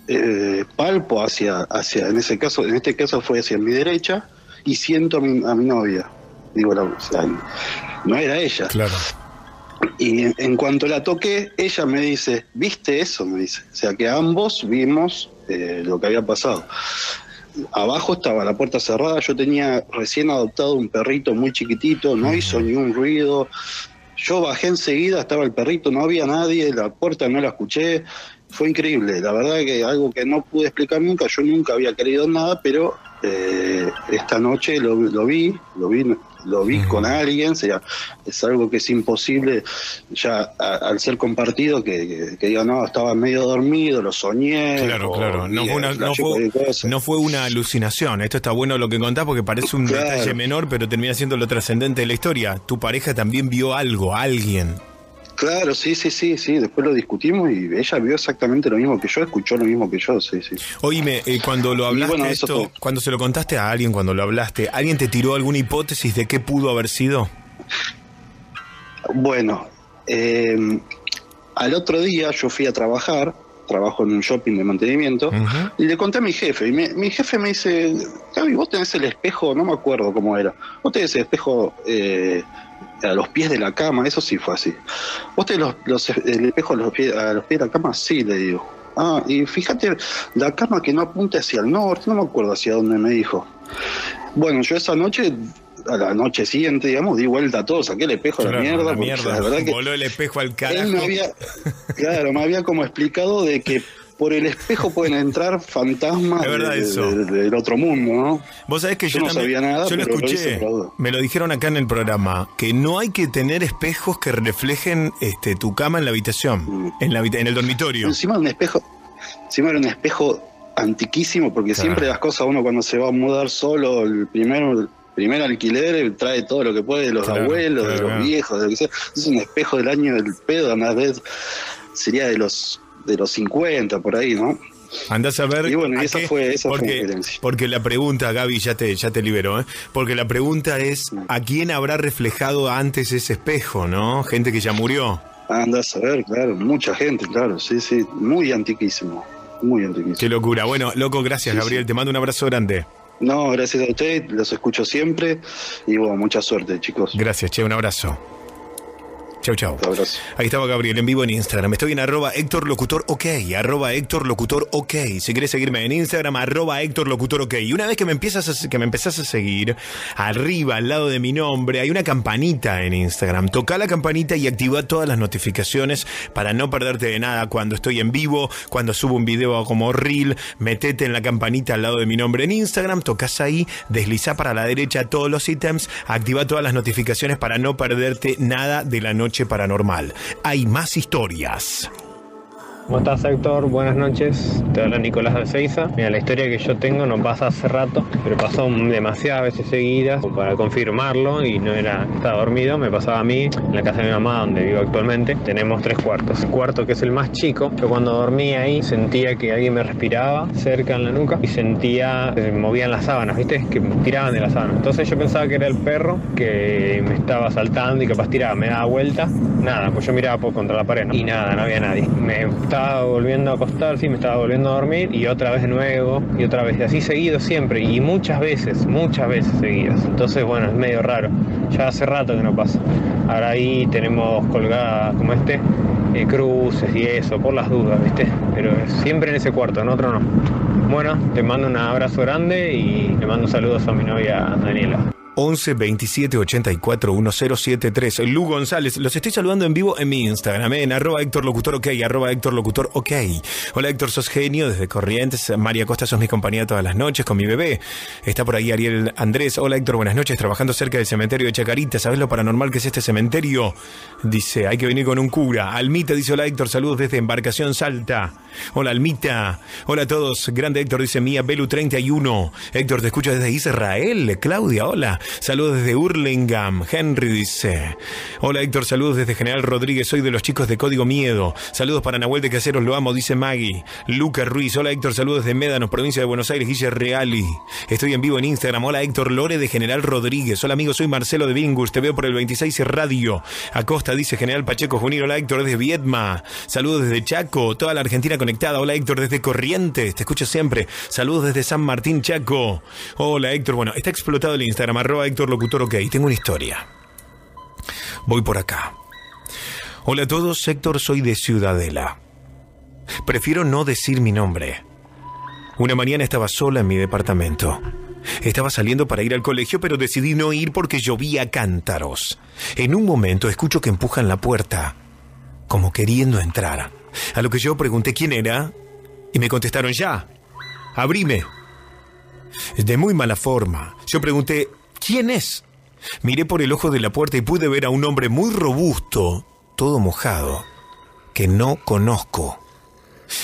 eh, palpo hacia, hacia, en ese caso, en este caso fue hacia mi derecha, y siento a mi, a mi novia. Digo, o sea, no era ella. Claro. Y en, cuanto la toqué, ella me dice, ¿viste eso? Me dice. O sea que ambos vimos eh, lo que había pasado abajo estaba la puerta cerrada, yo tenía recién adoptado un perrito muy chiquitito, no hizo ni un ruido. Yo bajé enseguida, estaba el perrito, no había nadie, la puerta no la escuché. Fue increíble, la verdad que algo que no pude explicar nunca, yo nunca había creído nada, pero eh, esta noche lo, lo vi, lo vi lo vi con alguien, sea, es algo que es imposible ya al ser compartido que, diga, no, estaba medio dormido, lo soñé. Claro, claro, no fue, una, no, fue, una, alucinación, esto está bueno lo que contás porque parece un detalle menor, pero termina siendo lo trascendente de la historia. Tu pareja también vio algo, alguien. Claro, sí, sí, sí, sí. Después lo discutimos y ella vio exactamente lo mismo que yo, escuchó lo mismo que yo, sí, sí. Oíme, eh, cuando lo hablaste esto, cuando se lo contaste a alguien, cuando lo hablaste, ¿alguien te tiró alguna hipótesis de qué pudo haber sido? Bueno, eh, al otro día yo fui a trabajar, trabajo en un shopping de mantenimiento, y le conté a mi jefe, y mi jefe me dice, Gaby, vos tenés el espejo, no me acuerdo cómo era, vos tenés el espejo... Eh, a los pies de la cama, eso sí fue así. ¿Vos tenés los, el espejo a los, pies, a los pies de la cama? Sí, le digo. Ah, y fíjate, la cama que no apunte hacia el norte, no me acuerdo hacia dónde me dijo. Bueno, yo esa noche a la noche siguiente, digamos, di vuelta a todo, saqué el espejo a la mierda. La mierda. verdad que Voló el espejo al carajo. él me había, claro, me había como explicado de que por el espejo pueden entrar fantasmas de- de- del otro mundo, ¿no? Vos sabés que yo, no también- sabía nada, yo lo escuché, me lo dijeron acá en el programa, que no hay que tener espejos que reflejen este, tu cama en la habitación, en, la, habita- en el dormitorio. Encima era un espejo, encima era un espejo antiquísimo, porque Claro. siempre las cosas uno cuando se va a mudar solo, el primero, el primer alquiler eh, trae todo lo que puede de los Claro, abuelos, de los claro. viejos, de lo que sea. Es un espejo del año del pedo, una vez sería de los de los 50 por ahí, ¿no? Andás a ver. Y bueno, a esa qué- fue, esa fue porque, experiencia. porque la pregunta, Gaby, ya te, ya te liberó, ¿eh? Porque la pregunta es: ¿a quién habrá reflejado antes ese espejo, no? Gente que ya murió. Andás a ver, claro, mucha gente, claro, sí, sí, muy antiquísimo, muy antiquísimo. Qué locura. Bueno, loco, gracias, Sí, Gabriel. sí. Te mando un abrazo grande. No, gracias a usted, los escucho siempre y bueno, mucha suerte, chicos. Gracias, che, un abrazo. Chau, chau. abrazo. Ahí estaba Gabriel en vivo en Instagram. Estoy en arroba Héctor Locutor OK, arroba Héctor Locutor OK. Si querés seguirme en Instagram, arroba Héctor Locutor OK. Y una vez que me empiezas a, que me empezás a seguir, arriba, al lado de mi nombre, hay una campanita en Instagram. Toca la campanita y activa todas las notificaciones para no perderte de nada cuando estoy en vivo, cuando subo un video como reel. Metete en la campanita al lado de mi nombre en Instagram, tocas ahí, desliza para la derecha todos los ítems, activa todas las notificaciones para no perderte nada de la noche paranormal. Hay más historias. ¿Cómo estás, Héctor? Buenas noches. Te habla Nicolás de. Mira, la historia que yo tengo no pasa hace rato, pero pasó demasiadas veces seguidas para confirmarlo y no era, estaba dormido. Me pasaba a mí en la casa de mi mamá, donde vivo actualmente. Tenemos tres cuartos. Cuarto, que es el más chico, yo cuando dormía ahí sentía que alguien me respiraba cerca en la nuca y sentía se movían las sábanas, ¿viste? Que tiraban de las sábanas. Entonces yo pensaba que era el perro que me estaba saltando y capaz tiraba, me daba vuelta. Nada, pues yo miraba por contra la pared y nada, no había nadie. Me estaba volviendo a acostar, sí, me estaba volviendo a dormir y otra vez de nuevo y otra vez. Y así seguido siempre y muchas veces, muchas veces seguidas. Entonces, bueno, es medio raro. Ya hace rato que no pasa. Ahora ahí tenemos colgadas como este, eh, cruces y eso, por las dudas, ¿viste? Pero siempre en ese cuarto, en otro no. Bueno, te mando un abrazo grande y le mando saludos a mi novia Daniela. 11 27 84 1073. Lu González, los estoy saludando en vivo en mi Instagram, en arroba Héctor Locutor OK, arroba Héctor. Hola Héctor, sos genio desde Corrientes. María Costa, sos mi compañía todas las noches con mi bebé. Está por ahí Ariel Andrés. Hola Héctor, buenas noches. Trabajando cerca del cementerio de Chacarita. ¿Sabes lo paranormal que es este cementerio? Dice, hay que venir con un cura. Almita dice, hola Héctor, saludos desde Embarcación Salta. Hola Almita. Hola a todos. Grande Héctor dice, Mía Belu 31. Héctor, te escucho desde Israel. Claudia, hola. Saludos desde Hurlingham. Henry dice. Hola Héctor, saludos desde General Rodríguez. Soy de los chicos de Código Miedo. Saludos para Nahuel de Caseros, lo amo, dice Maggie. Luca Ruiz. Hola Héctor, saludos desde Médanos, provincia de Buenos Aires. Guille Reali. Estoy en vivo en Instagram. Hola Héctor Lore de General Rodríguez. Hola amigo, soy Marcelo de Bingus. Te veo por el 26 Radio. Acosta dice General Pacheco Junir. Hola Héctor desde Viedma. Saludos desde Chaco. Toda la Argentina conectada. Hola Héctor desde Corrientes. Te escucho siempre. Saludos desde San Martín, Chaco. Hola Héctor. Bueno, está explotado el Instagram. Arroba Héctor Locutor OK. Tengo una historia. Voy por acá. Hola a todos, Héctor, soy de Ciudadela. Prefiero no decir mi nombre. Una mañana estaba sola en mi departamento. Estaba saliendo para ir al colegio, pero decidí no ir porque llovía cántaros. En un momento escucho que empujan la puerta, como queriendo entrar. A lo que yo pregunté quién era y me contestaron ya. Abrime. De muy mala forma. Yo pregunté, ¿quién es? Miré por el ojo de la puerta y pude ver a un hombre muy robusto, todo mojado, que no conozco.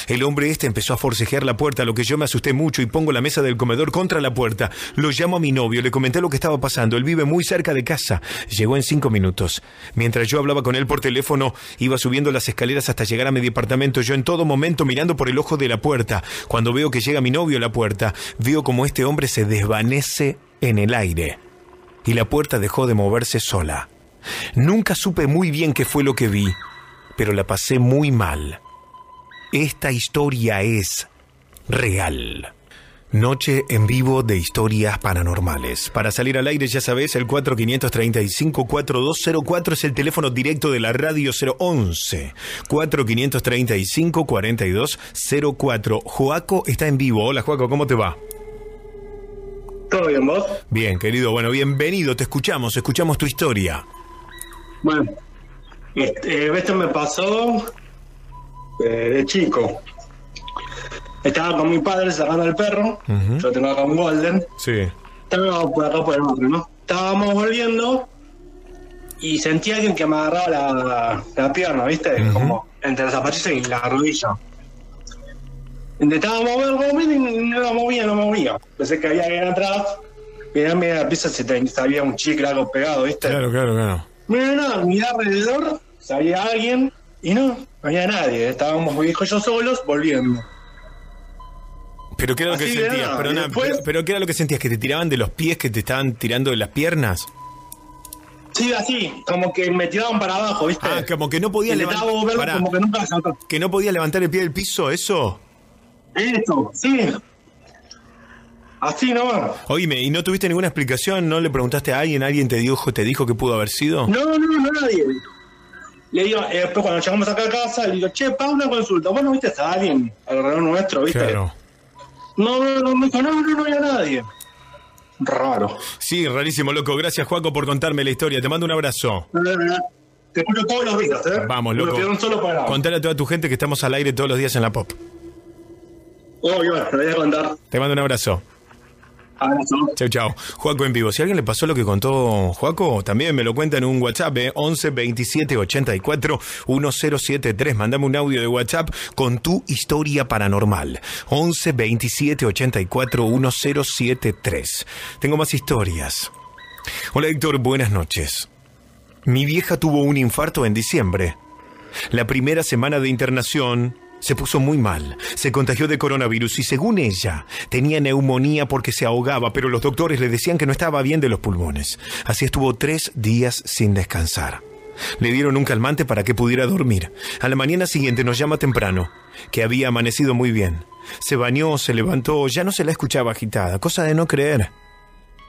El hombre este empezó a forcejear la puerta, a lo que yo me asusté mucho y pongo la mesa del comedor contra la puerta. Lo llamo a mi novio, le comenté lo que estaba pasando. Él vive muy cerca de casa. Llegó en cinco minutos. Mientras yo hablaba con él por teléfono, iba subiendo las escaleras hasta llegar a mi departamento. Yo en todo momento mirando por el ojo de la puerta. Cuando veo que llega mi novio a la puerta, veo como este hombre se desvanece en el aire. Y la puerta dejó de moverse sola. Nunca supe muy bien qué fue lo que vi, pero la pasé muy mal. Esta historia es real. Noche en vivo de historias paranormales. Para salir al aire, ya sabes, el 4535-4204 es el teléfono directo de la radio 011. 4535-4204. Joaco está en vivo. Hola, Joaco, ¿cómo te va? Todo ¿todo bien vos? Bien, querido. Bueno, bienvenido. Te escuchamos, escuchamos tu historia. Bueno, este, esto me pasó eh, de chico. Estaba con mi padre sacando al perro. Yo tengo acá un Golden. Sí. Estábamos por acá por el barrio, ¿no? Estábamos volviendo y sentí a alguien que me agarraba la, la pierna, ¿viste? Como entre las zapatillas y la rodilla. Intentaba mover el y no lo movía, no movía. Pensé que había alguien atrás. Mirá, mira la pieza, se te, había un chicle algo pegado, ¿viste? Claro, claro, claro. Mira, nada, mirá alrededor, sabía alguien y no, no había nadie. Estábamos muy hijos yo solos volviendo. ¿Pero qué era lo que sentías? nada, Pero, y na- después- pero- pero ¿qué era lo que sentías? ¿Que te tiraban de los pies, que te estaban tirando de las piernas? Sí, así, como que me tiraban para abajo, ¿viste? Ah, como que no podías levantar. como que nunca. ¿Que no podías levantar el pie del piso, eso? Eso, sí. Así nomás. Oíme, ¿y no tuviste ninguna explicación? ¿No le preguntaste a alguien? ¿Alguien te dijo, te dijo que pudo haber sido? No, no, no, nadie. Le digo, eh, después cuando llegamos acá a casa, le digo, che, pa, una consulta. Bueno, viste a alguien alrededor nuestro, ¿viste? Claro. No, no, no, dijo, no, no, no había nadie. Raro. Sí, rarísimo, loco. Gracias, Juaco, por contarme la historia. Te mando un abrazo. Te escucho todos los días, ¿eh? Vamos, loco. Contale a toda tu gente que estamos al aire todos los días en la pop. Obvio, te voy a contar. Te mando un abrazo. Abrazo. Chau, chau. Juaco en vivo. Si a alguien le pasó lo que contó Juaco, también me lo cuenta en un WhatsApp, eh, 11 27 84 1073. Mándame un audio de WhatsApp con tu historia paranormal. 11 27 84 1073. Tengo más historias. Hola Héctor, buenas noches. Mi vieja tuvo un infarto en diciembre. La primera semana de internación se puso muy mal. Se contagió de coronavirus y según ella tenía neumonía porque se ahogaba, pero los doctores le decían que no estaba bien de los pulmones. Así estuvo tres días sin descansar. Le dieron un calmante para que pudiera dormir. A la mañana siguiente nos llama temprano, que había amanecido muy bien. Se bañó, se levantó, ya no se la escuchaba agitada, cosa de no creer.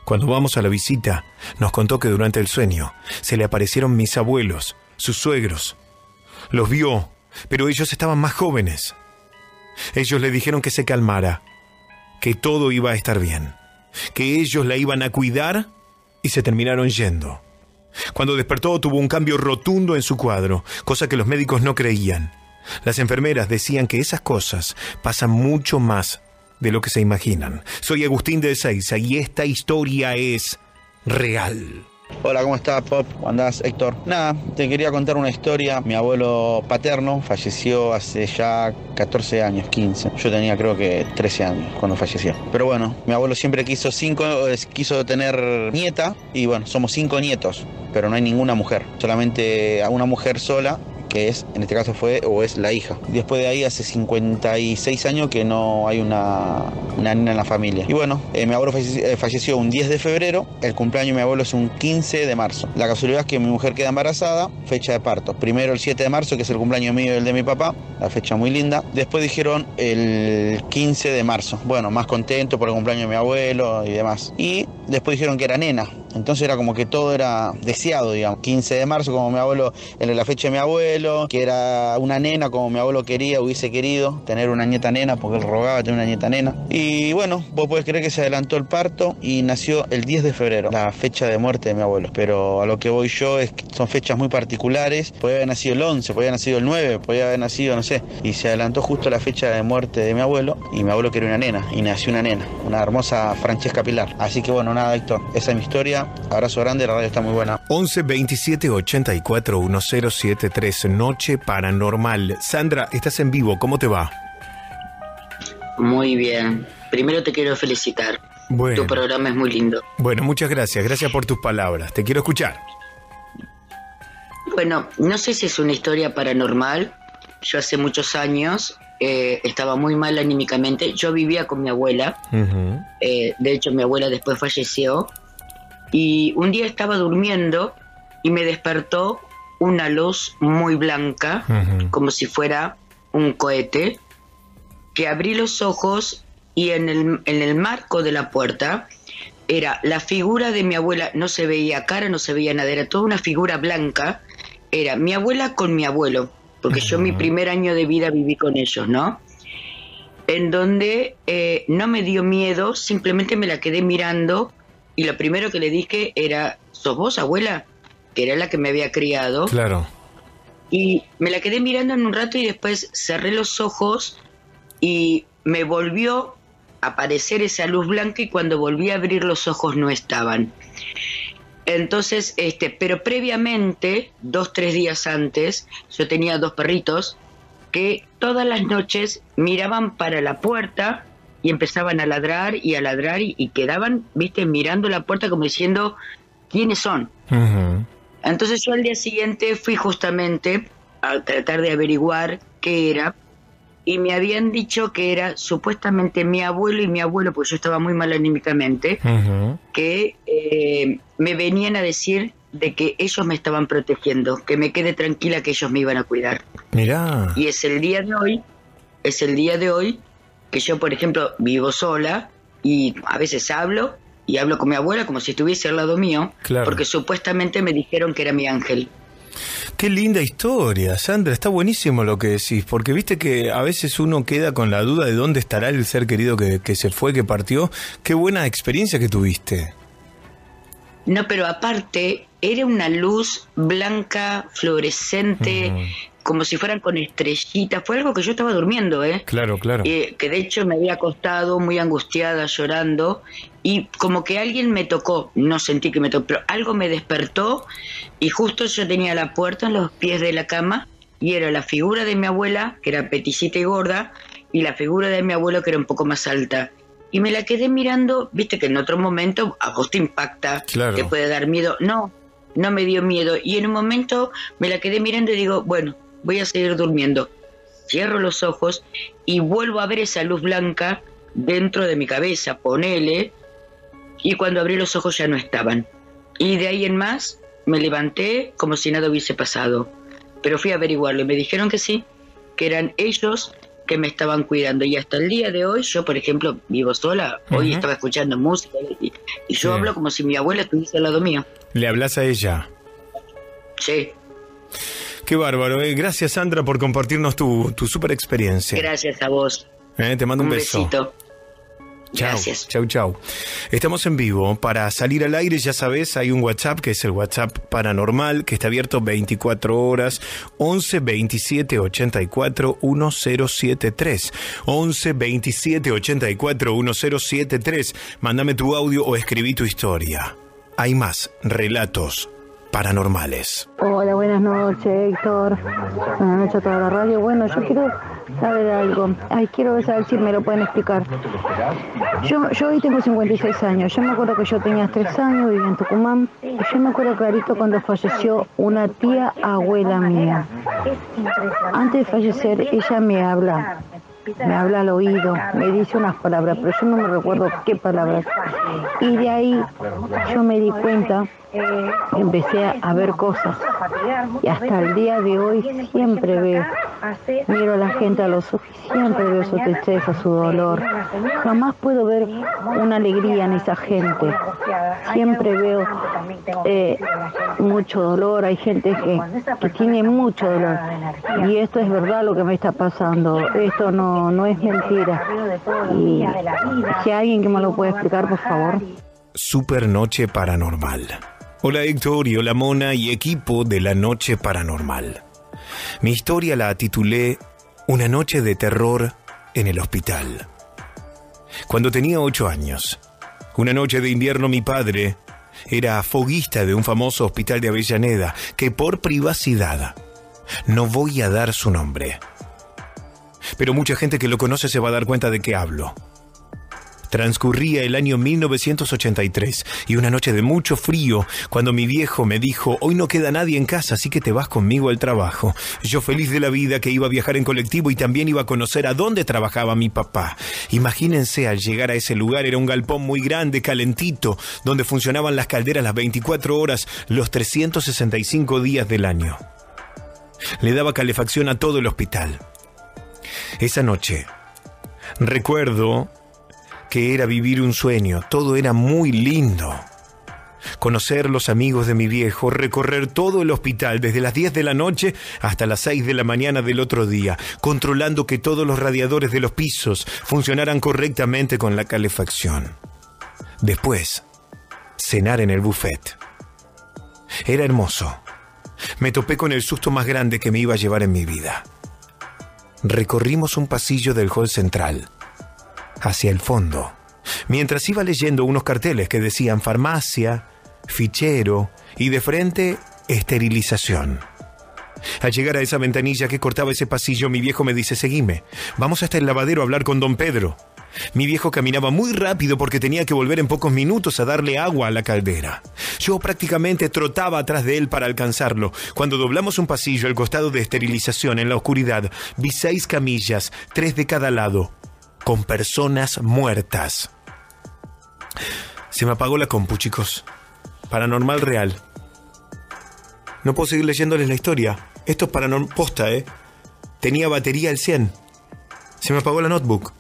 Cuando vamos a la visita, nos contó que durante el sueño se le aparecieron mis abuelos, sus suegros. Los vio, pero ellos estaban más jóvenes. Ellos le dijeron que se calmara, que todo iba a estar bien, que ellos la iban a cuidar y se terminaron yendo. Cuando despertó tuvo un cambio rotundo en su cuadro, cosa que los médicos no creían. Las enfermeras decían que esas cosas pasan mucho más de lo que se imaginan. Soy Agustín de Ezeiza y esta historia es real. Hola, ¿cómo estás, Pop? ¿Cómo andás, Héctor? Nada, te quería contar una historia. Mi abuelo paterno falleció hace ya 14 años, 15. Yo tenía creo que 13 años cuando falleció. Pero bueno, mi abuelo siempre quiso cinco, quiso tener nieta y bueno, somos cinco nietos, pero no hay ninguna mujer. Solamente a una mujer sola que es, en este caso fue o es la hija. Después de ahí hace 56 años que no hay una, una nena en la familia. Y bueno, eh, mi abuelo falleció, eh, falleció un 10 de febrero, el cumpleaños de mi abuelo es un 15 de marzo. La casualidad es que mi mujer queda embarazada, fecha de parto. Primero el 7 de marzo, que es el cumpleaños mío y el de mi papá, la fecha muy linda. Después dijeron el 15 de marzo. Bueno, más contento por el cumpleaños de mi abuelo y demás. Y después dijeron que era nena. Entonces era como que todo era deseado, digamos. 15 de marzo, como mi abuelo, en la fecha de mi abuelo, que era una nena como mi abuelo quería, hubiese querido tener una nieta nena, porque él rogaba tener una nieta nena. Y bueno, vos podés creer que se adelantó el parto y nació el 10 de febrero, la fecha de muerte de mi abuelo. Pero a lo que voy yo es que son fechas muy particulares. Podía haber nacido el 11, podía haber nacido el 9, podía haber nacido, no sé. Y se adelantó justo la fecha de muerte de mi abuelo y mi abuelo quería una nena y nació una nena, una hermosa Francesca Pilar. Así que bueno, nada, Héctor, esa es mi historia. Abrazo grande, la radio está muy buena. 11 27 84 1073 Noche Paranormal. Sandra, estás en vivo, ¿cómo te va? Muy bien. Primero te quiero felicitar. Bueno. Tu programa es muy lindo. Bueno, muchas gracias, gracias por tus palabras. Te quiero escuchar. Bueno, no sé si es una historia paranormal. Yo hace muchos años eh, estaba muy mal anímicamente. Yo vivía con mi abuela. Eh, de hecho, mi abuela después falleció. Y un día estaba durmiendo y me despertó una luz muy blanca, como si fuera un cohete, que abrí los ojos y en el, en el marco de la puerta era la figura de mi abuela, no se veía cara, no se veía nada, era toda una figura blanca, era mi abuela con mi abuelo, porque yo mi primer año de vida viví con ellos, ¿no? En en donde eh, no me dio miedo, simplemente me la quedé mirando y lo primero que le dije era, ¿sos vos, abuela? Que era la que me había criado. Claro. Y me la quedé mirando en un rato y después cerré los ojos y me volvió a aparecer esa luz blanca y cuando volví a abrir los ojos no estaban. Entonces, este, pero previamente, dos, tres días antes, yo tenía dos perritos que todas las noches miraban para la puerta y empezaban a ladrar y a ladrar y, quedaban, viste, mirando la puerta como diciendo, ¿quiénes son? Entonces yo al día siguiente fui justamente a tratar de averiguar qué era y me habían dicho que era supuestamente mi abuelo y mi abuelo, porque yo estaba muy mal anímicamente, que eh, me venían a decir de que ellos me estaban protegiendo, que me quede tranquila que ellos me iban a cuidar. Mirá. Y es el día de hoy, es el día de hoy que yo, por ejemplo, vivo sola y a veces hablo y hablo con mi abuela como si estuviese al lado mío, porque supuestamente me dijeron que era mi ángel. Qué linda historia, Sandra, está buenísimo lo que decís, porque viste que a veces uno queda con la duda de dónde estará el ser querido que, que se fue, que partió. Qué buena experiencia que tuviste. No, pero aparte, era una luz blanca, fluorescente, como si fueran con estrellitas. Fue algo que yo estaba durmiendo, ¿eh? Claro, claro. que de hecho me había acostado muy angustiada, llorando, y como que alguien me tocó, no sentí que me tocó, pero algo me despertó, y justo yo tenía la puerta en los pies de la cama, y era la figura de mi abuela, que era peticita y gorda, y la figura de mi abuelo, que era un poco más alta. Y me la quedé mirando, viste que en otro momento a vos te impacta, Claro. te puede dar miedo. No, no me dio miedo. Y en un momento me la quedé mirando y digo, bueno, voy a seguir durmiendo. Cierro los ojos y vuelvo a ver esa luz blanca dentro de mi cabeza, ponele, y cuando abrí los ojos ya no estaban. Y de ahí en más me levanté como si nada hubiese pasado. Pero fui a averiguarlo y me dijeron que sí, que eran ellos que me estaban cuidando. Y hasta el día de hoy, yo por ejemplo vivo sola, hoy estaba escuchando música y, y yo Sí. hablo como si mi abuela estuviese al lado mío. Le hablas a ella. Sí, Qué bárbaro. eh. Gracias, Sandra, por compartirnos tu, tu super experiencia. gracias a vos. Eh, te mando un, Un beso. besito. Chao, Gracias. chau, chau. Estamos en vivo. Para salir al aire, ya sabes, hay un WhatsApp que es el WhatsApp paranormal, que está abierto 24 horas, 11 27 84 1073. 11 27 84 1073. Mándame tu audio o escribí tu historia. Hay más relatos paranormales. Hola, buenas noches, Héctor. Buenas noches a toda la radio. Bueno, yo quiero saber algo. Ay, quiero saber si me lo pueden explicar. Yo, yo hoy tengo 56 años. Yo me acuerdo que yo tenía 3 años, vivía en Tucumán. Yo me acuerdo clarito cuando falleció una tía abuela mía. Antes de fallecer, ella me habla. Me habla al oído, me dice unas palabras, pero yo no me recuerdo qué palabras. Y de ahí yo me di cuenta, empecé a ver cosas. Y hasta el día de hoy siempre veo, miro a la gente a los ojos siempre veo su tristeza, su dolor. Jamás puedo ver una alegría en esa gente. Siempre veo eh, mucho dolor, hay gente que tiene mucho dolor. Y esto es verdad lo que me está pasando, esto no, no es mentira. Y si hay alguien que me lo puede explicar, por favor. Super Noche Paranormal. Hola Héctor y hola Mona y equipo de la Noche Paranormal. Mi historia la titulé Una noche de terror en el hospital. Cuando tenía ocho años, una noche de invierno mi padre era foguista de un famoso hospital de Avellaneda que por privacidad no voy a dar su nombre. Pero mucha gente que lo conoce se va a dar cuenta de qué hablo. Transcurría el año 1983 y una noche de mucho frío cuando mi viejo me dijo, hoy no queda nadie en casa, así que te vas conmigo al trabajo. Yo feliz de la vida que iba a viajar en colectivo y también iba a conocer a dónde trabajaba mi papá. Imagínense al llegar a ese lugar, era un galpón muy grande, calentito, donde funcionaban las calderas las 24 horas, los 365 días del año. Le daba calefacción a todo el hospital. Esa noche, recuerdo que era vivir un sueño, todo era muy lindo. conocer los amigos de mi viejo, recorrer todo el hospital desde las 10 de la noche hasta las 6 de la mañana del otro día, controlando que todos los radiadores de los pisos funcionaran correctamente con la calefacción. Después, cenar en el buffet. Era hermoso. Me topé con el susto más grande que me iba a llevar en mi vida. Recorrimos un pasillo del hall central, hacia el fondo, mientras iba leyendo unos carteles que decían farmacia, fichero y de frente esterilización. Al llegar a esa ventanilla que cortaba ese pasillo, mi viejo me dice, seguime, vamos hasta el lavadero a hablar con don Pedro. Mi viejo caminaba muy rápido porque tenía que volver en pocos minutos a darle agua a la caldera. Yo prácticamente trotaba atrás de él para alcanzarlo. Cuando doblamos un pasillo al costado de esterilización en la oscuridad, vi seis camillas, tres de cada lado, con personas muertas. Se me apagó la compu, chicos. Paranormal real. No puedo seguir leyéndoles la historia. Esto es paranormal posta, ¿eh? Tenía batería al 100. Se me apagó la notebook.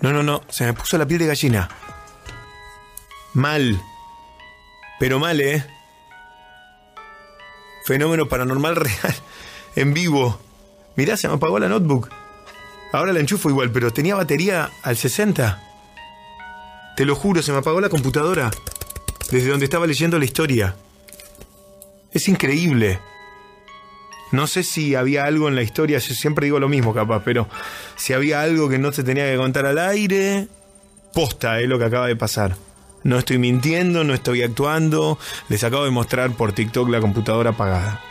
No, no, no, se me puso la piel de gallina. Mal. Pero mal, ¿eh? Fenómeno paranormal real. (laughs) En vivo. Mirá, se me apagó la notebook. Ahora la enchufo igual, pero tenía batería al 60. Te lo juro, se me apagó la computadora. Desde donde estaba leyendo la historia. Es increíble. No sé si había algo en la historia, yo siempre digo lo mismo capaz, pero si había algo que no se tenía que contar al aire, posta es lo que acaba de pasar. No estoy mintiendo, no estoy actuando, les acabo de mostrar por TikTok la computadora apagada.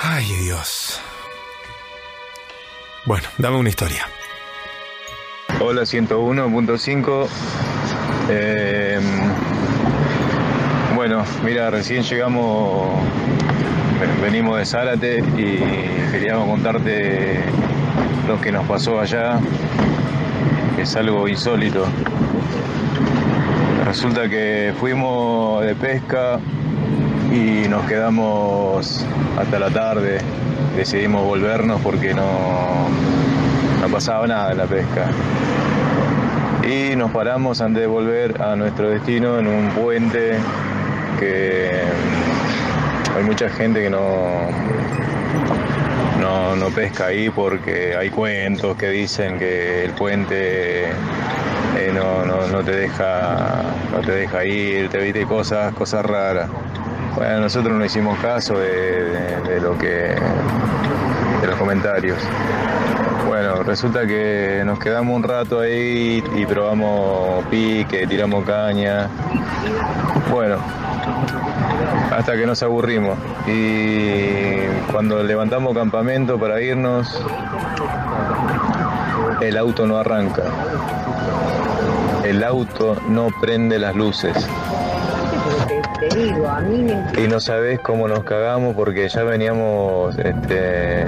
Ay Dios. Bueno, dame una historia. Hola 101.5. Eh, bueno, mira, recién llegamos venimos de Zárate y queríamos contarte lo que nos pasó allá, es algo insólito. Resulta que fuimos de pesca y nos quedamos hasta la tarde. Decidimos volvernos porque no, no pasaba nada en la pesca. Y nos paramos antes de volver a nuestro destino en un puente que hay mucha gente que no, no, pesca ahí porque hay cuentos que dicen que el puente eh, no, te deja no te deja ir, te evite cosas, cosas raras. Bueno, nosotros no hicimos caso de, lo que de los comentarios. Bueno, resulta que nos quedamos un rato ahí y probamos pique, tiramos caña. Bueno, hasta que nos aburrimos. Y cuando levantamos campamento para irnos, el auto no arranca. El auto no prende las luces. Y no sabés cómo nos cagamos porque ya veníamos este,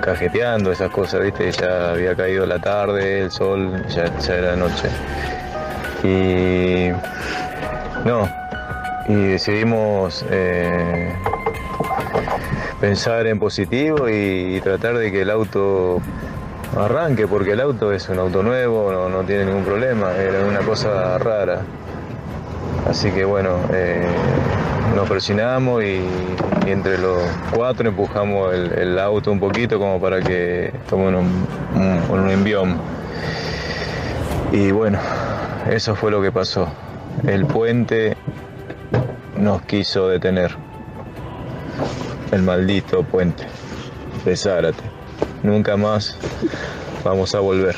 cajeteando esas cosas, ¿viste? Ya había caído la tarde, el sol, ya, ya era noche. Y no, y decidimos eh, pensar en positivo y, tratar de que el auto arranque, porque el auto es un auto nuevo, no, tiene ningún problema, era una cosa rara. Así que bueno, eh, nos presionamos y, entre los cuatro empujamos el, auto un poquito como para que tome un, un envión. Y bueno, eso fue lo que pasó. El puente nos quiso detener. El maldito puente de Zárate. Nunca más vamos a volver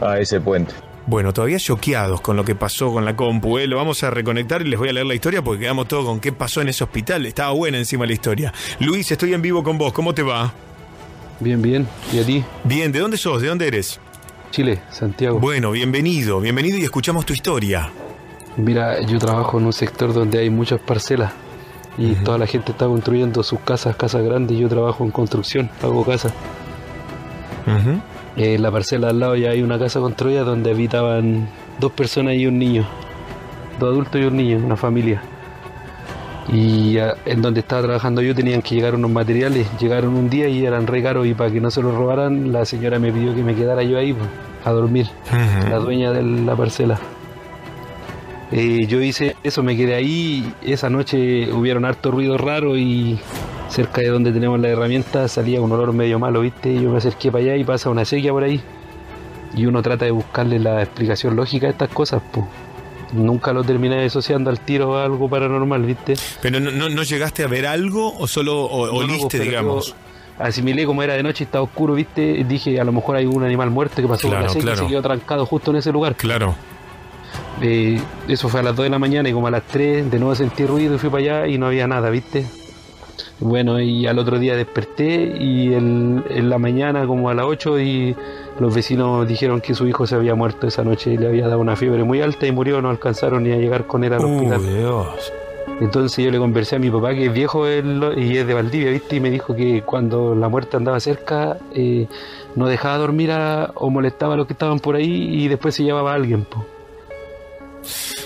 a ese puente. Bueno, todavía choqueados con lo que pasó con la compu, ¿eh? lo vamos a reconectar y les voy a leer la historia porque quedamos todos con qué pasó en ese hospital. Estaba buena encima la historia. Luis, estoy en vivo con vos, ¿cómo te va? Bien, bien. ¿Y a ti? Bien, ¿de dónde sos? ¿De dónde eres? Chile, Santiago. Bueno, bienvenido, bienvenido y escuchamos tu historia. Mira, yo trabajo en un sector donde hay muchas parcelas y toda la gente está construyendo sus casas, casas grandes. Yo trabajo en construcción, hago casas. En la parcela al lado ya hay una casa construida donde habitaban dos personas y un niño, dos adultos y un niño, una familia. Y en donde estaba trabajando yo tenían que llegar unos materiales, llegaron un día y eran re caros y para que no se los robaran la señora me pidió que me quedara yo ahí pues, a dormir, la dueña de la parcela. Eh, yo hice eso, me quedé ahí. Esa noche hubieron harto ruido raro y cerca de donde tenemos la herramienta salía un olor medio malo, ¿viste? Y yo me acerqué para allá y pasa una sequía por ahí. Y uno trata de buscarle la explicación lógica a estas cosas, pues. Nunca lo terminé asociando al tiro a algo paranormal, ¿viste? ¿Pero no, no, no llegaste a ver algo o solo o- No, oliste, digamos? Asimilé como era de noche y estaba oscuro, ¿viste? Dije, a lo mejor hay un animal muerto que pasó por Claro, la sequía y se quedó trancado justo en ese lugar. Claro. Eh, eso fue a las 2 de la mañana y como a las 3 de nuevo sentí ruido y fui para allá y no había nada, ¿viste? Bueno, y al otro día desperté y el- en la mañana como a las 8 y los vecinos dijeron que su hijo se había muerto esa noche y le había dado una fiebre muy alta y murió, no alcanzaron ni a llegar con él al Uh, hospital. Dios. Entonces yo le conversé a mi papá, que es viejo él, y es de Valdivia, ¿viste? Y me dijo que cuando la muerte andaba cerca, eh, no dejaba dormir a- o molestaba a los que estaban por ahí y después se llevaba a alguien, po.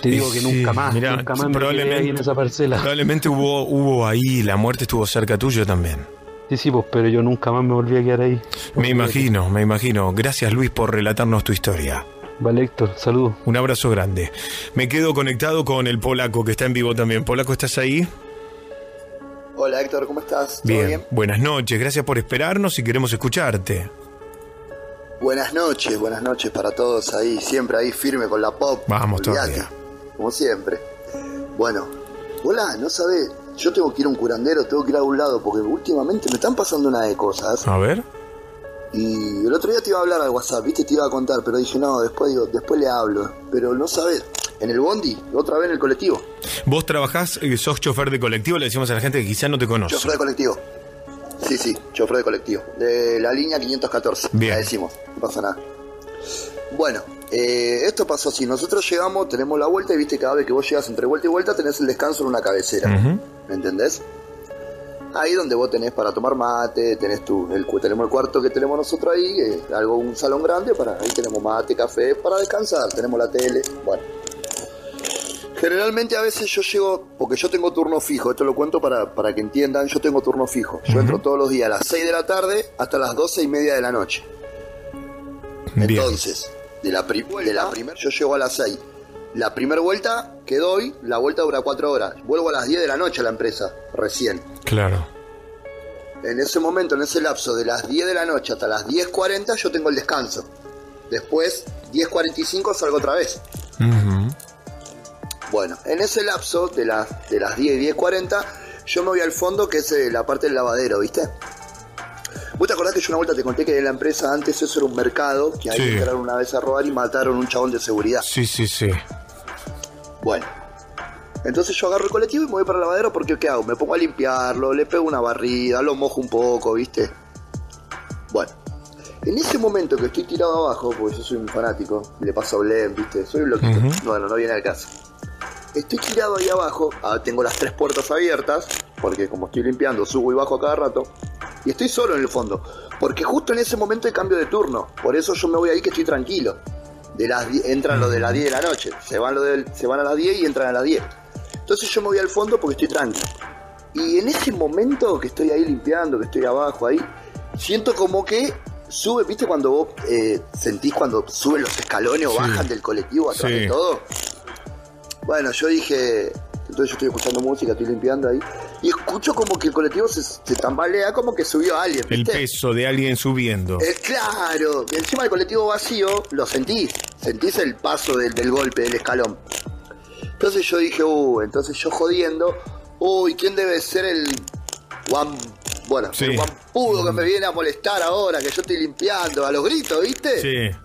Te digo que Sí, nunca más, mirá, nunca más me quedé probablemente, ahí en esa parcela. probablemente hubo, hubo ahí, la muerte estuvo cerca tuyo también. Sí, sí, pues, pero yo nunca más me volví a quedar ahí. Me imagino, me imagino. Gracias Luis por relatarnos tu historia. Vale, Héctor, saludos. Un abrazo grande. Me quedo conectado con el polaco que está en vivo también. Polaco, ¿estás ahí? Hola Héctor, ¿cómo estás? ¿Todo Bien. bien? Buenas noches, gracias por esperarnos y queremos escucharte. Buenas noches, buenas noches para todos ahí, siempre ahí firme con la pop. Vamos olvidate, todavía. Como siempre. Bueno, hola, no sabés, yo tengo que ir a un curandero, tengo que ir a un lado, porque últimamente me están pasando una de cosas. A ver. Y el otro día te iba a hablar al WhatsApp, viste, te iba a contar, pero dije, no, después digo, después le hablo. Pero no sabés, en el bondi, otra vez en el colectivo. Vos trabajás, eh, sos chofer de colectivo, le decimos a la gente que quizá no te conoce. Chofer de colectivo. Sí, sí, chofer de colectivo. De la línea 514. Bien. La decimos, no pasa nada. Bueno, eh, esto pasó así. Nosotros llegamos, tenemos la vuelta y viste cada vez que vos llegas entre vuelta y vuelta tenés el descanso en una cabecera. ¿Me entendés? Ahí donde vos tenés para tomar mate, tenés tu, el, tenemos el cuarto que tenemos nosotros ahí, eh, algo, un salón grande, para ahí tenemos mate, café, para descansar, tenemos la tele, bueno. Generalmente a veces yo llego, porque yo tengo turno fijo, esto lo cuento para, para que entiendan, yo tengo turno fijo. Yo entro todos los días a las 6 de la tarde hasta las 12 y media de la noche. Entonces, de la, pri- de la primera, yo llego a las 6. La primera vuelta que doy, la vuelta dura 4 horas. Vuelvo a las 10 de la noche a la empresa, recién. Claro. En ese momento, en ese lapso de las 10 de la noche hasta las 10.40, yo tengo el descanso. Después, 10.45 salgo otra vez. Bueno, en ese lapso de las, de las 10 y 10.40, yo me voy al fondo, que es eh, la parte del lavadero, ¿viste? ¿Vos te acordás que yo una vuelta te conté que en la empresa antes eso era un mercado, que ahí Sí. entraron una vez a robar y mataron a un chabón de seguridad? Sí, sí, sí. Bueno. Entonces yo agarro el colectivo y me voy para el lavadero porque ¿qué hago? Me pongo a limpiarlo, le pego una barrida, lo mojo un poco, ¿viste? Bueno. En ese momento que estoy tirado abajo, porque yo soy un fanático, le paso Blem, ¿viste? Soy un loquito. Bueno, no viene al caso. Estoy tirado ahí abajo, ah, tengo las tres puertas abiertas, porque como estoy limpiando, subo y bajo cada rato. Y estoy solo en el fondo, porque justo en ese momento hay cambio de turno. Por eso yo me voy ahí que estoy tranquilo. De las entran los de las 10 de la noche, se van, lo del- se van a las 10 y entran a las 10. Entonces yo me voy al fondo porque estoy tranquilo. Y en ese momento que estoy ahí limpiando, que estoy abajo ahí, siento como que sube, ¿viste cuando vos eh, sentís cuando suben los escalones o Sí. bajan del colectivo atrás Sí. de todo? Bueno, yo dije, entonces yo estoy escuchando música, estoy limpiando ahí, y escucho como que el colectivo se, se tambalea, como que subió alguien, El peso de alguien subiendo. Eh, claro, y encima del colectivo vacío, lo sentís, sentís el paso del, del golpe, del escalón. Entonces yo dije, uh, entonces yo jodiendo, uy, ¿quién debe ser el guam, bueno, Sí. el guampudo que me viene a molestar ahora, que yo estoy limpiando, a los gritos, ¿viste? Sí.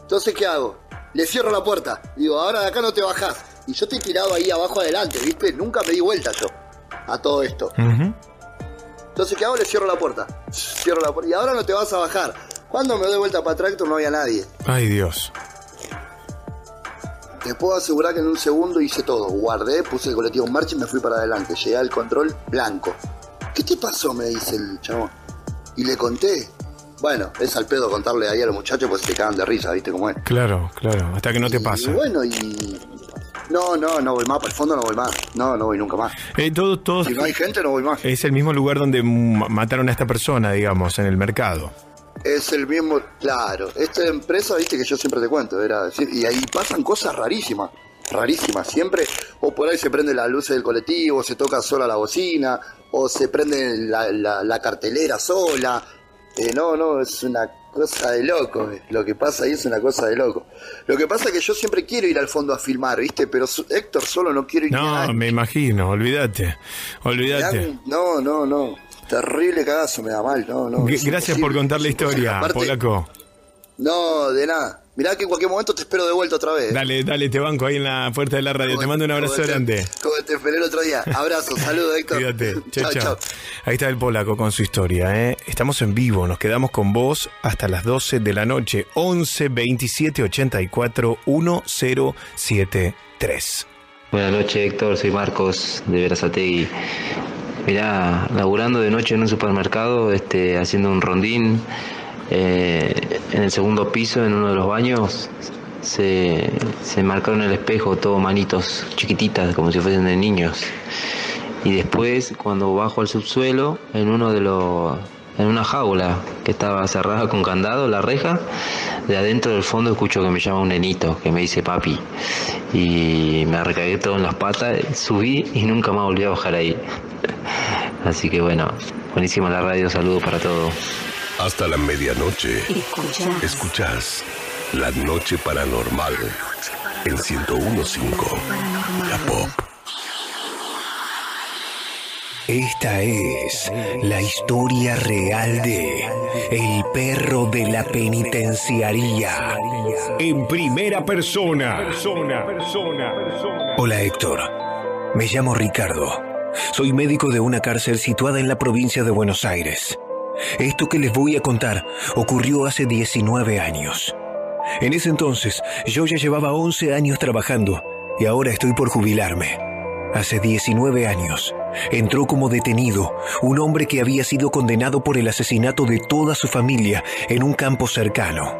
Entonces, ¿qué hago? Le cierro la puerta. Digo, ahora de acá no te bajás. Y yo estoy tirado ahí abajo adelante, ¿viste? Nunca me di vuelta yo a todo esto. Entonces, ¿qué hago? Le cierro la puerta. Cierro la puerta. Y ahora no te vas a bajar. Cuando me doy vuelta para atrás, no había nadie. Ay, Dios. Te puedo asegurar que en un segundo hice todo. Guardé, puse el colectivo en marcha y me fui para adelante. Llegué al control blanco. ¿Qué te pasó? Me dice el chabón. Y le conté. Bueno, es al pedo contarle ahí a los muchachos pues se cagan de risa, ¿viste cómo es? Claro, claro. Hasta que no te Y pasa. bueno, y. No, no, no voy más. Para el fondo no voy más. No, no voy nunca más. Eh, todo, todo- Si no hay gente, no voy más. Es el mismo lugar donde mataron a esta persona, digamos, en el mercado. Es el mismo, claro. Esta empresa, viste que yo siempre te cuento, era y ahí pasan cosas rarísimas. rarísimas siempre, o por ahí se prende la luz del colectivo, se toca sola la bocina, o se prende la, cartelera sola. Eh, no, no, es una cosa de loco. Eh. Lo que pasa ahí es una cosa de loco. Lo que pasa es que yo siempre quiero ir al fondo a filmar, ¿viste? Pero Héctor solo no quiere ir. No, me imagino, olvídate. Olvídate. No, no, no. Terrible cagazo, me da mal. No, no. Gracias por contar la historia, Polaco. No, de nada. Mirá que en cualquier momento te espero de vuelta otra vez. Dale, dale, te banco ahí en la puerta de la radio. te mando un abrazo grande. Como te esperé el otro día. Abrazo, saludos, Héctor. Cuídate. (laughs) Chao, chao. Ahí está el polaco con su historia. ¿eh? Estamos en vivo, nos quedamos con vos hasta las 12 de la noche. 11 27 84 1073. Buenas noches, Héctor. Soy Marcos de Verazategui. Mirá, laburando de noche en un supermercado, este, haciendo un rondín eh, en el segundo piso, en uno de los baños, se, se marcaron el espejo, todo manitos chiquititas, como si fuesen de niños. Y después, cuando bajo al subsuelo, en uno de los en una jaula que estaba cerrada con candado, la reja, de adentro del fondo escucho que me llama un nenito, que me dice papi. Y me recagué todo en las patas, subí y nunca más volví a bajar ahí. (laughs) Así que bueno, buenísima la radio, saludos para todos. Hasta la medianoche. Escuchás. La Noche Paranormal en 1015. La Pop. Esta es la historia real de El perro de la penitenciaría. En primera persona. Hola Héctor. Me llamo Ricardo. Soy médico de una cárcel situada en la provincia de Buenos Aires. Esto que les voy a contar ocurrió hace 19 años. En ese entonces yo ya llevaba 11 años trabajando y ahora estoy por jubilarme. Hace 19 años entró como detenido un hombre que había sido condenado por el asesinato de toda su familia en un campo cercano.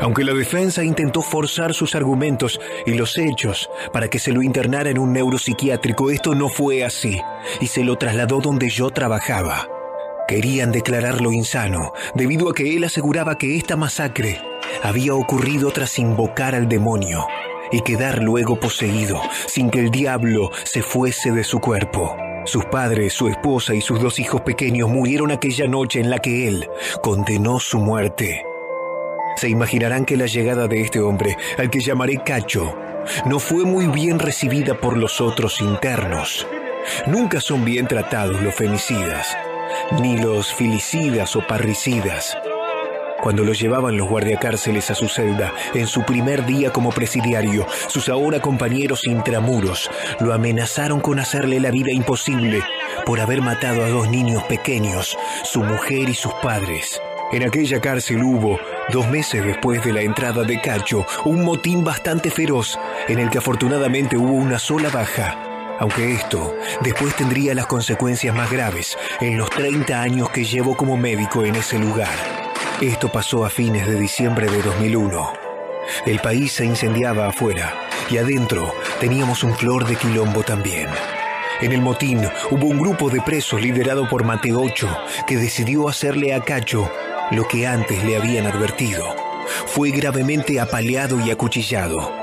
Aunque la defensa intentó forzar sus argumentos y los hechos para que se lo internara en un neuropsiquiátrico, esto no fue así y se lo trasladó donde yo trabajaba. Querían declararlo insano, debido a que él aseguraba que esta masacre había ocurrido tras invocar al demonio y quedar luego poseído, sin que el diablo se fuese de su cuerpo. Sus padres, su esposa y sus dos hijos pequeños murieron aquella noche en la que él condenó su muerte. Se imaginarán que la llegada de este hombre, al que llamaré Cacho, no fue muy bien recibida por los otros internos. Nunca son bien tratados los femicidas ni los filicidas o parricidas. Cuando lo llevaban los guardiacárceles a su celda, en su primer día como presidiario, sus ahora compañeros intramuros lo amenazaron con hacerle la vida imposible por haber matado a dos niños pequeños, su mujer y sus padres. En aquella cárcel hubo, dos meses después de la entrada de Cacho, un motín bastante feroz en el que afortunadamente hubo una sola baja aunque esto después tendría las consecuencias más graves en los 30 años que llevo como médico en ese lugar. Esto pasó a fines de diciembre de 2001. El país se incendiaba afuera y adentro teníamos un flor de quilombo también. En el motín hubo un grupo de presos liderado por Mateocho que decidió hacerle a Cacho lo que antes le habían advertido. Fue gravemente apaleado y acuchillado.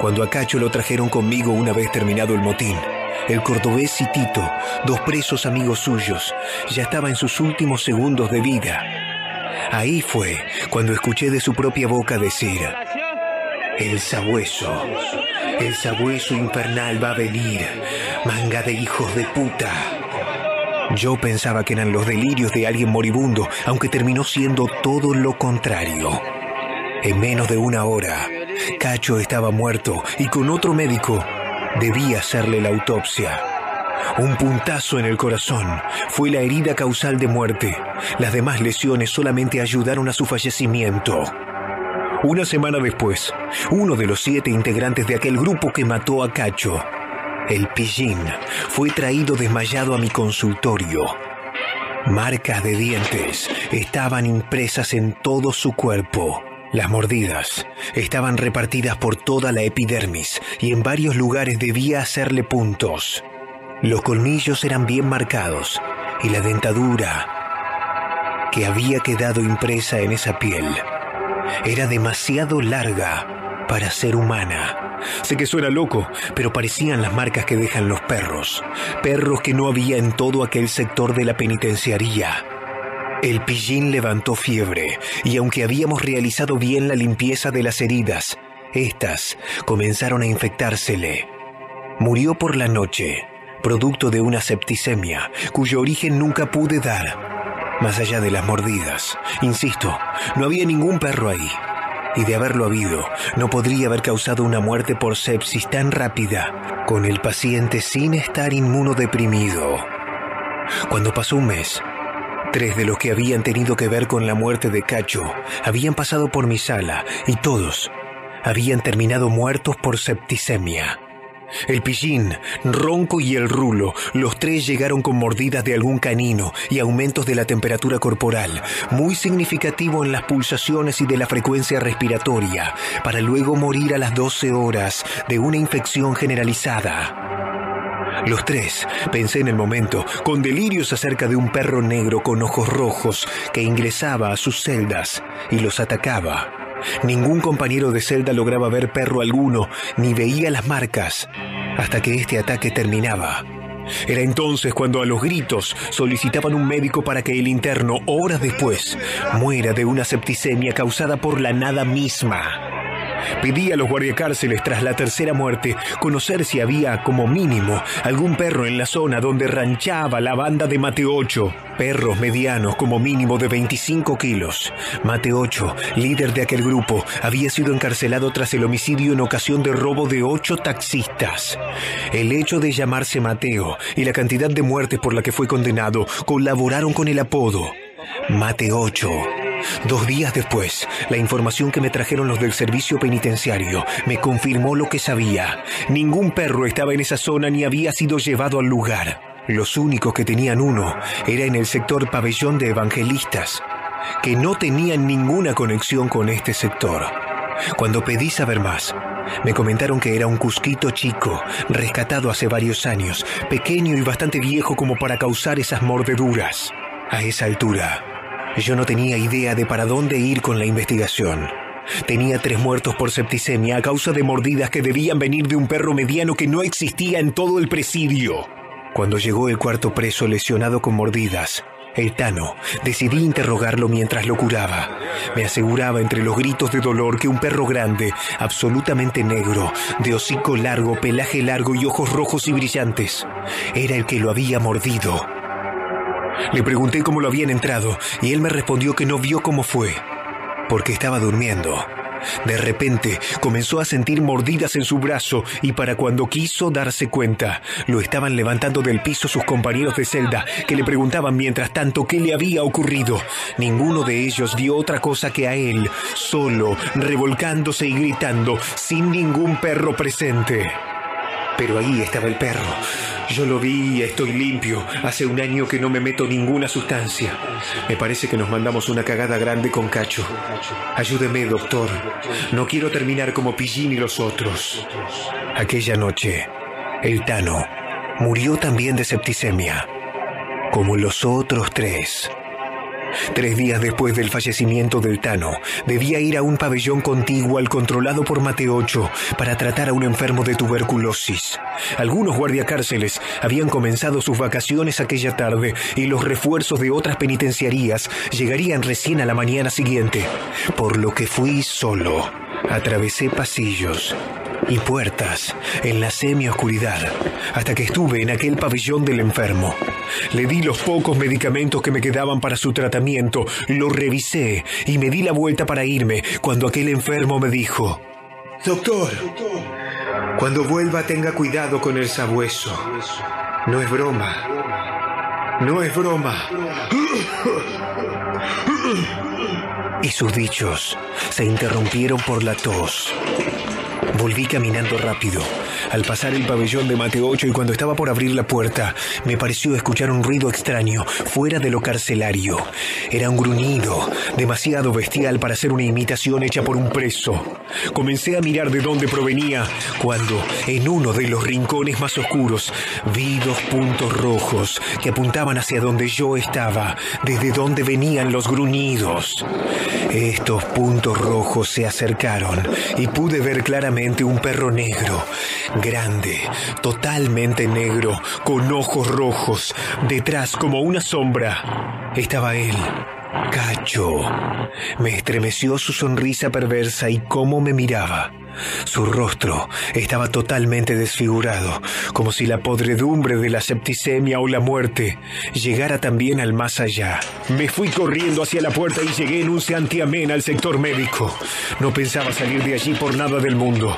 Cuando a Cacho lo trajeron conmigo una vez terminado el motín, el cordobés y Tito, dos presos amigos suyos, ya estaba en sus últimos segundos de vida. Ahí fue cuando escuché de su propia boca decir, el sabueso, el sabueso infernal va a venir, manga de hijos de puta. Yo pensaba que eran los delirios de alguien moribundo, aunque terminó siendo todo lo contrario. En menos de una hora, Cacho estaba muerto y con otro médico debía hacerle la autopsia. Un puntazo en el corazón fue la herida causal de muerte. Las demás lesiones solamente ayudaron a su fallecimiento. Una semana después, uno de los siete integrantes de aquel grupo que mató a Cacho, el Pillín, fue traído desmayado a mi consultorio. Marcas de dientes estaban impresas en todo su cuerpo. Las mordidas estaban repartidas por toda la epidermis y en varios lugares debía hacerle puntos. Los colmillos eran bien marcados y la dentadura que había quedado impresa en esa piel era demasiado larga para ser humana. Sé que suena loco, pero parecían las marcas que dejan los perros. Perros que no había en todo aquel sector de la penitenciaría. El pillín levantó fiebre, y aunque habíamos realizado bien la limpieza de las heridas, estas comenzaron a infectársele. Murió por la noche, producto de una septicemia, cuyo origen nunca pude dar, más allá de las mordidas. Insisto, no había ningún perro ahí y de haberlo habido, no podría haber causado una muerte por sepsis tan rápida, con el paciente sin estar inmunodeprimido. Cuando pasó un mes, tres de los que habían tenido que ver con la muerte de Cacho habían pasado por mi sala y todos habían terminado muertos por septicemia. El pillín, Ronco y el Rulo, los tres llegaron con mordidas de algún canino y aumentos de la temperatura corporal, muy significativo en las pulsaciones y de la frecuencia respiratoria, para luego morir a las 12 horas de una infección generalizada. Los tres, pensé en el momento, con delirios acerca de un perro negro con ojos rojos que ingresaba a sus celdas y los atacaba. Ningún compañero de celda lograba ver perro alguno, ni veía las marcas, hasta que este ataque terminaba. Era entonces cuando a los gritos solicitaban un médico para que el interno, horas después, muera de una septicemia causada por la nada misma. Pedí a los guardiacárceles tras la tercera muerte conocer si había, como mínimo, algún perro en la zona donde ranchaba la banda de Mate 8. Perros medianos como mínimo de 25 kilos. Mate 8, líder de aquel grupo, había sido encarcelado tras el homicidio en ocasión de robo de ocho taxistas. El hecho de llamarse Mateo y la cantidad de muertes por la que fue condenado colaboraron con el apodo. Mate 8. Dos días después, la información que me trajeron los del servicio penitenciario me confirmó lo que sabía. Ningún perro estaba en esa zona ni había sido llevado al lugar. Los únicos que tenían uno era en el sector pabellón de evangelistas, que no tenían ninguna conexión con este sector. Cuando pedí saber más, me comentaron que era un cusquito chico, rescatado hace varios años, pequeño y bastante viejo como para causar esas mordeduras. A esa altura, yo no tenía idea de para dónde ir con la investigación. Tenía tres muertos por septicemia a causa de mordidas que debían venir de un perro mediano que no existía en todo el presidio. Cuando llegó el cuarto preso lesionado con mordidas, el Tano, decidí interrogarlo mientras lo curaba. Me aseguraba entre los gritos de dolor que un perro grande, absolutamente negro, de hocico largo, pelaje largo y ojos rojos y brillantes, era el que lo había mordido. Le pregunté cómo lo habían entrado y él me respondió que no vio cómo fue, porque estaba durmiendo. De repente comenzó a sentir mordidas en su brazo y para cuando quiso darse cuenta, lo estaban levantando del piso sus compañeros de celda, que le preguntaban mientras tanto qué le había ocurrido. Ninguno de ellos vio otra cosa que a él, solo, revolcándose y gritando, sin ningún perro presente. Pero ahí estaba el perro. Yo lo vi estoy limpio. Hace un año que no me meto ninguna sustancia. Me parece que nos mandamos una cagada grande con Cacho. Ayúdeme, doctor. No quiero terminar como Pillín y los otros. Aquella noche, el Tano murió también de septicemia, como los otros tres. Tres días después del fallecimiento del Tano, debía ir a un pabellón contiguo al controlado por Mateo 8 para tratar a un enfermo de tuberculosis. Algunos guardiacárceles habían comenzado sus vacaciones aquella tarde y los refuerzos de otras penitenciarías llegarían recién a la mañana siguiente, por lo que fui solo. Atravesé pasillos y puertas en la semioscuridad hasta que estuve en aquel pabellón del enfermo. Le di los pocos medicamentos que me quedaban para su tratamiento, lo revisé y me di la vuelta para irme cuando aquel enfermo me dijo, Doctor, cuando vuelva tenga cuidado con el sabueso. No es broma. No es broma. Y sus dichos se interrumpieron por la tos. Volví caminando rápido, al pasar el pabellón de Mateo 8 y cuando estaba por abrir la puerta, me pareció escuchar un ruido extraño fuera de lo carcelario. Era un gruñido, demasiado bestial para ser una imitación hecha por un preso. Comencé a mirar de dónde provenía cuando, en uno de los rincones más oscuros, vi dos puntos rojos que apuntaban hacia donde yo estaba, desde donde venían los gruñidos. Estos puntos rojos se acercaron y pude ver claramente un perro negro, grande, totalmente negro, con ojos rojos, detrás como una sombra. Estaba él. Cacho. Me estremeció su sonrisa perversa y cómo me miraba. Su rostro estaba totalmente desfigurado, como si la podredumbre de la septicemia o la muerte llegara también al más allá. Me fui corriendo hacia la puerta y llegué en un santiamén al sector médico. No pensaba salir de allí por nada del mundo.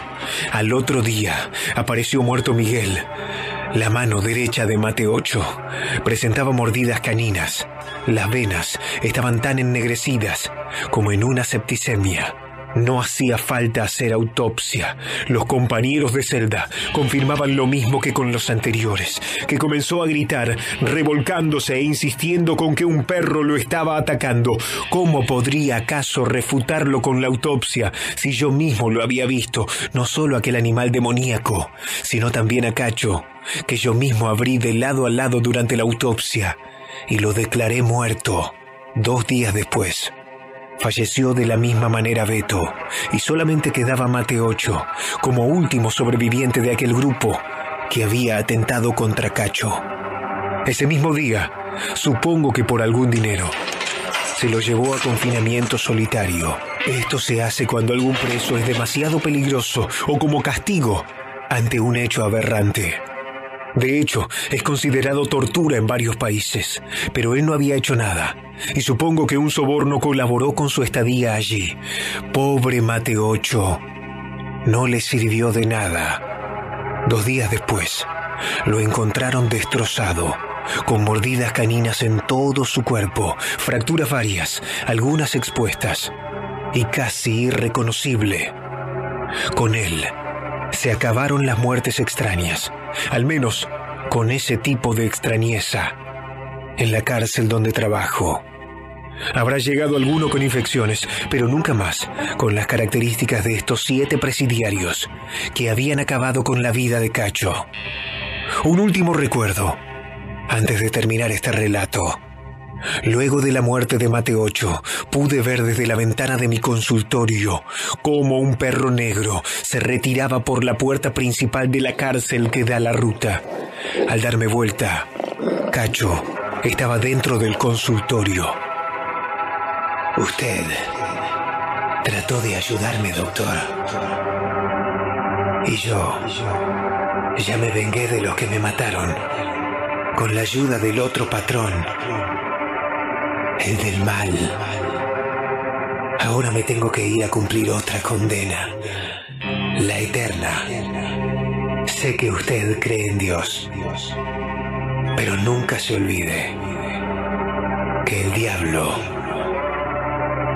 Al otro día apareció muerto Miguel. La mano derecha de Mate 8 presentaba mordidas caninas. Las venas estaban tan ennegrecidas como en una septicemia. No hacía falta hacer autopsia. Los compañeros de celda confirmaban lo mismo que con los anteriores, que comenzó a gritar, revolcándose e insistiendo con que un perro lo estaba atacando. ¿Cómo podría acaso refutarlo con la autopsia si yo mismo lo había visto, no solo aquel animal demoníaco, sino también a Cacho, que yo mismo abrí de lado a lado durante la autopsia y lo declaré muerto dos días después? Falleció de la misma manera Beto, y solamente quedaba Mate 8 como último sobreviviente de aquel grupo que había atentado contra Cacho. Ese mismo día, supongo que por algún dinero, se lo llevó a confinamiento solitario. Esto se hace cuando algún preso es demasiado peligroso o como castigo ante un hecho aberrante. De hecho, es considerado tortura en varios países, pero él no había hecho nada, y supongo que un soborno colaboró con su estadía allí. Pobre Mate 8, no le sirvió de nada. Dos días después, lo encontraron destrozado, con mordidas caninas en todo su cuerpo, fracturas varias, algunas expuestas, y casi irreconocible. Con él, se acabaron las muertes extrañas, al menos con ese tipo de extrañeza, en la cárcel donde trabajo. Habrá llegado alguno con infecciones, pero nunca más con las características de estos siete presidiarios que habían acabado con la vida de Cacho. Un último recuerdo, antes de terminar este relato. Luego de la muerte de Mate 8, pude ver desde la ventana de mi consultorio cómo un perro negro se retiraba por la puerta principal de la cárcel que da la ruta. Al darme vuelta, Cacho estaba dentro del consultorio. Usted trató de ayudarme, doctor. Y yo ya me vengué de los que me mataron con la ayuda del otro patrón el del mal. Ahora me tengo que ir a cumplir otra condena, la eterna. Sé que usted cree en Dios, pero nunca se olvide que el diablo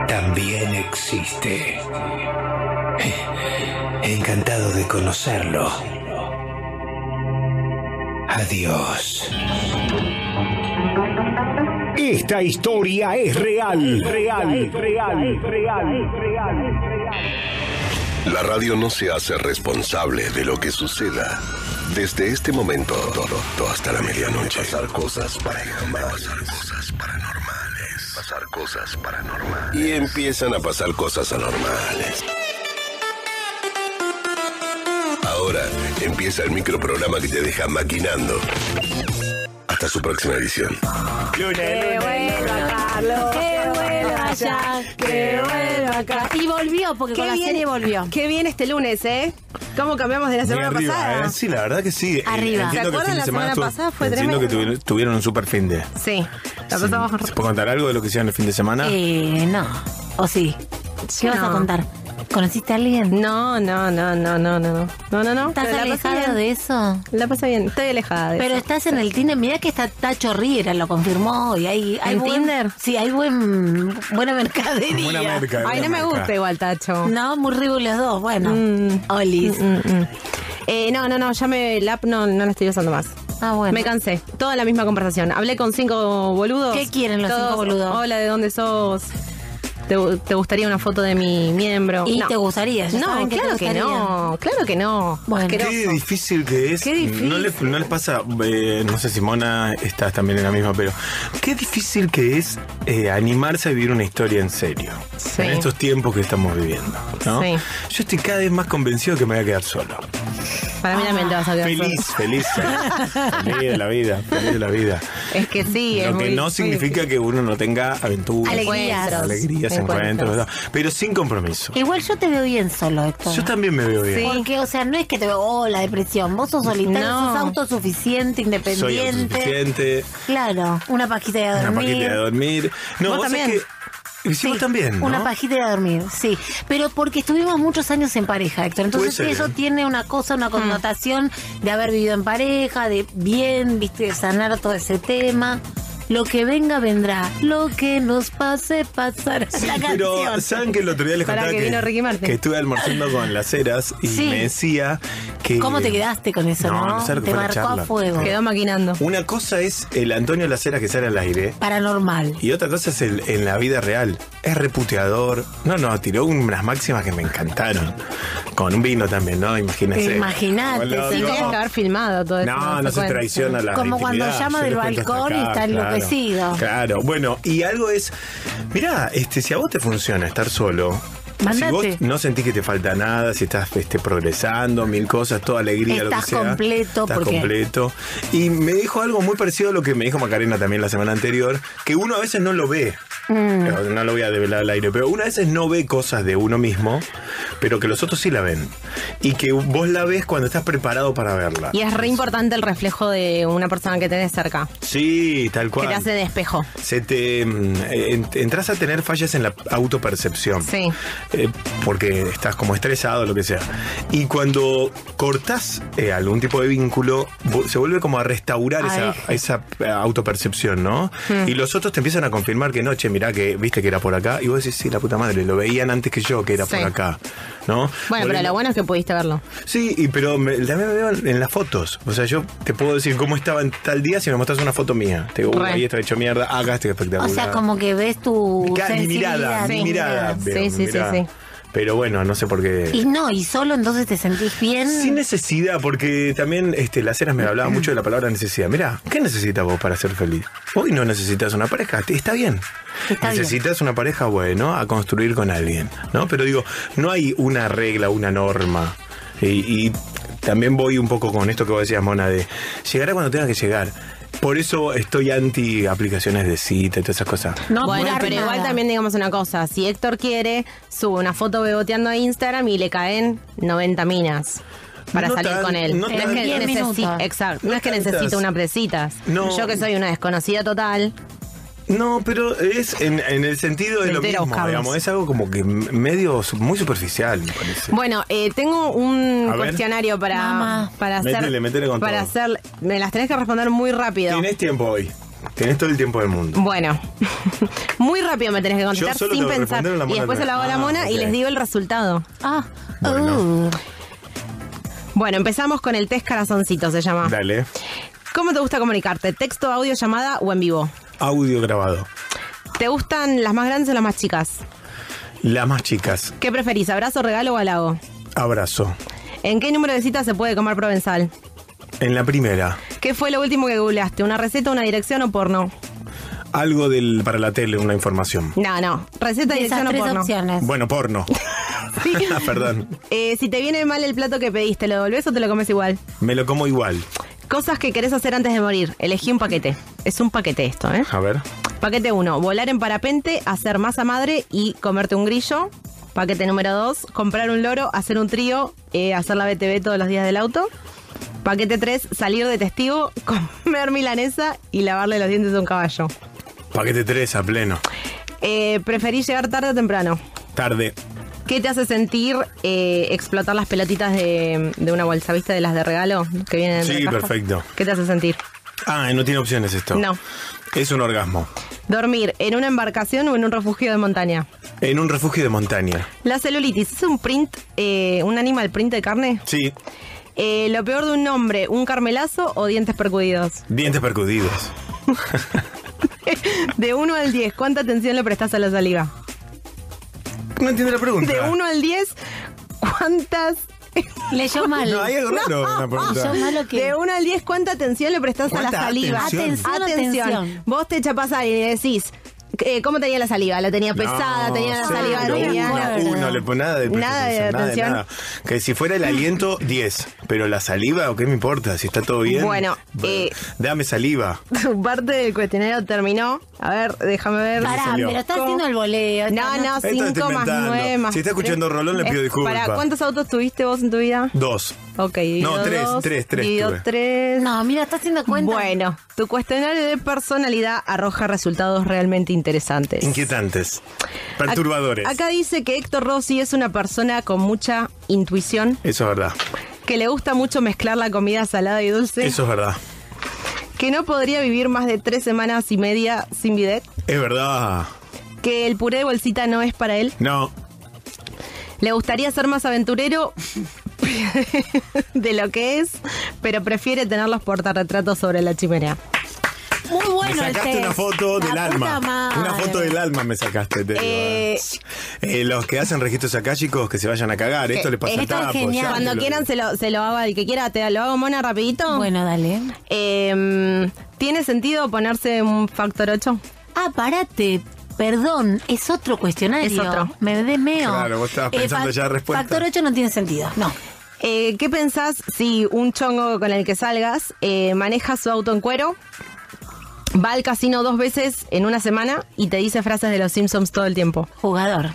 también existe. Encantado de conocerlo. Adiós. Esta historia es real, real, real, real, real. La radio no se hace responsable de lo que suceda. Desde este momento todo, hasta la medianoche. Pasar cosas paranormales. Pasar cosas paranormales. Pasar cosas paranormales. Y empiezan a pasar cosas anormales. Ahora empieza el microprograma que te deja maquinando. Hasta su próxima edición. Que vuelva Carlos, que vuelva allá, que vuelva acá. Y volvió, porque con la serie volvió. Qué bien este lunes, ¿eh? ¿Cómo cambiamos de la semana arriba, pasada? ¿eh? Sí, la verdad que sí. Arriba. Entiendo ¿Se que el acuerdan fin de la semana pasada? Fue entiendo que tremendo. tuvieron, tuvieron un super fin de. Sí, la pasamos ¿Se puede contar algo de lo que hicieron el fin de semana? Eh, no. ¿O sí? ¿Qué vas a No. contar? ¿Conociste a alguien? No, no, no, no, no, no. No, no, no. ¿Estás alejado de eso? La pasé bien, estoy alejada de Pero eso. estás en el Tinder, mirá que está Tacho Riera, lo confirmó y hay, hay ¿En buen- Tinder? Sí, hay buen, buena mercadería. Buena merca, Ay, no buena me merca. gusta igual, Tacho. No, muy ribu los dos, bueno. Mm. Olis. Mm, mm, mm. Eh, no, no, no, ya me, la app no, no la estoy usando más. Ah, bueno. Me cansé. Toda la misma conversación. Hablé con cinco boludos. ¿Qué quieren los cinco boludos? Hola, ¿de dónde sos? ¿Te, te gustaría una foto de mi miembro? Y No. te gustaría, ya No, saben que te claro que no. Claro que no. Qué difícil que es. Qué difícil. No, les, no les pasa, eh, no sé si Mona estás también en la misma, pero qué difícil que es eh, animarse a vivir una historia en serio. Sí. En estos tiempos que estamos viviendo. ¿no? Sí. Yo estoy cada vez más convencido que me voy a quedar solo. Para mí también te vas a quedar Feliz, solo. feliz. (laughs) feliz de la vida, feliz de la vida. Es que sí, es Lo que muy- no significa que uno no tenga aventuras, Alegrías. alegrías, encuentros, Encuentros. ¿verdad? pero sin compromiso. Igual yo te veo bien solo, Héctor. Yo también me veo bien. Porque, o sea, no es que te veo, oh, la depresión. Vos sos solitario, No. sos autosuficiente, Soy independiente. autosuficiente, Claro, una pajita de una dormir. paquita de dormir. No, Vos vos también. que- vos también, ¿no? Una pajita de dormir, sí. Pero porque estuvimos muchos años en pareja, Héctor. Entonces eso ¿eh? tiene una cosa, una connotación de haber vivido en pareja, de bien, viste, de sanar todo ese tema. Lo que venga, vendrá. Lo que nos pase, pasará. Sí, la pero canción. saben que el otro día les Para contaba que vino Ricky Martin. que estuve almorzando con las eras y Sí. me decía que ¿Cómo te quedaste con eso, no? No, no sé lo que te fue la marcó a fuego. Quedó maquinando. Una cosa es el Antonio Laceras que sale al aire Paranormal. y otra cosa es el en la vida real. Es reputeador. No, no, tiró unas máximas que me encantaron. Con un vino también, ¿no? Imagínese. Imagínate, Hola, sí, no. Tenías que haber filmado todo eso. No, no se traiciona la Como cuando intimidad. llama del balcón y acá, está claro. Claro, bueno, y algo es, mirá, este, si a vos te funciona estar solo, Mandate. si vos no sentís que te falta nada, si estás este, progresando, mil cosas, toda alegría, lo que sea. completo, Estás porque- completo. Y me dijo algo muy parecido a lo que me dijo Macarena también la semana anterior, que uno a veces no lo ve. Mm. No lo voy a develar al aire, pero uno a veces no ve cosas de uno mismo, pero que los otros sí la ven. Y que vos la ves cuando estás preparado para verla. Y es re importante el reflejo de una persona que tenés cerca, Sí, tal que cual. te hace de espejo. se te mm, en- entras a tener fallas en la autopercepción. Sí. Eh, porque estás como estresado, lo que sea. Y cuando cortás eh, algún tipo de vínculo, se vuelve como a restaurar esa, Ay. esa eh, autopercepción, ¿no? Hmm. Y los otros te empiezan a confirmar que no, che, mirá que viste que era por acá. Y vos decís, sí, la puta madre, lo veían antes que yo que era Sí. por acá, ¿no? Bueno, pero lo bueno es que pudiste verlo. Sí, y, pero me- también me veo en, las fotos. O sea, yo te puedo decir cómo estaba en tal día si me mostras una foto mía. Te digo, uy, ahí está hecho mierda, acá estoy espectacular. O sea, como que ves tu mi mirada, sensibilidad. mi mirada. Sí, veo, sí, sí, sí. Pero bueno, no sé por qué. Y no, y solo entonces te sentís bien. Sin necesidad, porque también este, las eras me hablaba mucho de la palabra necesidad. Mira, ¿qué necesitas vos para ser feliz? Hoy no necesitas una pareja, está bien. Está bien. necesitas una pareja, bueno, a construir con alguien, ¿no? Pero digo, no hay una regla, una norma. Y, y también voy un poco con esto que vos decías, Mona, de llegará cuando tenga que llegar. Por eso estoy anti aplicaciones de cita y todas esas cosas. No bueno, pero igual también digamos una cosa, si Héctor quiere, sube una foto beboteando a Instagram y le caen 90 minas para No salir tan- con él. no es tan- que Diez necesi- minutos. exacto, no, es que necesite una presitas. No. Yo que soy una desconocida total, No, pero es en, en el sentido de lo mismo, buscamos. digamos. Es algo como que medio muy superficial, me parece. Bueno, eh, tengo un A ver. cuestionario para, Mamá. para hacer. Métele, métele con para todo. hacer. Me las tenés que responder muy rápido. Tienes tiempo hoy. Tienes todo el tiempo del mundo. Bueno, (laughs) muy rápido me tenés que contestar Yo solo sin tengo que pensar. responder la Y mona después se lo hago a la Ah, mona y ok. les digo el resultado. Ah, Bueno. uh. Bueno, empezamos con el test corazoncito, se llama. Dale. ¿Cómo te gusta comunicarte? ¿Texto, audio, llamada o en vivo? Audio grabado. ¿Te gustan las más grandes o las más chicas? Las más chicas. ¿Qué preferís, abrazo, regalo o halago? Abrazo. ¿En qué número de citas se puede comer provenzal? En la primera. ¿Qué fue lo último que googleaste? ¿Una receta, una dirección o porno? Algo del, para la tele, una información. No, no. Receta, dirección o tres porno. opciones. Bueno, porno. (laughs) (laughs) Perdón. Eh, si te viene mal el plato que pediste, ¿lo devolvés o te lo comes igual? Me lo como igual. Cosas que querés hacer antes de morir. Elegí un paquete. Es un paquete esto, ¿eh? A ver. Paquete 1, volar en parapente, hacer masa madre y comerte un grillo. Paquete número 2, comprar un loro, hacer un trío, eh, hacer la BTV todos los días del auto. Paquete 3, salir de testigo, (laughs) comer milanesa y lavarle los dientes a un caballo. Paquete 3 a pleno. Eh, ¿Preferís llegar tarde o temprano? Tarde. ¿Qué te hace sentir eh, explotar las pelotitas de, de una bolsa, viste, de las de regalo que vienen en Sí, perfecto. ¿Qué te hace sentir? Ah, no tiene opciones esto. No. Es un orgasmo. ¿Dormir en una embarcación o en un refugio de montaña? En un refugio de montaña. La celulitis, ¿es un print, eh, un animal print de carne? Sí. Eh, lo peor de un nombre, un carmelazo o dientes percudidos. Dientes percudidos. (laughs) De 1 al 10, ¿cuánta atención le prestas a la saliva? No entiendo la pregunta. De 1 al 10, ¿cuántas Leyó (laughs) mal. No, hay algo raro en la pregunta. Leyó mal lo que. De 1 al 10, ¿cuánta atención le prestás a la ¿Cuánta saliva? atención? Atención, atención. Vos te echas pasar y le decís, eh, ¿cómo tenía la saliva? ¿La tenía pesada? No, ¿Tenía la cero, saliva uno, liviana? uno, le pone nada de Nada de atención. nada. Que si fuera el aliento, 10. Pero la saliva, ¿o qué me importa? Si está todo bien. Bueno, eh, Dame saliva. Tu (laughs) parte del cuestionario terminó. A ver, déjame ver. Pará, pero está haciendo el voleo. No, no, Esto estoy 5 más inventando. 9 más. Si está escuchando. Rolón, le pido disculpas. Pará, ¿cuántos autos tuviste vos en tu vida? Dos. Ok, dividido No, tres, dos, tres, tres dividido tuve. tres. No, mira, está haciendo cuenta. Bueno, tu cuestionario de personalidad arroja resultados realmente interesantes. Inquietantes. Perturbadores. Acá dice que Héctor Rossi es una persona con mucha intuición, Eso es verdad. que le gusta mucho mezclar la comida salada y dulce, Eso es verdad. que no podría vivir más de tres semanas y media sin bidet, Es verdad. que el puré de bolsita no es para él, No. le gustaría ser más aventurero (laughs) de lo que es, pero prefiere tener los portarretratos sobre la chimenea. Muy bueno me sacaste una foto La del alma. madre. Una foto del alma me sacaste. te digo. Eh, Eh, los que hacen registros acá, chicos, que se vayan a cagar. Esto le pasa a Esto es Tapo. ya Cuando quieran se lo, se lo hago al que quiera, te lo hago mona rapidito. Bueno, dale. Eh, ¿Tiene sentido ponerse un factor 8? Ah, parate. Perdón, es otro cuestionario. Es otro. Me desmeo. Claro, vos estabas pensando ya respuesta. Factor 8 no tiene sentido. No. Eh, ¿Qué pensás si un chongo con el que salgas eh, maneja su auto en cuero, va al casino dos veces en una semana y te dice frases de los Simpsons todo el tiempo? Jugador.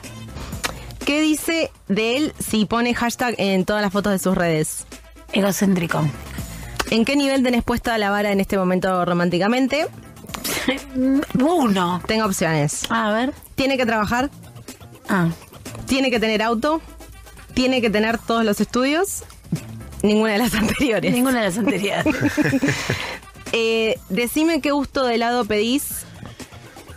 ¿Qué dice de él si pone hashtag en todas las fotos de sus redes? Egocéntrico. ¿En qué nivel tenés puesta la vara en este momento románticamente? (laughs) Uno. Tengo opciones. A ver. ¿Tiene que trabajar? Ah. ¿Tiene que tener auto? ¿Tiene que tener todos los estudios? Ninguna de las (laughs) anteriores. Ninguna de las anteriores. (laughs) Eh, decime qué gusto de helado pedís.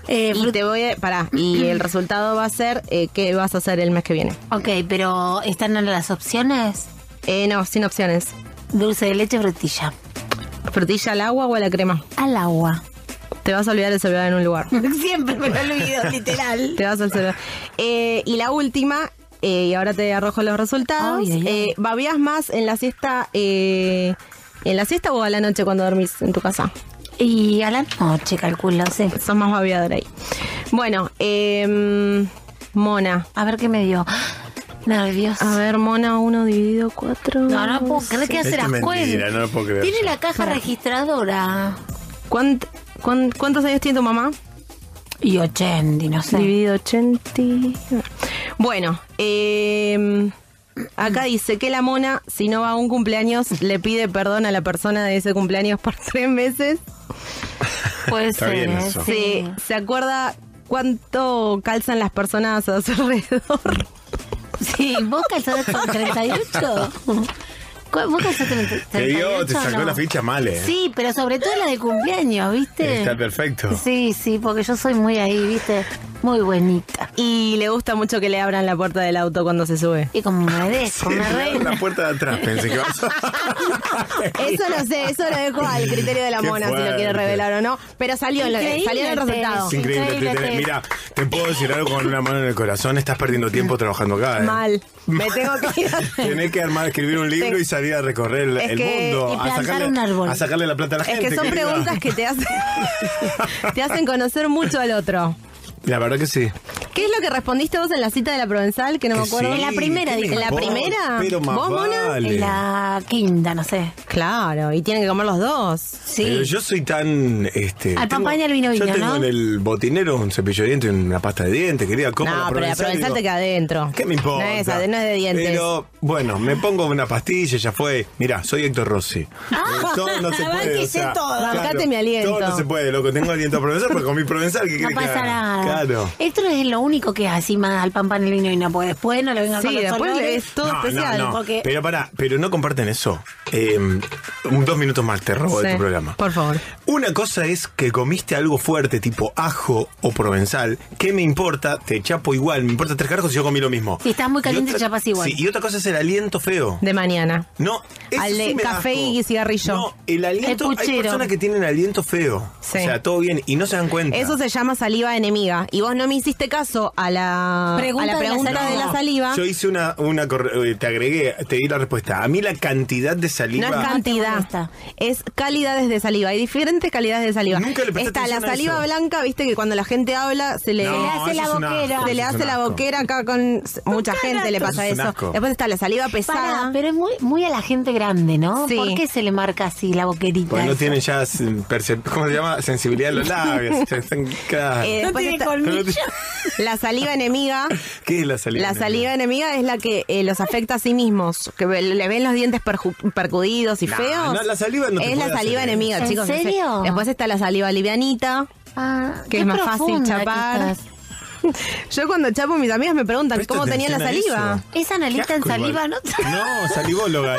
Eh, y te voy a. Pará, y (clears throat) el resultado va a ser eh, qué vas a hacer el mes que viene. ok, pero ¿están en las opciones? Eh, no, sin opciones. Dulce de leche, frutilla. ¿Frutilla al agua o a la crema? Al agua. Te vas a olvidar el celular en un lugar. (laughs) Siempre me lo olvido, (laughs) literal. Te vas al celular. Eh, y la última, eh, y ahora te arrojo los resultados. Ay, ay, ay. Eh, ¿Babías más en la siesta eh, en la siesta o a la noche cuando dormís en tu casa? Y a la noche, calculo, sí. Sos más babeador ahí. Bueno, eh, Mona. A ver qué me dio. Nervioso. A ver, Mona, uno dividido cuatro. No, no puedo creer que hace las cuentas. no lo puedo creer. Tiene la caja registradora. ¿Cuánt- cuán- ¿Cuántos años tiene tu mamá? Y 80, no sé. Dividido 80. Bueno, eh, acá dice que la mona, si no va a un cumpleaños, le pide perdón a la persona de ese cumpleaños por (laughs) tres meses. Puede Está ser. bien ¿eh? eso. Sí, ¿Se acuerda cuánto calzan las personas a su (laughs) alrededor? Sí, vos calzás con 38. ¿Cu- ¿Vos calzás 38? Te dio, te sacó no? la ficha mal, eh. Sí, pero sobre todo la de cumpleaños, ¿viste? Está perfecto. Sí, sí, porque yo soy muy ahí, ¿viste? Muy buenita. Y le gusta mucho que le abran la puerta del auto cuando se sube. Y como me (laughs) dejo, me reina. La puerta de atrás, pensé que vas (laughs) Eso no sé, eso lo dejo al criterio de la Qué mona si lo quiere revelar o no. Pero salió, en lo- Increíble salió en el el resultado. increíble. Increíble, mira, te puedo decir algo con una mano en el corazón. Estás perdiendo tiempo trabajando acá, ¿eh? Mal. (laughs) Me tengo que ir. Tenés que armar, escribir un libro y salir a recorrer el, Es mundo. y A sacarle, un árbol. a sacarle la plata a la Es gente. que son querida. preguntas que te hacen, (laughs) te hacen conocer mucho al otro. La verdad que sí. ¿Qué es lo que respondiste vos en la cita de la Provenzal? Que no me acuerdo. sí, En la primera, ¿qué me dije. ¿En la primera? Pero más ¿Vos, Mona? vale. En la quinta, no sé. Claro, y tienen que comer los dos. Sí. Pero yo soy tan. Este, Al papá y al vino Yo vino, tengo ¿no? en el botinero un cepillo de dientes y una pasta de dientes, querida. ¿Cómo no, pero la Provenzal digo, te queda adentro. ¿Qué me importa? No es, no es de dientes. Pero bueno, me pongo una pastilla, ya fue. Mirá, soy Héctor Rossi. Eh, todo no se (laughs) puede. O sea, todo. Bancate mi aliento. Todo no se puede, loco. Tengo aliento provenzal porque con mi provenzal. ¿qué No pasa nada. Claro. Esto es lo único que es así más al pan pan el vino y no, pues después no le vengan Sí, con los después olores. es todo No, especial. no, no. porque- Pero pará, pero no comparten eso. Eh, un dos minutos más te robo de tu programa. Por favor. Una cosa es que comiste algo fuerte, tipo ajo o provenzal. ¿Qué me importa? Te chapo igual, me importa tres carajos si yo comí lo mismo. Si estás muy caliente, otra- chapas igual. Sí, y otra cosa es el aliento feo. De mañana. No, eso Al de sí me da café asco. y cigarrillo. No, el aliento. El hay personas que tienen aliento feo. Sí. O sea, todo bien y no se dan cuenta. Eso se llama saliva enemiga. Y vos no me hiciste caso a la Pregunta a la de la saliva. de la saliva. Yo hice una, una eh, te agregué, te di la respuesta. A mí la cantidad de saliva. No es cantidad, es calidades de saliva. Hay diferentes calidades de saliva. Nunca le Está la saliva eso. blanca, viste que cuando la gente habla se le, No, Se le hace la boquera. se le hace la boquera acá con mucha gente le pasa Eso es. Después está la saliva pesada. Pero es muy, muy a la gente grande, ¿no? Sí. ¿Por qué se le marca así la boquerita? Porque no tienen ya ¿cómo se llama? Sensibilidad en los labios. (laughs) Ya están- claro. Eh, No tiene está- colmillo. (laughs) la saliva enemiga. ¿Qué es la saliva? La saliva enemiga es la que eh, los afecta a sí mismos, que le ven los dientes perju- percudidos y feos. no, la saliva no es la saliva hacer enemiga, chicos. ¿En sé. serio? Después está la saliva livianita, Ah, que es más fácil chapar. (laughs) Yo cuando chapo mis amigas me preguntan Presta cómo tenía la saliva. Esa analista en saliva, igual. ¿no? No, salivóloga.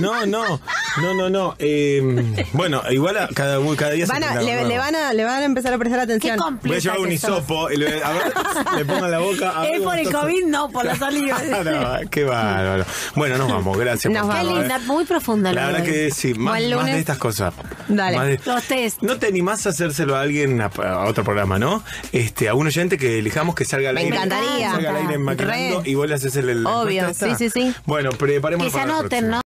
No, no, no, no, no. Eh, bueno, igual a cada, cada día se Van a- aprende le, le van a, le van a empezar a prestar Qué atención. Voy a llevar un hisopo y le, a ver, le pongo en la boca. a ver Es por el COVID, no, por la saliva. (laughs) no, qué bárbaro. Bueno, nos vamos, gracias. Nos Qué vamos. linda, muy profunda La la verdad que sí, más, más de estas cosas. Dale. Más de- Los test. No te animás a hacérselo a alguien a, a otro programa, ¿no? Este, a un oyente que elijamos que salga al Me aire. encantaría. Salga al aire maquinando Re. y vos le haces el, el- Obvio, encuesta esta. sí, sí, sí. Bueno, preparemos Que se para la anoten, próxima. ¿no?